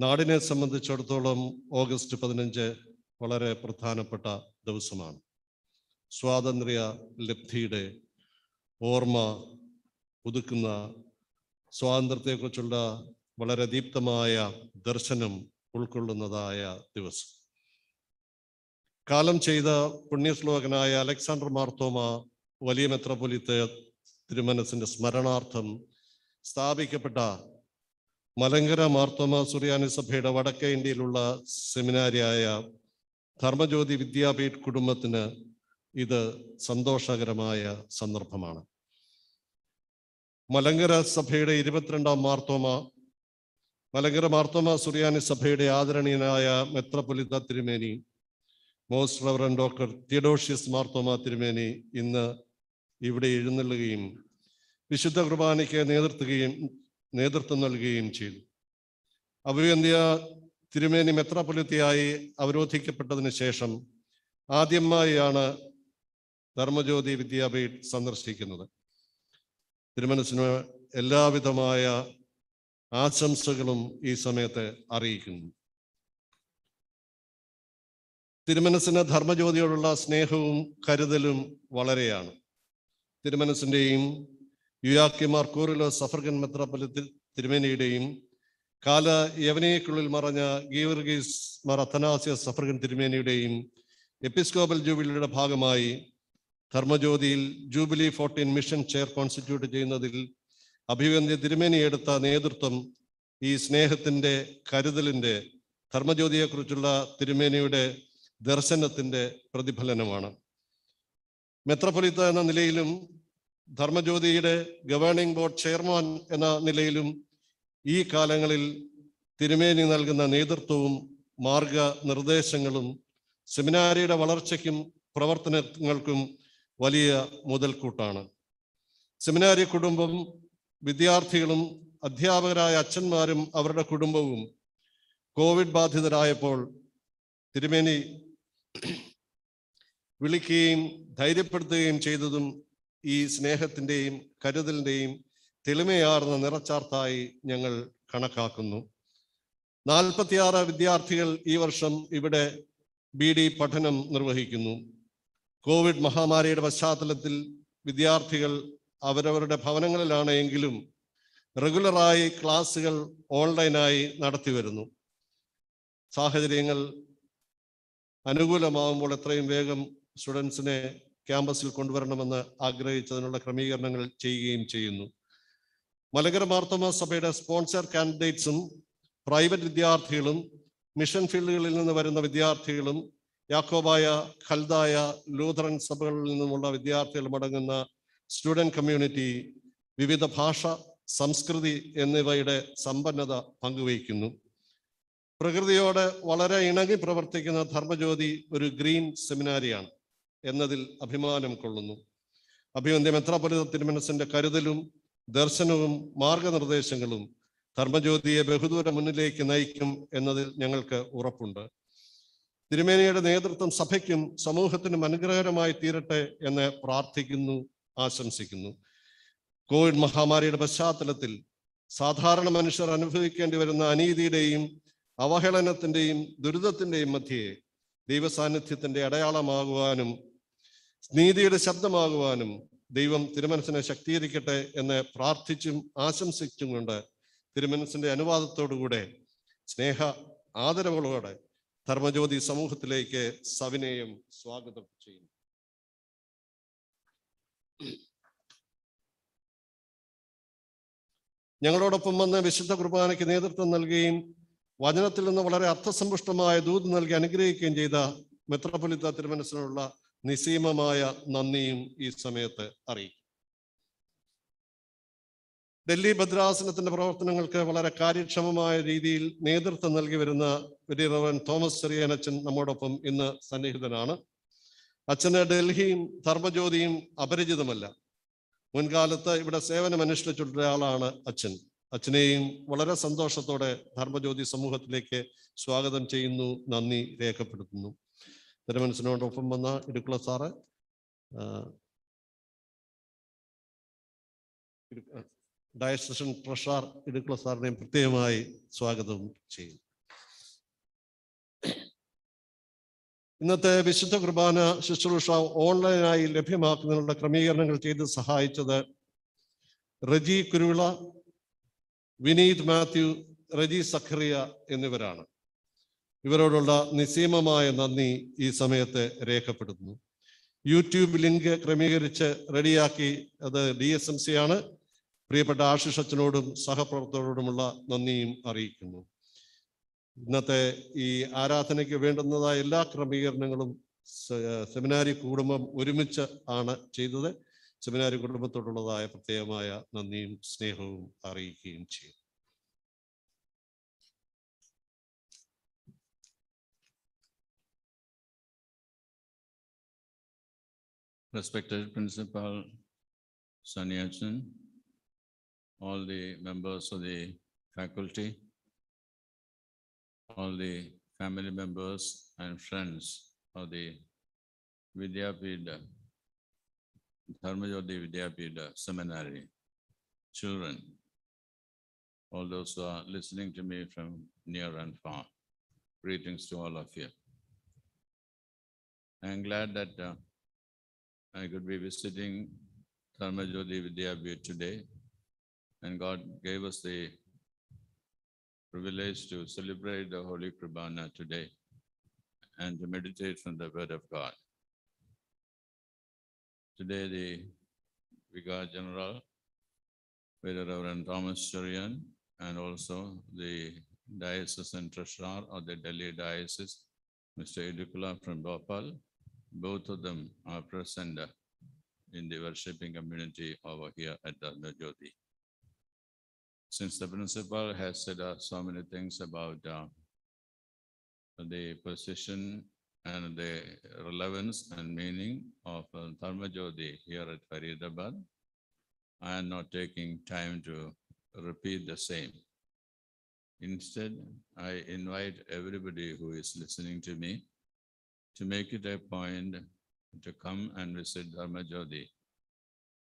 നാടിനെ സംബന്ധിച്ചിടത്തോളം ഓഗസ്റ്റ് പതിനഞ്ച് വളരെ പ്രധാനപ്പെട്ട ദിവസമാണ്. സ്വാതന്ത്ര്യ ലബ്ധിയുടെ ഓർമ്മ പുതുക്കുന്ന സ്വാതന്ത്ര്യത്തെക്കുറിച്ചുള്ള വളരെ ദീപ്തമായ ദർശനം ഉൾക്കൊള്ളുന്നതായ ദിവസം. കാലം ചെയ്ത പുണ്യശ്ലോകനായ അലക്സാണ്ടർ മാർത്തോമ വലിയ മെത്രപൊലിത്ത് തിരുമനസിന്റെ സ്മരണാർത്ഥം സ്ഥാപിക്കപ്പെട്ട മലങ്കര മാർത്തോമ സുറിയാനി സഭയുടെ വടക്കേ ഇന്ത്യയിലുള്ള സെമിനാരിയായ ധർമ്മജ്യോതി വിദ്യാപീഠ് കുടുംബത്തിന് ഇത് സന്തോഷകരമായ സന്ദർഭമാണ്. മലങ്കര സഭയുടെ ഇരുപത്തിരണ്ടാം മാർത്തോമ മലങ്കര മാർത്തോമ സുറിയാനി സഭയുടെ ആദരണീയനായ മെത്രപൊലിത തിരുമേനി most reverend doctor Theodosius Marthoma തിരുമേനി ഇന്ന് ഇവിടെ എഴുന്നള്ളുകയും വിശുദ്ധ കുർബാനയ്ക്ക് നേതൃത്വം നൽകുകയും ചെയ്തു. അഭിവന്ധ്യ തിരുമേനി മെത്രാപൊലിത്തിയായി അവരോധിക്കപ്പെട്ടതിന് ശേഷം ആദ്യമായാണ് ധർമ്മജ്യോതി വിദ്യാപീഠ് സന്ദർശിക്കുന്നത്. തിരുമനസിന് എല്ലാവിധമായ ആശംസകളും ഈ സമയത്ത് അറിയിക്കുന്നു. തിരുമനസിന് ധർമ്മജ്യോതിയോടുള്ള സ്നേഹവും കരുതലും വളരെയാണ്. തിരുമനസിന്റെയും യുയാക്കിമാർ കൂറിലോ സഫർഗൻ മെത്രാപൊലിത്തിൽ തിരുമേനിയുടെയും കാല യവനയ്ക്കുള്ളിൽ മറഞ്ഞ ഗീവർഗീസ് മാർ അത്തനാസ്യ സഫർഗൻ തിരുമേനിയുടെയും എപ്പിസ്കോപ്പൽ ജൂബിലിയുടെ ഭാഗമായി ധർമ്മജ്യോതിയിൽ jubilee fourteen mission chair constitute ചെയ്യുന്നതിൽ അഭിവന്ദ്യ തിരുമേനി എടുത്ത നേതൃത്വം ഈ സ്നേഹത്തിന്റെ കരുതലിന്റെ ധർമ്മജ്യോതിയെക്കുറിച്ചുള്ള തിരുമേനിയുടെ ദർശനത്തിന്റെ പ്രതിഫലനമാണ്. മെത്രപൊലിത്ത എന്ന നിലയിലും ധർമ്മജ്യോതിയുടെ ഗവേണിംഗ് ബോർഡ് ചെയർമാൻ എന്ന നിലയിലും ഈ കാലങ്ങളിൽ തിരുമേനി നൽകുന്ന നേതൃത്വവും മാർഗനിർദ്ദേശങ്ങളും സെമിനാരിയുടെ വളർച്ചയ്ക്കും പ്രവർത്തനങ്ങൾക്കും വലിയ മുതൽക്കൂട്ടാണ്. സെമിനാരി കുടുംബം വിദ്യാർത്ഥികളും അധ്യാപകരായ അച്ഛന്മാരും അവരുടെ കുടുംബവും കോവിഡ് ബാധിതരായപ്പോൾ തിരുമേനി വിളിക്കുകയും ധൈര്യപ്പെടുത്തുകയും ചെയ്തതും ഈ സ്നേഹത്തിന്റെയും കരുതലിന്റെയും തെളിമയാർന്ന നിറച്ചാർത്തായി ഞങ്ങൾ കണക്കാക്കുന്നു. നാൽപ്പത്തിയാറ് വിദ്യാർത്ഥികൾ ഈ വർഷം ഇവിടെ ബി ഡി പഠനം നിർവഹിക്കുന്നു. കോവിഡ് മഹാമാരിയുടെ പശ്ചാത്തലത്തിൽ വിദ്യാർത്ഥികൾ അവരവരുടെ ഭവനങ്ങളിലാണ് എങ്കിലും റെഗുലറായി ക്ലാസ്സുകൾ ഓൺലൈനായി നടത്തി വരുന്നു. സാഹചര്യങ്ങൾ അനുകൂലമാകുമ്പോൾ എത്രയും വേഗം സ്റ്റുഡൻസിനെ ക്യാമ്പസിൽ കൊണ്ടുവരണമെന്ന് ആഗ്രഹിച്ചതിനുള്ള ക്രമീകരണങ്ങൾ ചെയ്യുകയും ചെയ്യുന്നു. മലങ്കര മാർത്തോമ സഭയുടെ സ്പോൺസർ കാൻഡിഡേറ്റ്സും പ്രൈവറ്റ് വിദ്യാർത്ഥികളും മിഷൻ ഫീൽഡുകളിൽ നിന്ന് വരുന്ന വിദ്യാർത്ഥികളും യാക്കോബായ ഖൽദായ ലൂഥറൻ സഭകളിൽ നിന്നുമുള്ള വിദ്യാർത്ഥികളും അടങ്ങുന്ന സ്റ്റുഡന്റ് കമ്മ്യൂണിറ്റി വിവിധ ഭാഷ സംസ്കൃതി എന്നിവയുടെ സമ്പന്നത പങ്കുവയ്ക്കുന്നു പ്രകൃതിയോട് വളരെ ഇണങ്ങി പ്രവർത്തിക്കുന്ന ധർമ്മജ്യോതി ഒരു ഗ്രീൻ സെമിനാരിയാണ് എന്നതിൽ അഭിമാനം കൊള്ളുന്നു. അഭിവന്ദ്യ മെത്രാപൊലിത തിരുമനസിന്റെ കരുതലും ദർശനവും മാർഗനിർദ്ദേശങ്ങളും ധർമ്മജ്യോതിയെ ബഹുദൂരം മുന്നിലേക്ക് നയിക്കും എന്നതിൽ ഞങ്ങൾക്ക് ഉറപ്പുണ്ട്. തിരുമേനിയുടെ നേതൃത്വം സഭയ്ക്കും സമൂഹത്തിനും അനുഗ്രഹകരമായി തീരട്ടെ എന്ന് പ്രാർത്ഥിക്കുന്നു ആശംസിക്കുന്നു. കോവിഡ് മഹാമാരിയുടെ പശ്ചാത്തലത്തിൽ സാധാരണ മനുഷ്യർ അനുഭവിക്കേണ്ടി വരുന്ന അനീതിയുടെയും അവഹേളനത്തിന്റെയും ദുരിതത്തിന്റെയും മധ്യേ ദൈവസാന്നിധ്യത്തിന്റെ അടയാളമാകുവാനും നീതിയുടെ ശബ്ദമാകുവാനും ദൈവം തിരുമനസിനെ ശക്തീകരിക്കട്ടെ എന്ന് പ്രാർത്ഥിച്ചും ആശംസിച്ചും കൊണ്ട് തിരുമനസിന്റെ അനുവാദത്തോടുകൂടെ സ്നേഹ ആദരവുകളോടെ ധർമ്മജ്യോതി സമൂഹത്തിലേക്ക് സവിനയം സ്വാഗതം ചെയ്യുന്നു. ഞങ്ങളോടൊപ്പം വന്ന് വിശുദ്ധ കുർബാനയ്ക്ക് നേതൃത്വം നൽകുകയും വചനത്തിൽ നിന്ന് വളരെ അർത്ഥസമ്പുഷ്ടമായ ദൂത് നൽകി അനുഗ്രഹിക്കുകയും ചെയ്ത മെത്രപൊലിത്ത തിരുമനസിനുള്ള നിസീമമായ നന്ദിയും ഈ സമയത്ത് അറിയിക്കും. ഡൽഹി ഭദ്രാസനത്തിന്റെ പ്രവർത്തനങ്ങൾക്ക് വളരെ കാര്യക്ഷമമായ രീതിയിൽ നേതൃത്വം നൽകി വരുന്ന വെരിറവൻ തോമസ് ചെറിയൻ അച്ഛൻ നമ്മോടൊപ്പം ഇന്ന് സന്നിഹിതനാണ്. അച്ഛന് ഡൽഹിയും ധർമ്മജ്യോതിയും അപരിചിതമല്ല. മുൻകാലത്ത് ഇവിടെ സേവനമനുഷ്ഠിച്ചിട്ടുള്ള ആളാണ് അച്ഛൻ. അച്ഛനെയും വളരെ സന്തോഷത്തോടെ ധർമ്മജ്യോതി സമൂഹത്തിലേക്ക് സ്വാഗതം ചെയ്യുന്നു നന്ദി രേഖപ്പെടുത്തുന്നു. തിരുമനസിനോടൊപ്പം വന്ന ഇടുക്കുള സാറ് ഡയസ്റ്റേഷൻ ട്രഷാർ ഇടുക്കുള സാറിനെയും പ്രത്യേകമായി സ്വാഗതം ചെയ്യും ഇന്നത്തെ വിശുദ്ധ കുർബാന ശുശ്രൂഷ ഓൺലൈനായി ലഭ്യമാക്കുന്നതിനുള്ള ക്രമീകരണങ്ങൾ ചെയ്ത് സഹായിച്ചത് റജി കുരുവിള വിനീത് മാത്യു റജി സഖറിയ എന്നിവരാണ്. ഇവരോടുള്ള നിസ്സീമമായ നന്ദി ഈ സമയത്ത് രേഖപ്പെടുത്തുന്നു. യൂട്യൂബ് ലിങ്ക് ക്രമീകരിച്ച് റെഡിയാക്കി അത് ഡി എസ് എം സി ആണ്. പ്രിയപ്പെട്ട ആശിഷ് അച്ഛനോടും സഹപ്രവർത്തകരോടുമുള്ള നന്ദിയും അറിയിക്കുന്നു. ഇന്നത്തെ ഈ ആരാധനയ്ക്ക് വേണ്ടുന്നതായ എല്ലാ ക്രമീകരണങ്ങളും സെമിനാരി കുടുംബം ഒരുമിച്ച് ആണ് ചെയ്തത്. സെമിനാരി കുടുംബത്തോടുള്ളതായ പ്രത്യേകമായ നന്ദിയും സ്നേഹവും അറിയിക്കുകയും ചെയ്യും Respected Principal Sanyachan, all the members of the faculty, all the family members and friends of the Vidyapida, Dharmayodi Vidyapida Seminary, children, all those who are listening to me from near and far. Greetings to all of you. I am glad that uh, I could be visiting Dharmajodi Vidyabhut today. And God gave us the privilege to celebrate the Holy Kurbana today and to meditate from the Word of God. Today, the Vicar General, Very Reverend Thomas Cherian, and also the Diocesan Treasurer of the Delhi Diocese, Mr. Idukula from Bhopal, both of them are present in the worshiping community over here at Dharma Jyoti. Since the principal has said uh, so many things about uh, the position and the relevance and meaning of uh, Dharmajyoti here at Faridabad, I am not taking time to repeat the same. Instead, I invite everybody who is listening to me to make it a point to come and visit Dharma Jyoti,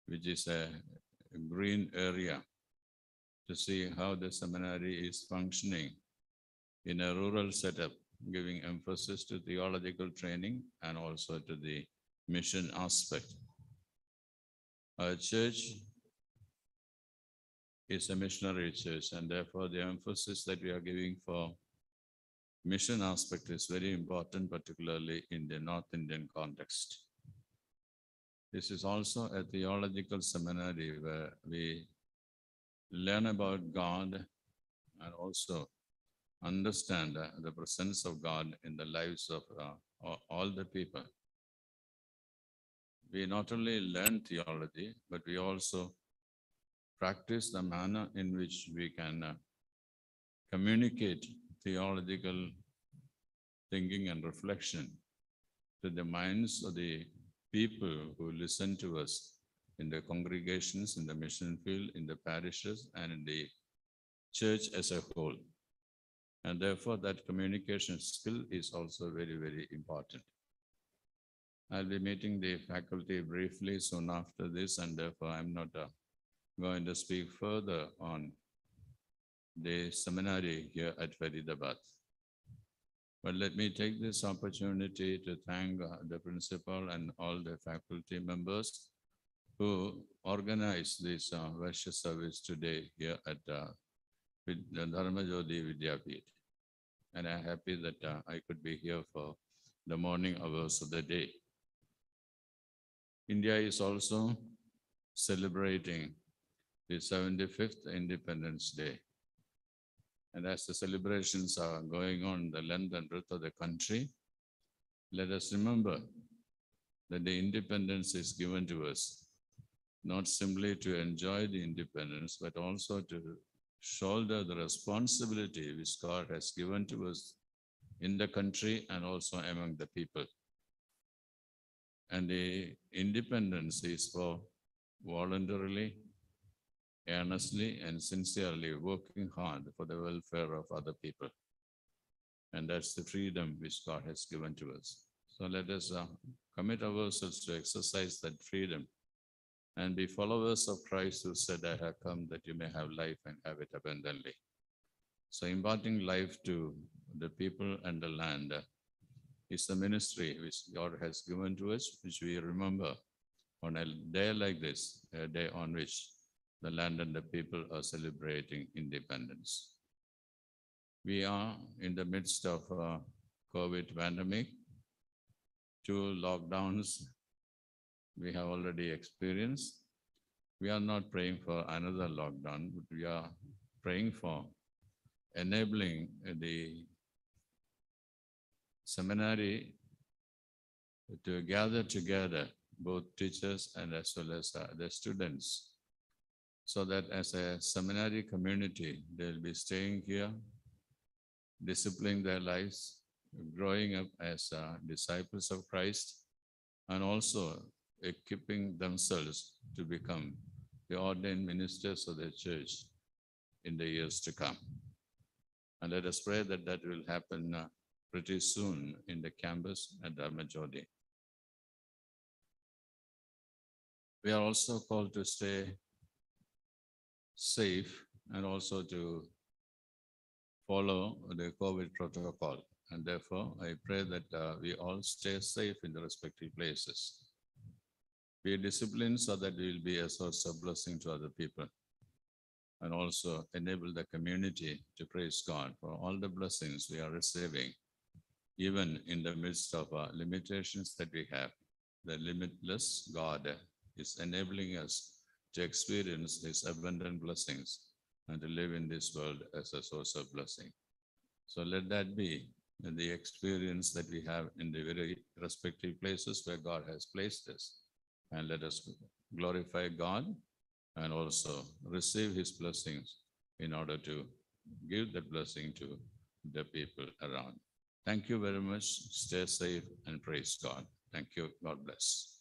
which is a green area, to see how the seminary is functioning in a rural setup, giving emphasis to theological training and also to the mission aspect. Our church is a missionary church, and therefore the emphasis that we are giving for mission aspect is very important, particularly in the North Indian context. This is also a theological seminary where we learn about God and also understand the presence of God in the lives of uh, all the people. We not only learn theology, but we also practice the manner in which we can uh, communicate theological thinking and reflection to the minds of the people who listen to us in the congregations, in the mission field, in the parishes, and in the church as a whole. And therefore, that communication skill is also very, very important. I'll be meeting the faculty briefly soon after this, and therefore I'm not uh, going to speak further on the seminary here at Faridabad. But let me take this opportunity to thank uh, the principal and all the faculty members who organized this uh, worship service today here at uh, Dharma Jyoti Vidyapit. and I'm happy that uh, I could be here for the morning hours of the day. India is also celebrating the 75th Independence Day. And as the celebrations are going on the length and breadth of the country, let us remember that the independence is given to us, not simply to enjoy the independence, but also to shoulder the responsibility which God has given to us in the country and also among the people. And the independence is for voluntarily, earnestly, and sincerely working hard for the welfare of other people. And that's the freedom which God has given to us. So let us uh, commit ourselves to exercise that freedom and be followers of Christ who said, I have come that you may have life and have it abundantly. So imparting life to the people and the land uh, is the ministry which God has given to us, which we remember on a day like this, a day on which the land and the people are celebrating independence. We are in the midst of a COVID pandemic, two lockdowns we have already experienced. We are not praying for another lockdown, but we are praying for enabling the seminary to gather together both teachers and as well as uh, the students so that as a seminary community, they'll be staying here, disciplining their lives, growing up as uh, disciples of Christ, and also equipping themselves to become the ordained ministers of the church in the years to come. And let us pray that that will happen uh, pretty soon in the campus at Dharmajodi. We are also called to stay safe and also to follow the COVID protocol. And therefore, I pray that uh, we all stay safe in the respective places. Be disciplined so that we will be a source of blessing to other people. And also enable the community to praise God for all the blessings we are receiving, even in the midst of uh, limitations that we have. The limitless God is enabling us to experience His abundant blessings and to live in this world as a source of blessing. So let that be the experience that we have in the very respective places where God has placed us. And let us glorify God and also receive His blessings in order to give that blessing to the people around. Thank you very much. Stay safe and praise God. Thank you. God bless.